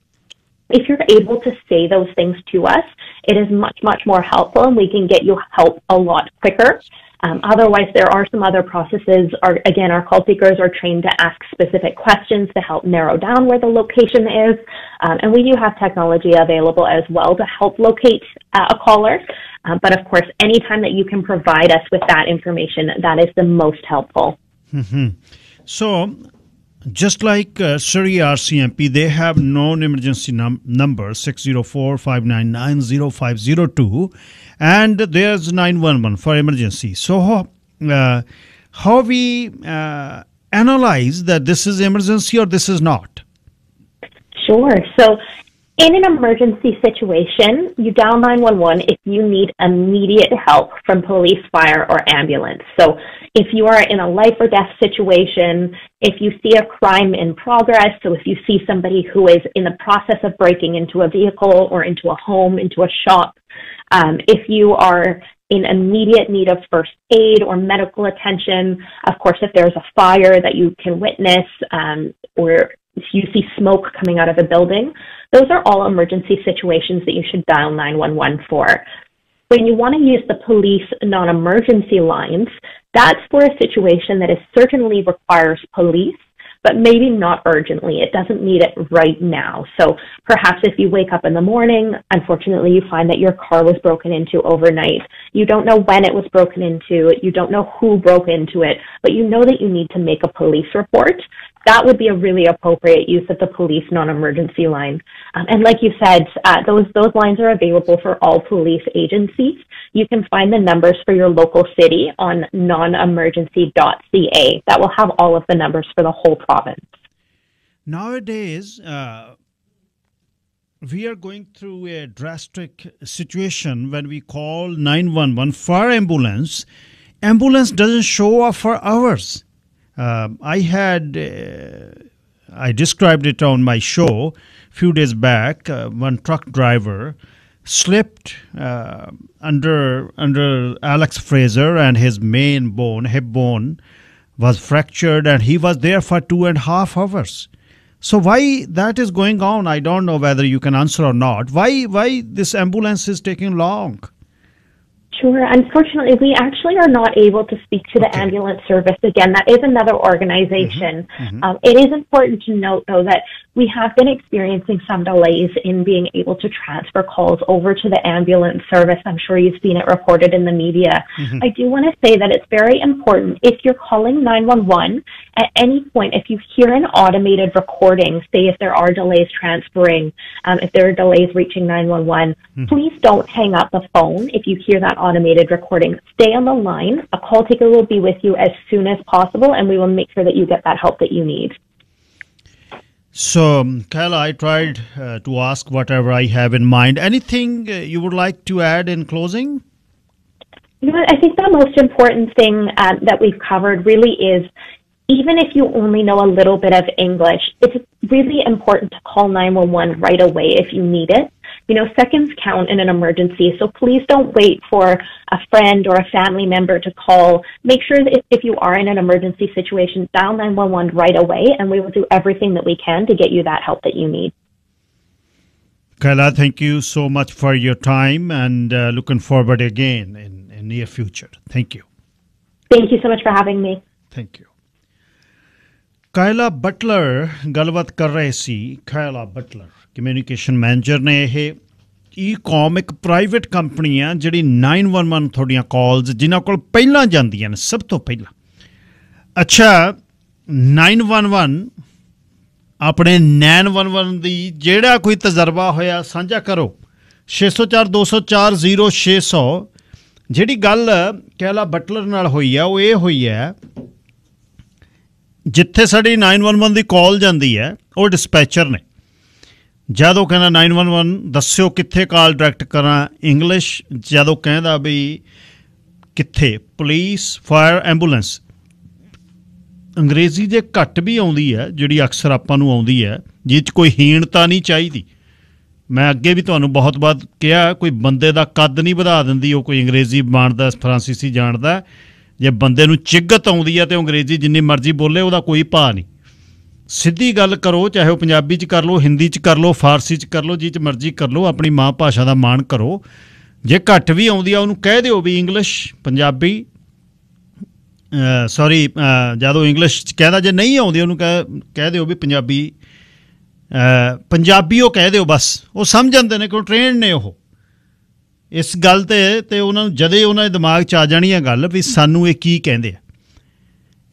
If you're able to say those things to us, it is much, much more helpful and we can get you help a lot quicker. Um, otherwise, there are some other processes. Our, again, our call seekers are trained to ask specific questions to help narrow down where the location is. Um, and we do have technology available as well to help locate uh, a caller. Uh, but of course, anytime that you can provide us with that information, that is the most helpful. So, just like uh, Surrey RCMP, they have non-emergency num- number 604-599-0502 and there's 911 for emergency. So, uh, how we uh, analyze that this is emergency or this is not? Sure. So, in an emergency situation, you dial 911 if you need immediate help from police, fire, or ambulance. So, if you are in a life or death situation, if you see a crime in progress, so if you see somebody who is in the process of breaking into a vehicle or into a home, into a shop, um, if you are in immediate need of first aid or medical attention, of course, if there's a fire that you can witness, um, or if you see smoke coming out of a building, those are all emergency situations that you should dial 911 for. When you want to use the police non emergency lines, that's for a situation that is certainly requires police, but maybe not urgently. It doesn't need it right now. So perhaps if you wake up in the morning, unfortunately you find that your car was broken into overnight. You don't know when it was broken into, you don't know who broke into it, but you know that you need to make a police report. That would be a really appropriate use of the police non-emergency line. Um, and like you said, uh, those those lines are available for all police agencies. You can find the numbers for your local city on nonemergency.ca. That will have all of the numbers for the whole province. Nowadays, uh, we are going through a drastic situation when we call 911 for ambulance. Ambulance doesn't show up for hours. Um, I had, uh, I described it on my show a few days back. Uh, one truck driver slipped uh, under under Alex Fraser, and his main bone, hip bone, was fractured, and he was there for two and a half hours. So why that is going on? I don't know whether you can answer or not. Why why this ambulance is taking long? Sure. Unfortunately, we actually are not able to speak to the Okay. ambulance service. Again, that is another organization. mhm. Um, it is important to note, though, that we have been experiencing some delays in being able to transfer calls over to the ambulance service. I'm sure you've seen it reported in the media. I do want to say that it's very important if you're calling 911 at any point, if you hear an automated recording, say if there are delays transferring, um, if there are delays reaching 911, please don't hang up the phone if you hear that automated recording. Stay on the line. A call taker will be with you as soon as possible, and we will make sure that you get that help that you need. So, um, Kayla, I tried uh, to ask whatever I have in mind. Anything uh, you would like to add in closing? You know, I think the most important thing um, that we've covered really is even if you only know a little bit of English, it's really important to call 911 right away if you need it. You know, seconds count in an emergency, so please don't wait for a friend or a family member to call. Make sure that if you are in an emergency situation, dial 911 right away, and we will do everything that we can to get you that help that you need. Kayla, thank you so much for your time and uh, looking forward again in, in near future. Thank you. Thank you so much for having me. Thank you. Kayla Butler ਗੱਲਬਾਤ ਕਰ ਰਹੇ ਸੀ, ਕਾਇਲਾ ਬਟਲਰ ਕਮਿਊਨੀਕੇਸ਼ਨ ਮੈਨੇਜਰ ਨੇ ਇਹ ਈ ਕਾਮ ਇੱਕ ਪ੍ਰਾਈਵੇਟ ਕੰਪਨੀ ਆ, ਜਿਹੜੀ 911 ਤੁਹਾਡੀਆਂ ਕਾਲਸ ਜਿਨ੍ਹਾਂ ਕੋਲ ਪਹਿਲਾਂ ਜਾਂਦੀਆਂ ਨੇ, ਸਭ ਤੋਂ ਪਹਿਲਾਂ। ਅੱਛਾ 911 ਆਪਣੇ 911 ਦੀ ਜਿਹੜਾ ਕੋਈ ਤਜਰਬਾ ਹੋਇਆ, ਸਾਂਝਾ ਕਰੋ। 604 204 0600 ਜਿਹੜੀ ਗੱਲ ਕੈਲਾ ਬਟਲਰ ਨਾਲ ਹੋਈ ਆ, ਉਹ ਇਹ ਹੋਈ ਹੈ ਜਿੱਥੇ ਸਾਡੀ 911 ਦੀ ਕਾਲ ਜਾਂਦੀ ਹੈ, ਉਹ ਡਿਸਪੈਚਰ ਨੇ। ਜਦੋਂ ਕਹਿੰਦਾ 911 ਦੱਸਿਓ ਕਿੱਥੇ ਕਾਲ ਡਾਇਰੈਕਟ ਕਰਾਂ ਇੰਗਲਿਸ਼, ਜਦੋਂ ਕਹਿੰਦਾ ਵੀ ਕਿੱਥੇ, ਪੁਲਿਸ, ਫਾਇਰ ਐਂਬੂਲੈਂਸ। ਅੰਗਰੇਜ਼ੀ ਦੇ ਘੱਟ ਵੀ ਆਉਂਦੀ ਹੈ, ਜਿਹੜੀ ਅਕਸਰ ਆਪਾਂ ਨੂੰ ਆਉਂਦੀ ਹੈ, ਜਿਹ 'ਚ ਕੋਈ ਹੀਣਤਾ ਨਹੀਂ ਚਾਹੀਦੀ। ਮੈਂ ਅੱਗੇ ਵੀ ਤੁਹਾਨੂੰ ਬਹੁਤ ਵਾਰ ਕਿਹਾ, ਕੋਈ ਬੰਦੇ ਦਾ ਕੱਦ ਨਹੀਂ ਵਧਾ ਦਿੰਦੀ, ਉਹ ਕੋਈ ਅੰਗਰੇਜ਼ੀ ਜਾਣਦਾ ਫਰਾਂਸੀਸੀ ਜਾਣਦਾ। ਜੇ ਬੰਦੇ ਨੂੰ ਚਿੱਗਤ ਆਉਂਦੀ ਹੈ ਤੇ ਉਹ ਅੰਗਰੇਜ਼ੀ ਜਿੰਨੀ ਮਰਜ਼ੀ ਬੋਲੇ, ਉਹਦਾ ਕੋਈ ਭਾਅ ਨਹੀਂ। ਸਿੱਧੀ ਗੱਲ ਕਰੋ, ਚਾਹੇ ਉਹ ਪੰਜਾਬੀ ਚ ਕਰ ਲਓ, ਹਿੰਦੀ ਚ ਕਰ ਲਓ, ਫਾਰਸੀ ਚ ਕਰ ਲਓ, ਜਿਹ ਚ ਮਰਜ਼ੀ ਕਰ ਲਓ, ਆਪਣੀ ਮਾਂ ਭਾਸ਼ਾ ਦਾ ਮਾਣ ਕਰੋ। ਜੇ ਘੱਟ ਵੀ ਆਉਂਦੀ ਆ, ਉਹਨੂੰ ਕਹਿ ਦਿਓ ਵੀ ਇੰਗਲਿਸ਼ ਪੰਜਾਬੀ ਸੌਰੀ ਜਦੋਂ ਇੰਗਲਿਸ਼ ਚ ਕਹਿੰਦਾ, ਜੇ ਨਹੀਂ ਆਉਂਦੀ, ਉਹਨੂੰ ਕਹਿ ਕਹਿ ਦਿਓ ਵੀ ਪੰਜਾਬੀ ਪੰਜਾਬੀ ਉਹ ਕਹਿ ਦਿਓ ਬਸ। ਉਹ ਸਮਝ ਜਾਂਦੇ ਨੇ ਕਿਉਂ ਟ੍ਰੇਨਡ ਨੇ ਉਹ। ਇਸ ਗੱਲ ਤੇ ਤੇ ਉਹਨਾਂ ਨੂੰ ਜਦੇ ਉਹਨਾਂ ਦੇ ਦਿਮਾਗ 'ਚ ਆ ਜਾਣੀ ਹੈ ਗੱਲ ਵੀ ਸਾਨੂੰ ਇਹ ਕੀ ਕਹਿੰਦੇ ਆ।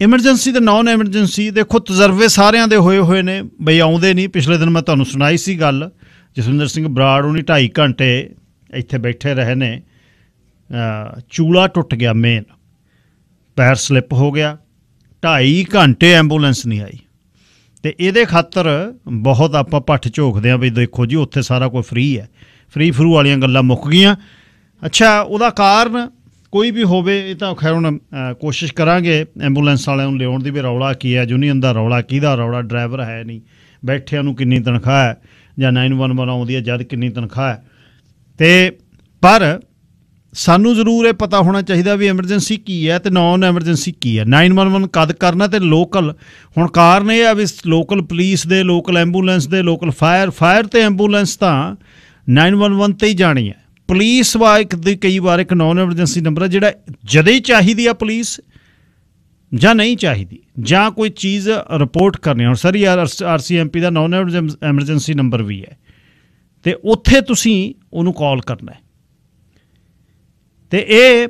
ਐਮਰਜੈਂਸੀ ਤੇ ਨਾਨ ਐਮਰਜੈਂਸੀ ਦੇਖੋ ਤਜਰਬੇ ਸਾਰਿਆਂ ਦੇ ਹੋਏ ਹੋਏ ਨੇ। ਬਈ ਆਉਂਦੇ ਨਹੀਂ। ਪਿਛਲੇ ਦਿਨ ਮੈਂ ਤੁਹਾਨੂੰ ਸੁਣਾਈ ਸੀ ਗੱਲ। ਜਸਵਿੰਦਰ ਸਿੰਘ ਬਰਾੜ ਉਹਨੇ 2.5 ਘੰਟੇ ਇੱਥੇ ਬੈਠੇ ਰਹੇ ਨੇ। ਚੂਲਾ ਟੁੱਟ ਗਿਆ ਮੇਨ ਪੈਰ ਸਲਿੱਪ ਹੋ ਗਿਆ। 2.5 ਘੰਟੇ ਐਂਬੂਲੈਂਸ ਨਹੀਂ ਆਈ। ਤੇ ਇਹਦੇ ਖਾਤਰ ਬਹੁਤ ਆਪਾਂ ਪੱਠ ਝੋਕਦੇ ਆ ਵੀ ਦੇਖੋ ਜੀ, ਉੱਥੇ ਸਾਰਾ ਕੁਝ ਫ੍ਰੀ ਹੈ। ਫ੍ਰੀ ਫਰੂ ਵਾਲੀਆਂ ਗੱਲਾਂ ਮੁੱਕ ਗਈਆਂ। ਅੱਛਾ, ਉਹਦਾ ਕਾਰਨ ਕੋਈ ਵੀ ਹੋਵੇ, ਇਹ ਤਾਂ ਖੈਰ ਹੁਣ ਕੋਸ਼ਿਸ਼ ਕਰਾਂਗੇ ਐਂਬੂਲੈਂਸ ਵਾਲਿਆਂ ਨੂੰ ਲਿਆਉਣ ਦੀ ਵੀ ਰੌਲਾ ਕੀ ਹੈ, ਯੂਨੀਅਨ ਦਾ ਰੌਲਾ ਕਿਹਦਾ ਰੌਲਾ, ਡਰਾਈਵਰ ਹੈ ਨਹੀਂ, ਬੈਠਿਆਂ ਨੂੰ ਕਿੰਨੀ ਤਨਖਾਹ ਹੈ, ਜਾਂ 911 ਆਉਂਦੀ ਹੈ, ਜਦ ਕਿੰਨੀ ਤਨਖਾਹ ਹੈ। ਤੇ, ਪਰ ਸਾਨੂੰ ਜ਼ਰੂਰ ਇਹ ਪਤਾ ਹੋਣਾ ਚਾਹੀਦਾ ਵੀ ਐਮਰਜੈਂਸੀ ਕੀ ਹੈ ਤੇ ਨਾਨ ਐਮਰਜੈਂਸੀ ਕੀ ਹੈ। 911 ਕਦ ਕਰਨਾ ਤੇ ਲੋਕਲ, ਹੁਣ ਕਾਰਨ ਇਹ ਆ ਵੀ ਲੋਕਲ ਪੁਲਿਸ ਦੇ, ਲੋਕਲ ਐਂਬੂਲੈਂਸ ਦੇ, ਲੋਕਲ ਫਾਇਰ ਫਾਇਰ ਤੇ ਐਂਬੂਲੈਂਸ ਤਾਂ 911 ਤੇ ਹੀ ਜਾਣੀ ਹੈ। ਪੁਲਿਸ ਵਾ ਇੱਕ ਦੀ ਕਈ ਵਾਰ ਇੱਕ ਨਾਨ ਐਮਰਜੈਂਸੀ ਨੰਬਰ ਹੈ ਜਿਹੜਾ ਜਦੇ ਹੀ ਚਾਹੀਦੀ ਆ ਪੁਲਿਸ ਜਾਂ ਨਹੀਂ ਚਾਹੀਦੀ, ਜਾਂ ਕੋਈ ਚੀਜ਼ ਰਿਪੋਰਟ ਕਰਨੀ ਹੁਣ ਸਰ ਯਾਰ ਆਰਸੀਐਮਪੀ ਦਾ ਨਾਨ ਐਮਰਜੈਂਸੀ ਨੰਬਰ ਵੀ ਹੈ। ਤੇ ਉੱਥੇ ਤੁਸੀਂ ਉਹਨੂੰ ਕਾਲ ਕਰਨਾ ਹੈ। ਤੇ ਇਹ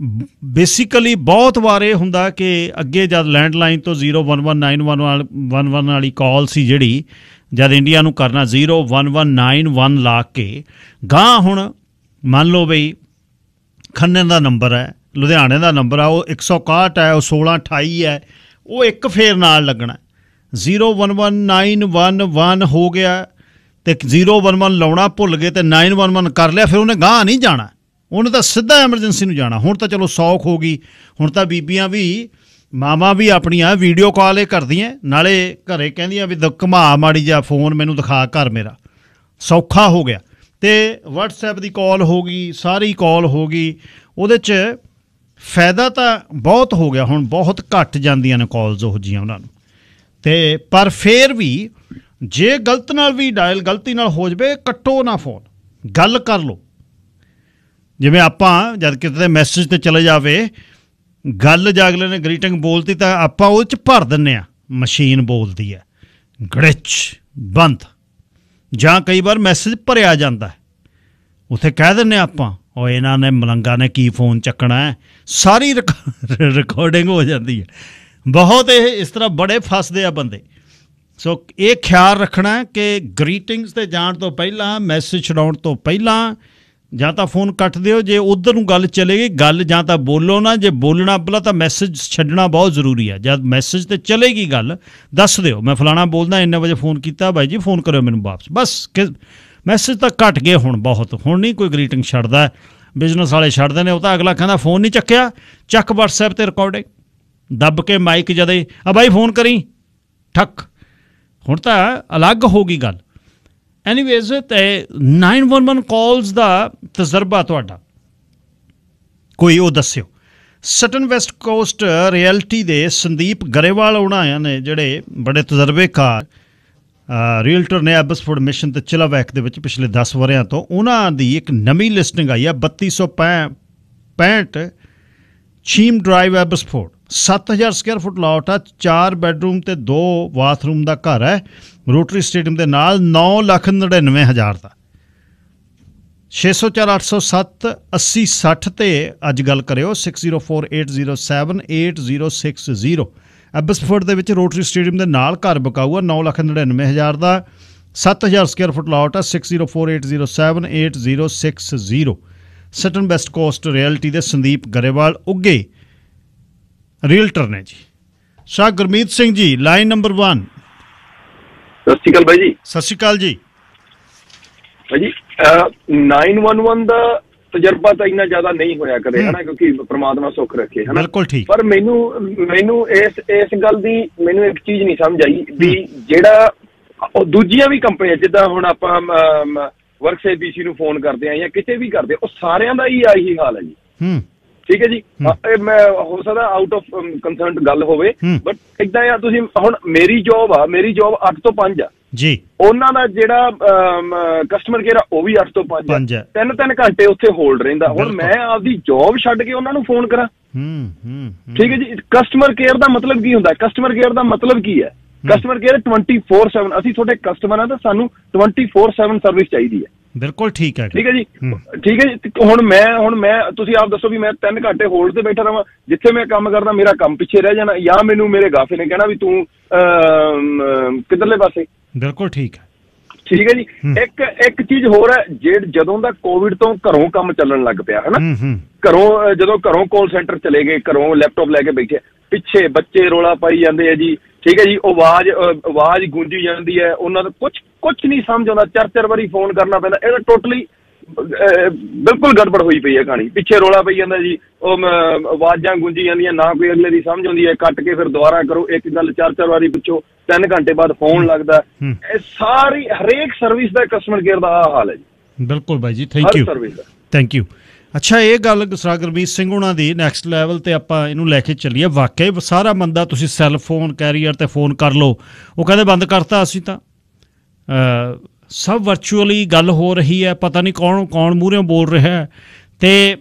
ਬੇਸਿਕਲੀ ਬਹੁਤ ਵਾਰ ਇਹ ਹੁੰਦਾ ਕਿ ਅੱਗੇ ਜਦ ਲੈਂਡਲਾਈਨ ਤੋਂ 011911 ਵਾਲੀ ਕਾਲ ਸੀ ਜਿਹੜੀ, ਜਦ ਇੰਡੀਆ ਨੂੰ ਕਰਨਾ 01191 ਲਾ ਕੇ ਗਾਂ ਹੁਣ ਮੰਨ ਲਓ ਬਈ ਖੰਨੇ ਦਾ ਨੰਬਰ ਹੈ, ਲੁਧਿਆਣੇ ਦਾ ਨੰਬਰ ਆ, ਉਹ 161 ਹੈ, ਉਹ 1628 ਹੈ, ਉਹ ਇੱਕ ਫੇਰ ਨਾਲ ਲੱਗਣਾ 011911 ਹੋ ਗਿਆ ਤੇ 011 ਲਾਉਣਾ ਭੁੱਲ ਗਏ ਤੇ 911 ਕਰ ਲਿਆ, ਫਿਰ ਉਹਨੇ ਗਾਂ ਨਹੀਂ ਜਾਣਾ। ਉਹਨੇ ਤਾਂ ਸਿੱਧਾ ਐਮਰਜੈਂਸੀ ਨੂੰ ਜਾਣਾ। ਹੁਣ ਤਾਂ ਚਲੋ ਸੌਖ ਹੋ ਗਈ। ਹੁਣ ਤਾਂ ਬੀਬੀਆਂ ਵੀ, ਮਾਵਾਂ ਵੀ ਆਪਣੀਆਂ ਵੀਡੀਓ ਕਾਲ ਇਹ ਕਰਦੀਆਂ। ਨਾਲੇ ਘਰੇ ਕਹਿੰਦੀਆਂ ਵੀ ਦ- ਘੁਮਾ ਮਾੜੀ ਜਿਹਾ ਫੋਨ ਮੈਨੂੰ ਦਿਖਾ ਘਰ ਮੇਰਾ। ਸੌਖਾ ਹੋ ਗਿਆ। ਤੇ WhatsApp ਦੀ ਕਾਲ ਹੋ ਗਈ, ਸਾਰੀ ਕਾਲ ਹੋ ਗਈ। ਉਹਦੇ 'ਚ ਫਾਇਦਾ ਤਾਂ ਬਹੁਤ ਹੋ ਗਿਆ। ਹੁਣ ਬਹੁਤ ਘੱਟ ਜਾਂਦੀਆਂ ਨੇ ਕਾਲਸ ਉਹ ਜੀਆਂ ਉਹਨਾਂ ਨੂੰ। ਤੇ ਪਰ ਫੇਰ ਵੀ ਜੇ ਗਲਤ ਨਾਲ ਵੀ ਡਾਇਲ ਗਲਤੀ ਨਾਲ ਹੋ ਜਵੇ, ਕੱਟੋ ਨਾ ਫੋਨ। ਗੱਲ ਕਰ ਲਓ। ਜਿਵੇਂ ਆਪਾਂ ਜਦ ਕਿਤੇ ਮੈਸੇਜ ਤੇ ਚਲੇ ਜਾਵੇ, ਗੱਲ ਜਾਗਲੇ ਨੇ ਗ੍ਰੀਟਿੰਗ ਬੋਲਤੀ ਤਾਂ ਆਪਾਂ ਉਹ ਚ ਭਰ ਦਿੰਨੇ ਆ ਮਸ਼ੀਨ ਬੋਲਦੀ ਹੈ ਗੜਿਚ ਬੰਦ। ਜਾਂ ਕਈ ਵਾਰ ਮੈਸੇਜ ਭਰਿਆ ਜਾਂਦਾ ਹੈ। ਉਥੇ ਕਹਿ ਦਿੰਨੇ ਆਪਾਂ, ਉਹ ਇਹਨਾਂ ਨੇ, ਮਲੰਗਾ ਨੇ ਕੀ ਫੋਨ ਚੱਕਣਾ ਹੈ, ਸਾਰੀ ਰਿਕਾਰਡਿੰਗ ਹੋ ਜਾਂਦੀ ਹੈ। ਬਹੁਤ ਇਹ ਇਸ ਤਰ੍ਹਾਂ ਬੜੇ ਫਸਦੇ ਆ ਬੰਦੇ। ਸੋ ਇਹ ਖਿਆਲ ਰੱਖਣਾ ਕਿ ਗ੍ਰੀਟਿੰਗਸ ਤੇ ਜਾਣ ਤੋਂ ਪਹਿਲਾਂ ਮੈਸੇਜ ਛਡਾਉਣ ਤੋਂ ਪਹਿਲਾਂ ਜਾਂ ਤਾਂ ਫੋਨ ਕੱਟ ਦਿਓ, ਜੇ ਉਧਰ ਨੂੰ ਗੱਲ ਚਲੇਗੀ ਗੱਲ ਜਾਂ ਤਾਂ ਬੋਲੋ ਨਾ, ਜੇ ਬੋਲਣਾ ਪਹਿਲਾਂ ਤਾਂ ਮੈਸੇਜ ਛੱਡਣਾ ਬਹੁਤ ਜ਼ਰੂਰੀ ਹੈ ਜਦ ਮੈਸੇਜ ਤੇ ਚਲੇਗੀ ਗੱਲ, ਦੱਸ ਦਿਓ, ਮੈਂ ਫਲਾਣਾ ਬੋਲਦਾ, ਇੰਨੇ ਵਜੇ ਫੋਨ ਕੀਤਾ ਬਾਈ ਜੀ, ਫੋਨ ਕਰਿਓ ਮੈਨੂੰ ਵਾਪਸ। ਬਸ ਮੈਸੇਜ ਤਾਂ ਘਟ ਗਏ ਹੁਣ ਬਹੁਤ, ਹੁਣ ਨਹੀਂ ਕੋਈ ਗ੍ਰੀਟਿੰਗ ਛੱਡਦਾ ਬਿਜ਼ਨਸ ਵਾਲੇ ਛੱਡਦੇ ਨੇ, ਉਹ ਤਾਂ ਅਗਲਾ ਕਹਿੰਦਾ, ਫੋਨ ਨਹੀਂ ਚੱਕਿਆ, ਚੱਕ WhatsApp ਤੇ ਰਿਕਾਰਡਿੰਗ ਦੱਬ ਕੇ ਮਾਈਕ ਜਦੇ, ਆ ਬਾਈ, ਫੋਨ ਕਰੀ। ਠੱਕ। ਹੁਣ ਤਾਂ ਅਲੱਗ ਹੋ ਗਈ ਗੱਲ। ਐਨੀਵੇਜ਼ ਤੇ 911 ਕਾਲਸ ਦਾ ਤਜਰਬਾ ਤੁਹਾਡਾ। ਕੋਈ ਉਹ ਦੱਸਿਓ। ਸਟਨ ਵੈਸਟ ਕੋਸਟ ਰਿਐਲਿਟੀ ਦੇ ਸੰਦੀਪ ਗਰੇਵਾਲ ਉਹਨਾਂ ਆਇਆ ਨੇ ਜਿਹੜੇ ਬੜੇ ਤਜਰਬੇਕਾਰ ਰੀਅਲਟਰ ਨੇ ਐਬਸਫੋਰਡ ਮਿਸ਼ਨ ਤੇ ਚਿਲਾਵੈਕ ਦੇ ਵਿੱਚ ਪਿਛਲੇ 10 ਵਰਿਆਂ ਤੋਂ ਉਹਨਾਂ ਦੀ ਇੱਕ ਨਵੀਂ ਲਿਸਟਿੰਗ ਆਈ ਹੈ 3265 ਛੀਮ drive Abbotsford 7000 square foot lot ਆ 4 ਬੈੱਡਰੂਮ ਤੇ 2 ਬਾਥਰੂਮ ਦਾ ਘਰ ਹੈ। ਰੋਟਰੀ ਸਟੇਡੀਅਮ ਦੇ ਨਾਲ 999000 ਦਾ। 604807 8060 ਤੇ ਅੱਜ ਗੱਲ ਕਰਿਓ 6048078060 ਐਬਸਫੋਰਡ ਦੇ ਵਿੱਚ ਰੋਟਰੀ ਸਟੇਡੀਅਮ ਦੇ ਨਾਲ ਘਰ ਬਕਾਊ ਆ 999000 ਦਾ। 7000 ਸਕੁਅਰ ਫੁੱਟ ਲਾਟ ਆ 6048078060 ਸਟਨ ਬੈਸਟ ਕੋਸਟ ਰਿਐਲਿਟੀ ਦੇ ਸੰਦੀਪ ਗਰੇਵਾਲ ਉੱਗੇ। ਰੀਅਲਟਰ ਨੇ ਜੀ। ਸ਼ਾਹ ਗੁਰਮੀਤ ਸਿੰਘ ਜੀ ਲਾਈਨ ਨੰਬਰ 1 ਸਤਿ ਸ਼੍ਰੀ ਅਕਾਲ ਬਾਈ ਜੀ। ਸਤਿ ਸ਼੍ਰੀ ਅਕਾਲ ਜੀ। ਭਾਈ ਜੀ ਅਹ 911 ਦਾ ਤਜਰਬਾ ਤਾਂ ਇੰਨਾ ਜ਼ਿਆਦਾ ਨਹੀਂ ਹੋਇਆ ਕਦੇ। ਹਨਾ ਕਿਉਂਕਿ ਪ੍ਰਮਾਤਮਾ ਸੁੱਖ ਰੱਖੇ ਹਨਾ। ਬਿਲਕੁਲ ਠੀਕ। ਪਰ ਮੈਨੂੰ ਮੈਨੂੰ ਇਸ ਇਸ ਗੱਲ ਦੀ ਮੈਨੂੰ ਇੱਕ ਚੀਜ਼ ਨਹੀਂ ਸਮਝ ਆਈ ਵੀ ਜਿਹੜਾ ਉਹ ਦੂਜੀਆਂ ਵੀ ਕੰਪਨੀਆਂ ਜਿੱਦਾਂ ਹੁਣ ਆਪਾਂ ਵਰਕਸ ਏਬੀਸੀ ਨੂੰ ਫੋਨ ਕਰਦੇ ਆ ਜਾਂ ਕਿਤੇ ਵੀ ਕਰਦੇ ਉਹ ਸਾਰਿਆਂ ਦਾ ਹੀ ਆਹੀ ਹਾਲ ਹੈ ਜੀ। ਹੂੰ। ਠੀਕ ਹੈ ਜੀ? ਇਹ ਮੈਂ ਹੋ ਸਕਦਾ ਆਊਟ ਆਫ ਕੰਸਰਨਡ ਗੱਲ ਹੋਵੇ। ਬਟ ਇਦਾਂ ਆ ਤੁਸੀਂ ਹੁਣ ਮੇਰੀ ਜੌਬ ਆ ਮੇਰੀ ਜੌਬ 8 ਤੋਂ 5 ਆ। ਜੀ। ਉਹਨਾਂ ਦਾ ਜਿਹੜਾ ਕਸਟਮਰ ਕੇਅਰ ਆ ਉਹ ਵੀ 8 ਤੋਂ 5 ਪੰਜ ਹੈ। ਤਿੰਨ ਤਿੰਨ ਘੰਟੇ ਉੱਥੇ ਹੋਲਡ ਰਹਿੰਦਾ। ਹੁਣ। ਮੈਂ ਆਪਦੀ ਜੌਬ ਛੱਡ ਕੇ ਉਹਨਾਂ ਨੂੰ ਫੋਨ ਕਰਾਂ। ਹੂੰ ਹੂੰ ਹੂੰ। ਠੀਕ ਹੈ ਜੀ? ਕਸਟਮਰ ਕੇਅਰ ਦਾ ਮਤਲਬ ਕੀ ਹੁੰਦਾ? ਕਸਟਮਰ ਕੇਅਰ ਦਾ ਮਤਲਬ ਕੀ ਹੈ? ਕਸਟਮਰ ਕੇਅਰ 24/7 ਅਸੀਂ ਤੁਹਾਡੇ ਕਸਟਮਰ ਆ ਤਾਂ ਸਾਨੂੰ 24/7 ਸਰਵਿਸ ਚਾਹੀਦੀ ਹੈ। ਬਿਲਕੁਲ ਠੀਕ ਹੈ ਠੀਕ ਹੈ ਜੀ। ਠੀਕ ਹੈ ਜੀ। ਹੁਣ ਮੈਂ ਹੁਣ ਮੈਂ ਤੁਸੀਂ ਆਪ ਦੱਸੋ ਵੀ ਮੈਂ 3 ਘੰਟੇ ਹੋਲਡ ਤੇ ਬੈਠਾ ਰਵਾਂ ਜਿੱਥੇ ਮੈਂ ਕੰਮ ਕਰਦਾ ਮੇਰਾ ਕੰਮ ਪਿੱਛੇ ਰਹਿ ਜਾਣਾ ਜਾਂ ਮੈਨੂੰ ਮੇਰੇ ਗਾਫੇ ਨੇ ਕਹਿਣਾ ਵੀ ਤੂੰ ਕਿੱਧਰਲੇ ਪਾਸੇ? ਬਿਲਕੁਲ ਠੀਕ ਹੈ। ਠੀਕ ਹੈ ਜੀ। ਇੱਕ ਇੱਕ ਚੀਜ਼ ਹੋਰ ਹੈ ਜੇ ਜਦੋਂ ਦਾ ਕੋਵਿਡ ਤੋਂ ਘਰੋਂ ਕੰਮ ਚੱਲਣ ਲੱਗ ਪਿਆ ਹੂੰ ਹੂੰ। ਘਰੋਂ ਜਦੋਂ ਘਰੋਂ ਕਾਲ ਸੈਂਟਰ ਚਲੇ ਗਏ ਘਰੋਂ ਲੈਪਟਾਪ ਲੈ ਕੇ ਬੈਠੇ ਪਿੱਛੇ ਬੱਚੇ ਰੋਲਾ ਪਾਈ ਜਾਂਦੇ ਆ ਜੀ। ਠੀਕ ਹੈ ਜੀ ਆਵਾਜ਼ ਆਵਾਜ਼ ਗੂੰਜੀ ਜਾਂਦੀ ਹੈ ਉਹਨਾਂ ਦਾ ਕੁਝ ਕੁਝ ਨਹੀਂ ਸਮਝ ਆਉਂਦਾ ਚਾਰ ਚਾਰ ਵਾਰੀ ਫੋਨ ਕਰਨਾ ਪੈਂਦਾ। ਇਹ ਟੋਟਲੀ ਬਿਲਕੁਲ ਗੜਬੜ ਹੋਈ ਪਈ ਹੈ ਕਹਾਣੀ। ਪਿੱਛੇ ਰੋਲਾ ਪਈ ਜਾਂਦਾ ਜੀ। ਉਹ ਆਵਾਜ਼ਾਂ ਗੂੰਜੀ ਜਾਂਦੀਆਂ ਨਾ ਕੋਈ ਅਗਲੇ ਦੀ ਸਮਝ ਆਉਂਦੀ ਹੈ। ਕੱਟ ਕੇ ਫਿਰ ਦੁਬਾਰਾ ਕਰੋ। ਇੱਕ ਗੱਲ ਚਾਰ ਚਾਰ ਵਾਰੀ ਪੁੱਛੋ ਤਿੰਨ ਘੰਟੇ ਬਾਅਦ ਫੋਨ ਲੱਗਦਾ। ਇਹ ਸਾਰੀ ਹਰੇਕ ਸਰਵਿਸ ਦਾ ਕਸਟਮਰ ਕੇਅਰ ਦਾ ਹਾਲ ਹੈ ਜੀ। ਬਿਲਕੁਲ ਬਾਈ ਜੀ ਥੈਂਕ ਯੂ ਥੈਂਕ ਯੂ ਅੱਛਾ ਇਹ ਗੱਲ ਗੁਸਰਾ ਗੁਰਮੀਤ ਸਿੰਘ ਉਹਨਾਂ ਦੀ ਨੈਕਸਟ ਲੈਵਲ ਤੇ ਆਪਾਂ ਇਹਨੂੰ ਲੈ ਕੇ ਚੱਲੀਏ। ਵਾਕਈ ਸਾਰਾ ਮੰਦਾ ਤੁਸੀਂ ਸੈੱਲ ਫੋਨ ਕੈਰੀਅਰ ਤੇ ਫੋਨ ਕਰ ਲਓ। ਉਹ ਕਹਿੰਦੇ ਬੰਦ ਕਰਤਾ ਅਸੀਂ ਤਾਂ। ਸਭ ਵਰਚੁਅਲੀ ਗੱਲ ਹੋ ਰਹੀ ਹੈ, ਪਤਾ ਨਹੀਂ ਕੌਣ ਕੌਣ ਮੂਹਰੇ ਬੋਲ ਰਿਹਾ ਹੈ। ਤੇ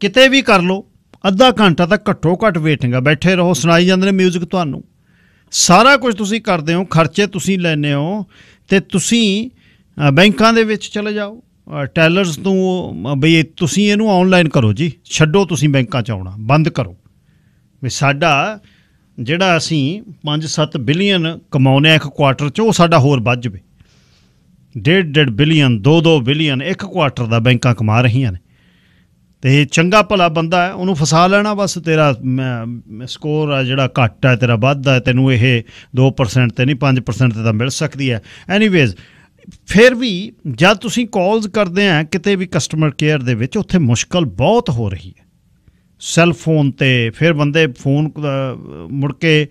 ਕਿਤੇ ਵੀ ਕਰ ਲਓ, ਅੱਧਾ ਘੰਟਾ ਤਾਂ ਘੱਟੋ ਘੱਟ ਵੇਟਿੰਗ ਆ, ਬੈਠੇ ਰਹੋ, ਸੁਣਾਈ ਜਾਂਦੇ ਨੇ 뮤직 ਤੁਹਾਨੂੰ। ਸਾਰਾ ਕੁਝ ਤੁਸੀਂ ਕਰਦੇ ਹੋ, ਖਰਚੇ ਤੁਸੀਂ ਲੈਨੇ ਹੋ, ਤੇ ਤੁਸੀਂ ਬੈਂਕਾਂ ਦੇ ਵਿੱਚ ਚਲੇ ਜਾਓ। ਟੈਲਰਸ ਨੂੰ ਬਈ ਤੁਸੀਂ ਇਹਨੂੰ ਆਨਲਾਈਨ ਕਰੋ ਜੀ, ਛੱਡੋ ਤੁਸੀਂ ਬੈਂਕਾਂ ਚ ਆਉਣਾ, ਬੰਦ ਕਰੋ। ਵੀ ਸਾਡਾ ਜਿਹੜਾ ਅਸੀਂ 5-7 ਬਿਲੀਅਨ ਕਮਾਉਨੇ ਆ ਇੱਕ ਕੁਆਟਰ ਚ, ਉਹ ਸਾਡਾ ਹੋਰ ਵੱਧ ਜਾਵੇ। ਡੇਢ ਡੇਢ ਬਿਲੀਅਨ 2-2 ਬਿਲੀਅਨ ਇੱਕ ਕੁਆਟਰ ਦਾ ਬੈਂਕਾਂ ਕਮਾ ਰਹੀਆਂ ਨੇ। ਤੇ ਇਹ ਚੰਗਾ ਭਲਾ ਬੰਦਾ ਹੈ, ਉਹਨੂੰ ਫਸਾ ਲੈਣਾ ਬਸ, ਤੇਰਾ ਸਕੋਰ ਆ ਜਿਹੜਾ ਘੱਟ ਹੈ, ਤੇਰਾ ਵੱਧ ਹੈ, ਤੈਨੂੰ ਇਹ 2% ਤੇ ਨਹੀਂ 5% ਤੇ ਤਾਂ ਮਿਲ ਸਕਦੀ ਹੈ। ਐਨੀਵੇਜ਼ ਫਿਰ ਵੀ ਜਦ ਤੁਸੀਂ ਕਾਲਸ ਕਰਦੇ ਆ, ਕਿਤੇ ਵੀ ਕਸਟਮਰ ਕੇਅਰ ਦੇ ਵਿੱਚ, ਉੱਥੇ ਮੁਸ਼ਕਲ ਬਹੁਤ ਹੋ ਰਹੀ ਹੈ। ਸੈੱਲ ਫੋਨ ਤੇ ਫਿਰ ਬੰਦੇ ਫੋਨ ਮੁੜ ਕੇ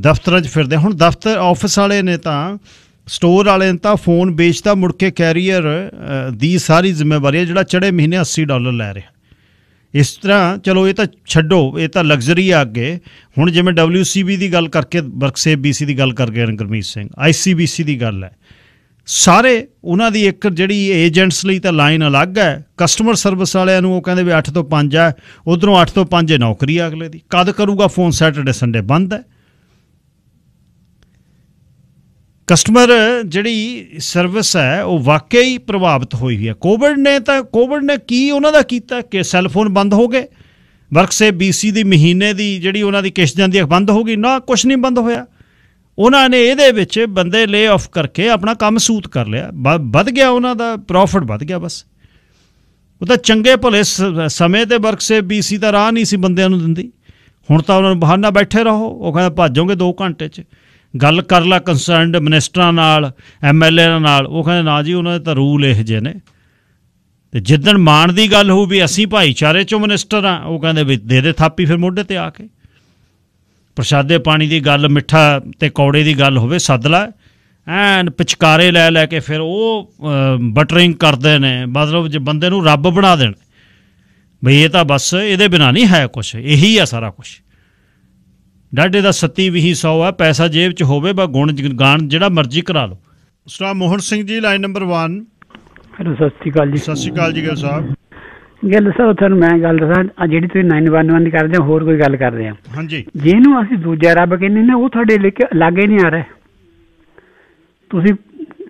ਦਫ਼ਤਰਾਂ 'ਚ ਫਿਰਦੇ ਹੁਣ ਦਫ਼ਤਰ ਆਫਿਸ ਵਾਲੇ ਨੇ ਤਾਂ ਸਟੋਰ ਵਾਲੇ ਨੇ ਤਾਂ ਫੋਨ ਵੇਚਦਾ ਮੁੜ ਕੇ ਕੈਰੀਅਰ ਦੀ ਸਾਰੀ ਜ਼ਿੰਮੇਵਾਰੀ ਹੈ ਜਿਹੜਾ ਚੜੇ ਮਹੀਨੇ 80 ਡਾਲਰ ਲੈ ਰਿਹਾ। ਇਸ ਤਰ੍ਹਾਂ ਚਲੋ ਇਹ ਤਾਂ ਛੱਡੋ, ਇਹ ਤਾਂ ਲਗਜ਼ਰੀ ਆ ਅੱਗੇ। ਹੁਣ ਜਿਵੇਂ WCB ਦੀ ਗੱਲ ਕਰਕੇ ਵਰਕਸੇਪ BC ਦੀ ਗੱਲ ਕਰ ਗਏ ਨੇ ਗੁਰਮੀਤ ਸਿੰਘ ICBC ਦੀ ਗੱਲ ਹੈ। ਸਾਰੇ ਉਹਨਾਂ ਦੀ ਇੱਕ ਜਿਹੜੀ ਏਜੰਟਸ ਲਈ ਤਾਂ ਲਾਈਨ ਅਲੱਗ ਹੈ। ਕਸਟਮਰ ਸਰਵਿਸ ਵਾਲਿਆਂ ਨੂੰ ਉਹ ਕਹਿੰਦੇ ਵੀ 8 ਤੋਂ 5 ਹੈ। ਉਧਰੋਂ 8 ਤੋਂ 5 ਹੈ ਨੌਕਰੀ ਅਗਲੇ ਦੀ। ਕਦ ਕਰੂਗਾ ਫੋਨ? ਸੈਟਰਡੇ ਸੰਡੇ ਬੰਦ ਹੈ। ਕਸਟਮਰ ਜਿਹੜੀ ਸਰਵਿਸ ਹੈ, ਉਹ ਵਾਕਈ ਪ੍ਰਭਾਵਿਤ ਹੋਈ ਹੋਈ ਹੈ। ਕੋਵਿਡ ਨੇ ਤਾਂ ਕੋਵਿਡ ਨੇ ਕੀ ਉਹਨਾਂ ਦਾ ਕੀਤਾ ਕਿ ਸੈੱਲ ਫੋਨ ਬੰਦ ਹੋ ਗਏ? ਵਰਕਸੇ BC ਦੀ ਮਹੀਨੇ ਦੀ ਜਿਹੜੀ ਉਹਨਾਂ ਦੀ ਕਿਸ਼ਤ ਜਾਂਦੀ ਹੈ, ਬੰਦ ਹੋ ਗਈ? ਨਾ ਕੁਝ ਨਹੀਂ ਬੰਦ ਹੋਇਆ। ਉਹਨਾਂ ਨੇ ਇਹਦੇ ਵਿੱਚ ਬੰਦੇ ਲੇ ਆਫ ਕਰਕੇ ਆਪਣਾ ਕੰਮ ਸੂਤ ਕਰ ਲਿਆ। ਵ- ਵੱਧ ਗਿਆ ਉਹਨਾਂ ਦਾ ਪ੍ਰੋਫਿਟ ਵੱਧ ਗਿਆ ਬਸ। ਉਹ ਤਾਂ ਚੰਗੇ ਭਲੇ ਸਮੇਂ ਤੇ ਵਰਕਸੇ BC ਤਾਂ ਰਾਹ ਨਹੀਂ ਸੀ ਬੰਦਿਆਂ ਨੂੰ ਦਿੰਦੀ। ਹੁਣ ਤਾਂ ਉਹਨਾਂ ਨੂੰ ਬਹਾਨਾ ਬੈਠੇ ਰਹੋ। ਉਹ ਕਹਿੰਦਾ ਭਾਜੋਗੇ 2 ਘੰਟੇ 'ਚ। ਗੱਲ ਕਰ ਲਾ ਕੰਸਰਨਡ ਮਿਨਿਸਟਰਾਂ ਨਾਲ ਐਮਐਲਏ ਨਾਲ। ਉਹ ਕਹਿੰਦੇ ਨਾ ਜੀ, ਉਹਨਾਂ ਦੇ ਤਾਂ ਰੂਲ ਇਹੋ ਜਿਹੇ ਨੇ। ਤੇ ਜਿੱਦਣ ਮਾਣ ਦੀ ਗੱਲ ਹੋਊ ਵੀ ਅਸੀਂ ਭਾਈਚਾਰੇ ਚੋਂ ਮਿਨਿਸਟਰ ਆ, ਉਹ ਕਹਿੰਦੇ ਵੀ ਦੇ ਦੇ ਥਾਪੀ ਫਿਰ ਮੋਢੇ ਤੇ ਆ ਕੇ। ਪ੍ਰਸ਼ਾਦੇ ਪਾਣੀ ਦੀ ਗੱਲ ਮਿੱਠਾ ਤੇ ਕੌੜੇ ਦੀ ਗੱਲ ਹੋਵੇ ਸੱਦ ਲੈ। ਐਨ ਪਿਚਕਾਰੇ ਲੈ ਲੈ ਕੇ ਫਿਰ ਉਹ ਬਟਰਿੰਗ ਕਰਦੇ ਨੇ। ਮਤਲਬ ਜੇ ਬੰਦੇ ਨੂੰ ਰੱਬ ਬਣਾ ਦੇਣ। ਬਈ ਇਹ ਤਾਂ ਬਸ ਇਹਦੇ ਬਿਨਾ ਨਹੀਂ ਹੈ ਕੁਝ ਇਹੀ ਆ ਸਾਰਾ ਕੁਝ ਡਾਡੇ ਦਾ ਸੱਤੀ ਵੀ 100 ਹੈ ਪੈਸਾ ਜੇਬ 'ਚ ਹੋਵੇ ਬਾ ਗੁਣ ਗਾਣ ਜਿਹੜਾ ਮਰਜ਼ੀ ਕਰਾ ਲਓ। ਉਸਰਾ Mohan Singh ji line number 1 hello ਸਤਿ ਸ਼੍ਰੀ ਅਕਾਲ ਜੀ। ਸਤਿ ਸ਼੍ਰੀ ਅਕਾਲ ਜੀ ਗਿੱਲ ਸਾਹਿਬ। ਗੱਲ ਸਰ ਤੁਹਾਨੂੰ ਮੈਂ ਗੱਲ ਦੱਸਾਂ ਆ ਜਿਹੜੀ ਤੁਸੀਂ 911 ਦੀ ਕਰਦੇ ਹੋ ਹੋਰ ਕੋਈ ਗੱਲ ਕਰਦੇ ਆ ਹਾਂਜੀ। ਜਿਹਨੂੰ ਅਸੀਂ ਦੂਜਾ ਰੱਬ ਕਹਿੰਦੇ ਨੇ ਉਹ ਤੁਹਾਡੇ ਲੈ ਕੇ ਲਾਗੇ ਨਹੀਂ ਆ ਰਿਹਾ। ਤੁਸੀਂ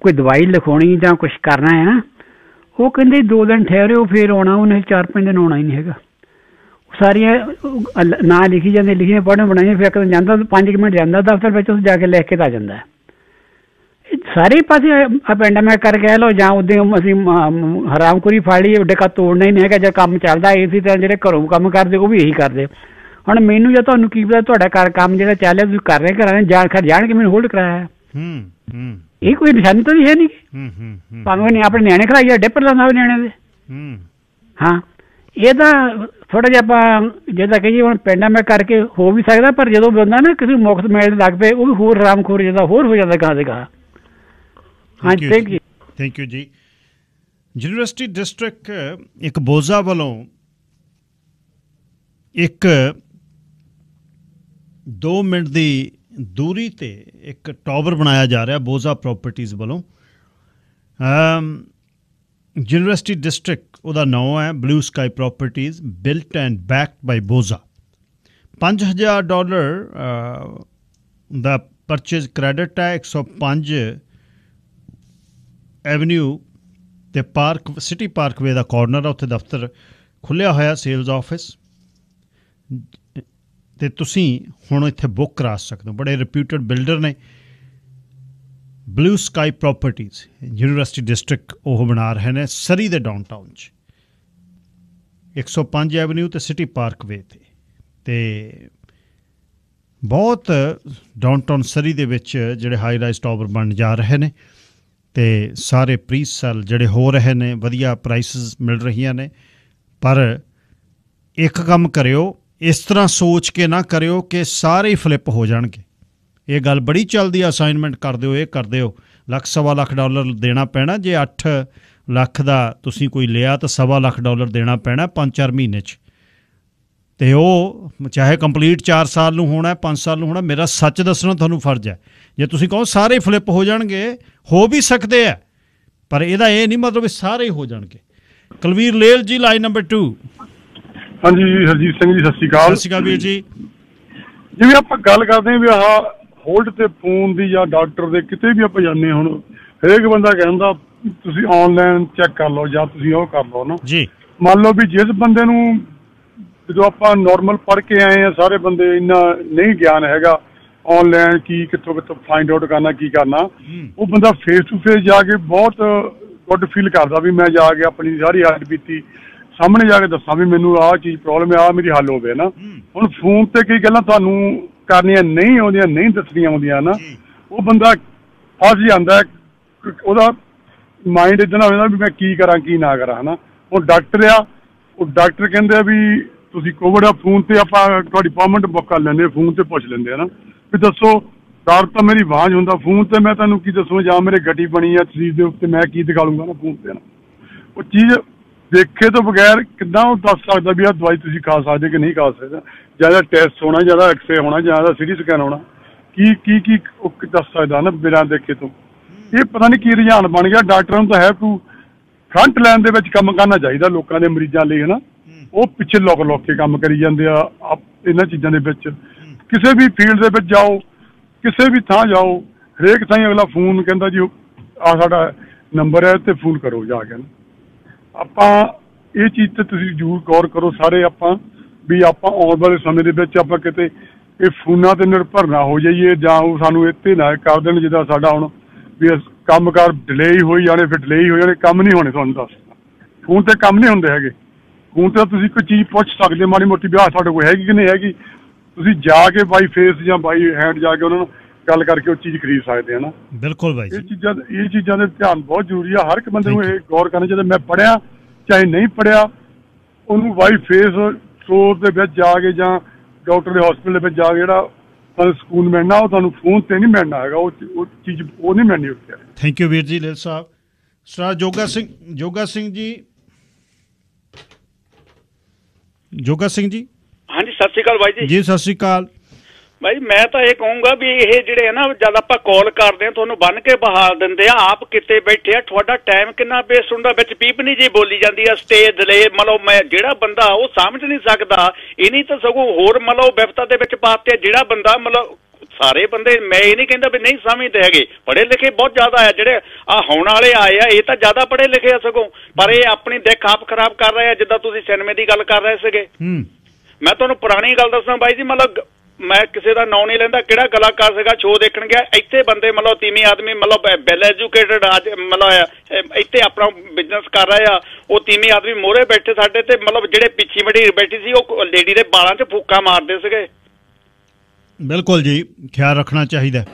ਕੋਈ ਦਵਾਈ ਲਿਖਾਉਣੀ ਜਾਂ ਕੁਝ ਕਰਨਾ ਹੈ ਨਾ ਉਹ ਕਹਿੰਦੇ ਦੋ ਦਿਨ ਠਹਿਰਿਓ ਫੇਰ ਆਉਣਾ ਉਹਨੇ ਚਾਰ ਪੰਜ ਦਿਨ ਆਉਣਾ ਹੀ ਨਹੀਂ ਹੈਗਾ। ਸਾਰੀਆਂ ਨਾਂ ਲਿਖੀ ਜਾਂਦੇ ਲਿਖੀਆਂ ਪੜ੍ਹਨ ਬਣਾਈਆਂ ਫਿਰ ਇੱਕ ਦਿਨ ਜਾਂਦਾ 5 ਮਿੰਟ ਜਾਂਦਾ ਦਫ਼ਤਰ ਵਿੱਚ ਉਸ ਜਾ ਕੇ ਲਿਖ ਕੇ ਤਾਂ ਆ ਜਾਂਦਾ ਹੈ। ਸਾਰੇ ਪਾਸੇ ਆ ਪੈਂਡੈਮਿਕ ਕਰ ਕਹਿ ਲਓ ਜਾਂ ਉਹਦੇ ਅਸੀਂ ਹਰਾਮਖੋਰੀ ਫੜ ਲਈ ਡੇਕਾ ਤੋੜਨਾ ਹੀ ਨਹੀਂ ਹੈਗਾ ਜੇ ਕੰਮ ਚੱਲਦਾ ਏਸੀ ਤਾਂ ਜਿਹੜੇ ਘਰੋਂ ਕੰਮ ਕਰਦੇ ਉਹ ਵੀ ਇਹੀ ਕਰਦੇ। ਹੁਣ ਮੈਨੂੰ ਜਾਂ ਤੁਹਾਨੂੰ ਕੀ ਪਤਾ ਤੁਹਾਡਾ ਘਰ ਕੰਮ ਜਿਹੜਾ ਚੱਲ ਰਿਹਾ ਤੁਸੀਂ ਕਰ ਰਹੇ ਘਰਾਂ ਜਾਣ ਖਰ ਜਾਣ ਕੇ ਮੈਨੂੰ ਹੋਲਡ ਕਰਾਇਆ। ਹੈ। ਹੂੰ। ਇਹ ਕੋਈ ਨਿਸ਼ਾਨੀ ਤਾਂ ਨਹੀਂ ਹੈ ਨਹੀਂ। ਹੂੰ ਹੂੰ ਭਾਵੇਂ ਨੇ ਆਪਣੇ ਨਿਆਣੇ ਖੜਾਈ ਆ ਡਿੱਪਰ ਲਾਉਂਦਾ ਨਿਆਣੇ ਦੇ। ਹੂੰ। ਹਾਂ। ਇਹ ਤਾਂ ਥੋੜਾ ਜਿਹਾ ਆਪਾਂ ਜਿਹਦਾ ਕਹੀਏ ਹੁਣ ਪੈਂਡੈਮਿਕ ਕਰਕੇ ਹੋ ਵੀ ਸਕਦਾ ਪਰ ਜਦੋਂ ਬੰਦਾ ਨਾ ਕਿਸੇ ਮੁਕਤ ਮਿਲਣ ਲੱਗ ਪਏ ਉਹ ਵੀ ਹੋਰ ਹਰਾਮਖੋਰ ਜਿਹਦਾ ਹੋਰ ਹੋ ਜਾਂਦਾ ਗਾਂ ਦੇ ਗਾਂ Thank you thank you thank you ਜੀ ਯੂਨੀਵਰਸਿਟੀ ਡਿਸਟ੍ਰਿਕਟ ਇੱਕ ਬੋਜ਼ਾ ਵੱਲੋਂ ਇੱਕ 2 ਮਿੰਟ ਦੀ ਦੂਰੀ ਤੇ ਇੱਕ ਟਾਵਰ ਬਣਾਇਆ ਜਾ ਰਿਹਾ ਬੋਜ਼ਾ ਪ੍ਰਾਪਰਟੀਆਂ ਵੱਲੋਂ। ਅਮ ਯੂਨੀਵਰਸਿਟੀ ਡਿਸਟ੍ਰਿਕਟ ਉਹਦਾ ਨਾਮ ਹੈ blue sky ਪ੍ਰਾਪਰਟੀਆਂ built and backed by Bosa 5000 dollar the purchase credit ਹੈ 105 ਐਵਨਿਊ ਤੇ ਪਾਰਕ, ਸਿਟੀ ਪਾਰਕਵੇ ਦਾ ਕਾਰਨਰ ਆ, ਉੱਥੇ ਦਫ਼ਤਰ ਖੁੱਲਿਆ ਹੋਇਆ ਸੇਲਜ਼ ਆਫਿਸ ਤੇ ਤੁਸੀਂ ਹੁਣ ਇੱਥੇ ਬੁੱਕ ਕਰਾ ਸਕਦੇ ਹੋ। ਬੜੇ ਰਿਪਿਊਟਡ ਬਿਲਡਰ ਨੇ। ਬਲੂ ਸਕਾਈ ਪ੍ਰਾਪਰਟੀਆਂ ਯੂਨੀਵਰਸਿਟੀ ਡਿਸਟ੍ਰਿਕਟ ਉਹ ਬਣਾ ਰਹੇ ਨੇ ਸਰੀ ਦੇ ਡਾਊਨਟਾਊਨ 'ਚ। 105 ਐਵਨਿਊ ਤੇ ਸਿਟੀ ਪਾਰਕਵੇ ਤੇ। ਤੇ ਬਹੁਤ ਡਾਊਨਟਾਊਨ ਸਰੀ ਦੇ ਵਿੱਚ ਜਿਹੜੇ ਹਾਈ ਰਾਈਜ਼ ਟਾਵਰ ਬਣ ਜਾ ਰਹੇ ਨੇ। ਤੇ ਸਾਰੇ ਪ੍ਰੀ ਸੈਲ ਜਿਹੜੇ ਹੋ ਰਹੇ ਨੇ, ਵਧੀਆ ਪ੍ਰਾਈਸਸ ਮਿਲ ਰਹੀਆਂ ਨੇ। ਪਰ ਇੱਕ ਕੰਮ ਕਰਿਓ, ਇਸ ਤਰ੍ਹਾਂ ਸੋਚ ਕੇ ਨਾ ਕਰਿਓ ਕਿ ਸਾਰੇ ਹੀ ਫਲਿੱਪ ਹੋ ਜਾਣਗੇ। ਇਹ ਗੱਲ ਬੜੀ ਚੱਲਦੀ ਆ ਅਸਾਈਨਮੈਂਟ ਕਰ ਦਿਓ ਇਹ ਕਰ ਦਿਓ ਲੱਖ, ਸਵਾ ਲੱਖ ਡਾਲਰ ਦੇਣਾ ਪੈਣਾ, ਜੇ 8 ਲੱਖ ਦਾ ਤੁਸੀਂ ਕੋਈ ਲਿਆ ਤਾਂ ਸਵਾ ਲੱਖ ਡਾਲਰ ਦੇਣਾ ਪੈਣਾ 5-4 ਮਹੀਨੇ 'ਚ। ਤੇ ਉਹ ਚਾਹੇ ਕੰਪਲੀਟ 4 ਸਾਲ ਨੂੰ ਹੋਣਾ 5 ਸਾਲ ਨੂੰ ਹੋਣਾ, ਮੇਰਾ ਸੱਚ ਦੱਸਣਾ ਤੁਹਾਨੂੰ ਫਰਜ਼ ਹੈ। ਜੇ ਤੁਸੀਂ ਕਹੋ ਸਾਰੇ ਫਲਿੱਪ ਹੋ ਜਾਣਗੇ ਹੋ ਵੀ ਸਕਦੇ ਆ ਪਰ ਇਹਦਾ ਇਹ ਨਹੀਂ ਮਤਲਬ ਵੀ ਸਾਰੇ ਹੀ ਜਾਣਗੇ। ਕੁਲਵੀਰ ਲੇਲ ਜੀ ਲਾਈਨ ਨੰਬਰ 2 ਹਾਂਜੀ ਹਰਜੀਤ ਸਿੰਘ ਜੀ ਸਤਿ ਸ਼੍ਰੀ ਅਕਾਲ। ਸਤਿ ਸ਼੍ਰੀ ਅਕਾਲ ਵੀਰ ਜੀ। ਜਿਵੇਂ ਆਪਾਂ ਗੱਲ ਕਰਦੇ ਹਾਂ ਵੀ ਆਹ ਹੋਲਡ ਤੇ ਫੋਨ ਦੀ ਜਾਂ ਡਾਕਟਰ ਦੇ ਕਿਤੇ ਵੀ ਆਪਾਂ ਜਾਂਦੇ ਹੁਣ ਹਰੇਕ ਬੰਦਾ ਕਹਿੰਦਾ ਤੁਸੀਂ ਆਨਲਾਈਨ ਚੈੱਕ ਕਰ ਲਓ ਜਾਂ ਤੁਸੀਂ ਉਹ ਕਰ ਲਓ ਨਾ। ਜੀ। ਮੰਨ ਲਓ ਵੀ ਜਿਸ ਬੰਦੇ ਨੂੰ ਜਦੋਂ ਆਪਾਂ ਨਾਰਮਲ ਪੜ੍ਹ ਕੇ ਆਏ ਆ ਸਾਰੇ ਬੰਦੇ ਇੰਨਾ ਨਹੀਂ ਗਿਆਨ ਹੈਗਾ ਆਨਲਾਈਨ ਕੀ ਕਿੱਥੋਂ ਕਿੱਥੋਂ ਫਾਈਂਡ ਆਊਟ ਕਰਨਾ ਕੀ ਕਰਨਾ। ਉਹ ਬੰਦਾ ਫੇਸ ਟੂ ਫੇਸ ਜਾ ਕੇ ਬਹੁਤ ਗੁੱਡ ਫੀਲ ਕਰਦਾ ਵੀ ਮੈਂ ਜਾ ਕੇ ਆਪਣੀ ਸਾਰੀ ਹਾਲਤ ਬੀਤੀ ਸਾਹਮਣੇ ਜਾ ਕੇ ਦੱਸਾਂ ਵੀ ਮੈਨੂੰ ਆਹ ਚੀਜ਼ ਪ੍ਰੋਬਲਮ ਹੈ ਆਹ ਮੇਰੀ ਹੱਲ ਹੋਵੇ ਨਾ ਹੁਣ ਫੋਨ ਤੇ ਕਈ ਗੱਲਾਂ ਤੁਹਾਨੂੰ ਕਰਨੀਆਂ ਨਹੀਂ ਆਉਂਦੀਆਂ ਨਹੀਂ ਦੱਸਣੀਆਂ ਆਉਂਦੀਆਂ ਨਾ ਉਹ ਬੰਦਾ ਫਸ ਜਾਂਦਾ ਉਹਦਾ ਮਾਈਂਡ ਇਦਾਂ ਹੋ ਜਾਂਦਾ ਵੀ ਮੈਂ ਕੀ ਕਰਾਂ ਕੀ ਨਾ ਕਰਾਂ ਹਨਾ। ਉਹ ਡਾਕਟਰ ਆ ਉਹ ਡਾਕਟਰ ਕਹਿੰਦੇ ਆ ਵੀ ਤੁਸੀਂ ਕੋਵਿਡ ਆ ਫੋਨ ਤੇ ਆਪਾਂ ਤੁਹਾਡੀ ਅਪਾਇੰਟਮੈਂਟ ਬੁੱਕ ਕਰ ਲੈਂਦੇ ਫੋਨ ਤੇ ਪੁੱਛ ਲੈਂਦੇ ਆ ਨਾ ਵੀ ਦੱਸੋ ਡਰ ਤਾਂ ਮੇਰੀ ਬਾਂਝ ਹੁੰਦਾ ਫੋਨ ਤੇ ਮੈਂ ਤੁਹਾਨੂੰ ਕੀ ਦੱਸੂ ਜਾਂ ਮੇਰੇ ਗੱਡੀ ਬਣੀ ਆ ਸਰੀਰ ਦੇ ਉੱਤੇ ਮੈਂ ਕੀ ਦਿਖਾ ਲੂੰਗਾ ਨਾ ਫੋਨ ਤੇ ਨਾ। ਉਹ ਚੀਜ਼ ਦੇਖੇ ਤੋਂ ਬਗੈਰ ਕਿੱਦਾਂ ਉਹ ਦੱਸ ਸਕਦਾ ਵੀ ਆਹ ਦਵਾਈ ਤੁਸੀਂ ਖਾ ਸਕਦੇ ਕਿ ਨਹੀਂ ਖਾ ਸਕਦੇ। ਜ਼ਿਆਦਾ ਟੈਸਟ ਹੋਣਾ ਜ਼ਿਆਦਾ ਐਕਸਰੇ ਹੋਣਾ ਜ਼ਿਆਦਾ ਸਿਟੀ ਸਕੈਨ ਹੋਣਾ। ਕੀ ਕੀ ਕੀ ਉਹ ਦੱਸ ਸਕਦਾ ਨਾ ਬਿਨਾਂ ਦੇਖੇ ਤੋਂ। ਇਹ ਪਤਾ ਨਹੀਂ ਕੀ ਰੁਝਾਨ ਬਣ ਗਿਆ ਡਾਕਟਰਾਂ ਨੂੰ ਤਾਂ ਹੈ ਟੂ ਫਰੰਟ ਲਾਈਨ ਦੇ ਵਿੱਚ ਕੰਮ ਕਰਨਾ ਚਾਹੀਦਾ ਲੋਕਾਂ ਦੇ ਮਰੀਜ਼ਾਂ ਲਈ ਹਨਾ। ਉਹ ਪਿੱਛੇ ਲੁਕ ਲੁਕ ਕੇ ਕੰਮ ਕਰੀ ਜਾਂਦੇ ਆ ਇਹਨਾਂ ਚੀਜ਼ਾਂ ਦੇ ਵਿੱਚ। ਕਿਸੇ ਵੀ ਫੀਲਡ ਦੇ ਵਿੱਚ ਜਾਓ, ਕਿਸੇ ਵੀ ਥਾਂ ਜਾਓ, ਹਰੇਕ ਥਾਂ ਅਗਲਾ ਫੋਨ ਕਹਿੰਦਾ ਜੀ ਆ ਸਾਡਾ ਨੰਬਰ ਹੈ ਤੇ ਫੋਨ ਕਰੋ ਜਾ ਕੇ ਆਪਾਂ ਇਹ ਚੀਜ਼ ਤੇ ਤੁਸੀਂ ਜ਼ਰੂਰ ਗੌਰ ਕਰੋ ਸਾਰੇ ਆਪਾਂ, ਵੀ ਆਪਾਂ ਆਉਣ ਵਾਲੇ ਸਮੇਂ ਦੇ ਵਿੱਚ ਆਪਾਂ ਕਿਤੇ ਇਹ ਫੋਨਾਂ ਤੇ ਨਿਰਭਰ ਨਾ ਹੋ ਜਾਈਏ ਜਾਂ ਉਹ ਸਾਨੂੰ ਇੱਥੇ ਨਾ ਕਰ ਦੇਣ ਜਿੱਦਾਂ ਸਾਡਾ ਹੁਣ ਵੀ ਅਸ- ਕੰਮਕਾਰ ਡਿਲੇ ਹੀ ਹੋਈ ਜਾਣੇ, ਫਿਰ ਡਿਲੇ ਹੀ ਹੋ ਜਾਣੇ, ਕੰਮ ਨਹੀਂ ਹੋਣੇ ਤੁਹਾਨੂੰ ਦੱਸ ਫੋਨ ਤੇ ਕੰਮ ਨਹੀਂ ਹੁੰਦੇ ਹੈਗੇ। ਫੋਨ ਤੇ ਤੁਸੀਂ ਕੋਈ ਚੀਜ਼ ਪੁੱਛ ਸਕਦੇ ਮਾੜੀ ਮੋਟੀ ਵਿਆਹ ਸਾਡੇ ਕੋਲ ਹੈਗੀ ਕਿ ਨਹੀਂ ਹੈਗੀ ਤੁਸੀਂ ਜਾ ਕੇ ਬਾਈ ਫੇਸ ਜਾਂ ਬਾਈ ਹੈਂਡ ਜਾ ਕੇ ਉਹਨਾਂ ਨਾਲ ਗੱਲ ਕਰਕੇ ਉਹ ਚੀਜ਼ ਖਰੀਦ ਸਕਦੇ ਆ ਨਾ। ਬਿਲਕੁਲ ਬਾਈ ਇਹ ਜੀ। ਚੀਜ਼ਾਂ ਇਹ ਚੀਜ਼ਾਂ ਦੇ ਧਿਆਨ ਬਹੁਤ ਜ਼ਰੂਰੀ ਆ। ਹਰ ਇੱਕ ਬੰਦੇ ਨੂੰ ਇਹ ਗੌਰ ਕਰਨਾ ਚਾਹੀਦਾ ਮੈਂ ਪੜਿਆ ਚਾਹੇ ਨਹੀਂ ਪੜਿਆ ਉਹਨੂੰ ਬਾਈ ਫੇਸ ਸਟੋਰ ਦੇ ਵਿੱਚ ਜਾ ਕੇ ਜਾਂ ਡਾਕਟਰ ਦੇ ਹਸਪੀਟਲ ਦੇ ਵਿੱਚ ਜਾ ਕੇ ਜਿਹੜਾ ਤੁਹਾਨੂੰ ਸਕੂਨ ਮਿਲਣਾ ਉਹ ਤੁਹਾਨੂੰ ਫੋਨ ਤੇ ਨਹੀਂ ਮਿਲਣਾ ਹੈਗਾ ਉਹ ਚੀਜ਼ ਉਹ ਨਹੀਂ ਮਿਲਣੀ ਉੱਥੇ। ਥੈਂਕ ਯੂ ਵੀਰ ਜੀ ਲਿਲ ਸਾਹਿਬ। ਸਰ ਜੋਗਾ ਸਿੰਘ ਜੋਗਾ ਸਿੰਘ ਜੀ। ਜੋਗਾ ਸਿੰਘ ਜੀ। ਹਾਂਜੀ ਸਤਿ ਸ਼੍ਰੀ ਅਕਾਲ ਬਾਈ ਜੀ। ਜੀ ਸਤਿ ਸ਼੍ਰੀ ਅਕਾਲ। ਬਾਈ ਮੈਂ ਤਾਂ ਇਹ ਕਹੂੰਗਾ ਵੀ ਇਹ ਜਿਹੜੇ ਆ ਨਾ ਜਦ ਆਪਾਂ ਕਾਲ ਕਰਦੇ ਆ ਤੁਹਾਨੂੰ ਬੰਨ ਕੇ ਬਹਾਲ ਦਿੰਦੇ ਆ ਆਪ ਕਿਤੇ ਬੈਠੇ ਆ ਤੁਹਾਡਾ ਟਾਈਮ ਕਿੰਨਾ ਵੇਸਟ ਹੁੰਦਾ ਵਿੱਚ ਪੀਪਨੀ ਜੀ ਬੋਲੀ ਜਾਂਦੀ ਆ ਸਟੇਜ ਡਿਲੇ ਮਤਲਬ ਮੈਂ ਜਿਹੜਾ ਬੰਦਾ ਉਹ ਸਮਝ ਨਹੀਂ ਸਕਦਾ ਇਹ ਨਹੀਂ ਤਾਂ ਸਗੋਂ ਹੋਰ ਮਤਲਬ ਵਿਪਤਾ ਦੇ ਵਿੱਚ ਪਾਤੇ ਆ ਜਿਹੜਾ ਬੰਦਾ ਮਤਲਬ ਸਾਰੇ ਬੰਦੇ ਮੈਂ ਇਹ ਨਹੀਂ ਕਹਿੰਦਾ ਵੀ ਨਹੀਂ ਸਮਝਦੇ ਹੈਗੇ ਪੜ੍ਹੇ ਲਿਖੇ ਬਹੁਤ ਜ਼ਿਆਦਾ ਆ ਜਿਹੜੇ ਆ ਹੁਣ ਵਾਲੇ ਆਏ ਆ ਇਹ ਤਾਂ ਜ਼ਿਆਦਾ ਪੜ੍ਹੇ ਲਿਖੇ ਆ ਸਗੋਂ ਪਰ ਇਹ ਆਪਣੀ ਦਿੱਖ ਆਪ ਖਰਾਬ ਕਰ ਰਹੇ ਆ ਜਿੱਦਾਂ ਤੁਸੀਂ ਸਿਨੇਮੇ ਦੀ ਗੱਲ ਕਰ ਰਹੇ ਸੀਗੇ। ਹੂੰ। ਮੈਂ ਤੁਹਾਨੂੰ ਪੁਰਾਣੀ ਗੱਲ ਦੱਸਾਂ ਬਾਈ ਜੀ, ਮਤਲਬ ਮੈਂ ਕਿਸੇ ਦਾ ਨਾਂ ਨਹੀਂ ਲੈਂਦਾ, ਕਿਹੜਾ ਕਲਾਕਾਰ ਸੀਗਾ ਸ਼ੋਅ ਦੇਖਣ ਗਿਆ, ਇੱਥੇ ਬੰਦੇ ਮਤਲਬ ਤੀਵੀਂ ਆਦਮੀ, ਮਤਲਬ ਵੈਲ ਐਜੂਕੇਟਡ ਅੱਜ ਮਤਲਬ ਇੱਥੇ ਆਪਣਾ ਬਿਜ਼ਨਸ ਕਰ ਰਹੇ ਆ, ਉਹ ਤੀਵੀਂ ਆਦਮੀ ਮੋਹਰੇ ਬੈਠੇ ਸਾਡੇ ਤੇ, ਮਤਲਬ ਜਿਹੜੇ ਪਿੱਛੀ ਮਢੀਰ ਬੈਠੀ ਸੀ, ਉਹ ਲੇਡੀ ਦੇ ਬਾਲਾਂ 'ਚ ਫੂਕਾ ਮਾਰਦੇ ਸੀਗੇ। ਬਿਲਕੁਲ ਜੀ, ਖਿਆਲ ਰੱਖਣਾ ਚਾਹੀਦਾ।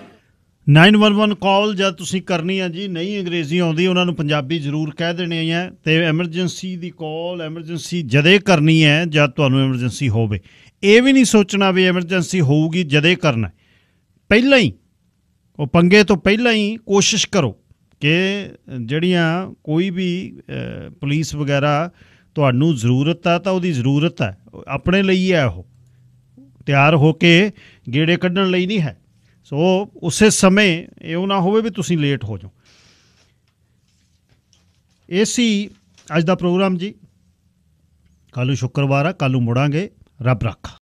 911 ਕਾਲ ਜਦ ਤੁਸੀਂ ਕਰਨੀ ਹੈ ਜੀ ਨਹੀਂ ਅੰਗਰੇਜ਼ੀ ਆਉਂਦੀ ਉਹਨਾਂ ਨੂੰ ਪੰਜਾਬੀ ਜ਼ਰੂਰ ਕਹਿ ਦੇਣੀ ਹੈ ਤੇ ਐਮਰਜੈਂਸੀ ਦੀ ਕਾਲ ਐਮਰਜੈਂਸੀ ਜਦੇ ਕਰਨੀ ਹੈ ਜਦ ਤੁਹਾਨੂੰ ਐਮਰਜੈਂਸੀ ਹੋਵੇ। ਇਹ ਵੀ ਨਹੀਂ ਸੋਚਣਾ ਵੀ ਐਮਰਜੈਂਸੀ ਹੋਊਗੀ ਜਦੇ ਕਰਨਾ। ਪਹਿਲਾਂ ਹੀ ਉਹ ਪੰਗੇ ਤੋਂ ਪਹਿਲਾਂ ਹੀ ਕੋਸ਼ਿਸ਼ ਕਰੋ ਕਿ ਜਿਹੜੀਆਂ ਕੋਈ ਵੀ ਅਹ, ਪੁਲਿਸ ਵਗੈਰਾ ਤੁਹਾਨੂੰ ਜ਼ਰੂਰਤ ਆ ਤਾਂ ਉਹਦੀ ਜ਼ਰੂਰਤ ਹੈ ਆਪਣੇ ਲਈ ਹੈ ਉਹ। ਤਿਆਰ ਹੋ ਕੇ ਗੇੜੇ ਕੱਢਣ ਲਈ ਨਹੀਂ ਹੈ। ਸੋ ਉਸੇ ਸਮੇਂ ਇਹ ਨਾ ਹੋਵੇ ਵੀ ਤੁਸੀਂ ਲੇਟ ਹੋ ਜਾਓ। ਇਹ ਸੀ ਅੱਜ ਦਾ ਪ੍ਰੋਗਰਾਮ ਜੀ। ਕੱਲ੍ਹ ਨੂੰ ਸ਼ੁੱਕਰਵਾਰ ਆ, ਕੱਲ੍ਹ ਨੂੰ ਮੁੜਾਂਗੇ। ਰੱਬ ਰੱਖਾ।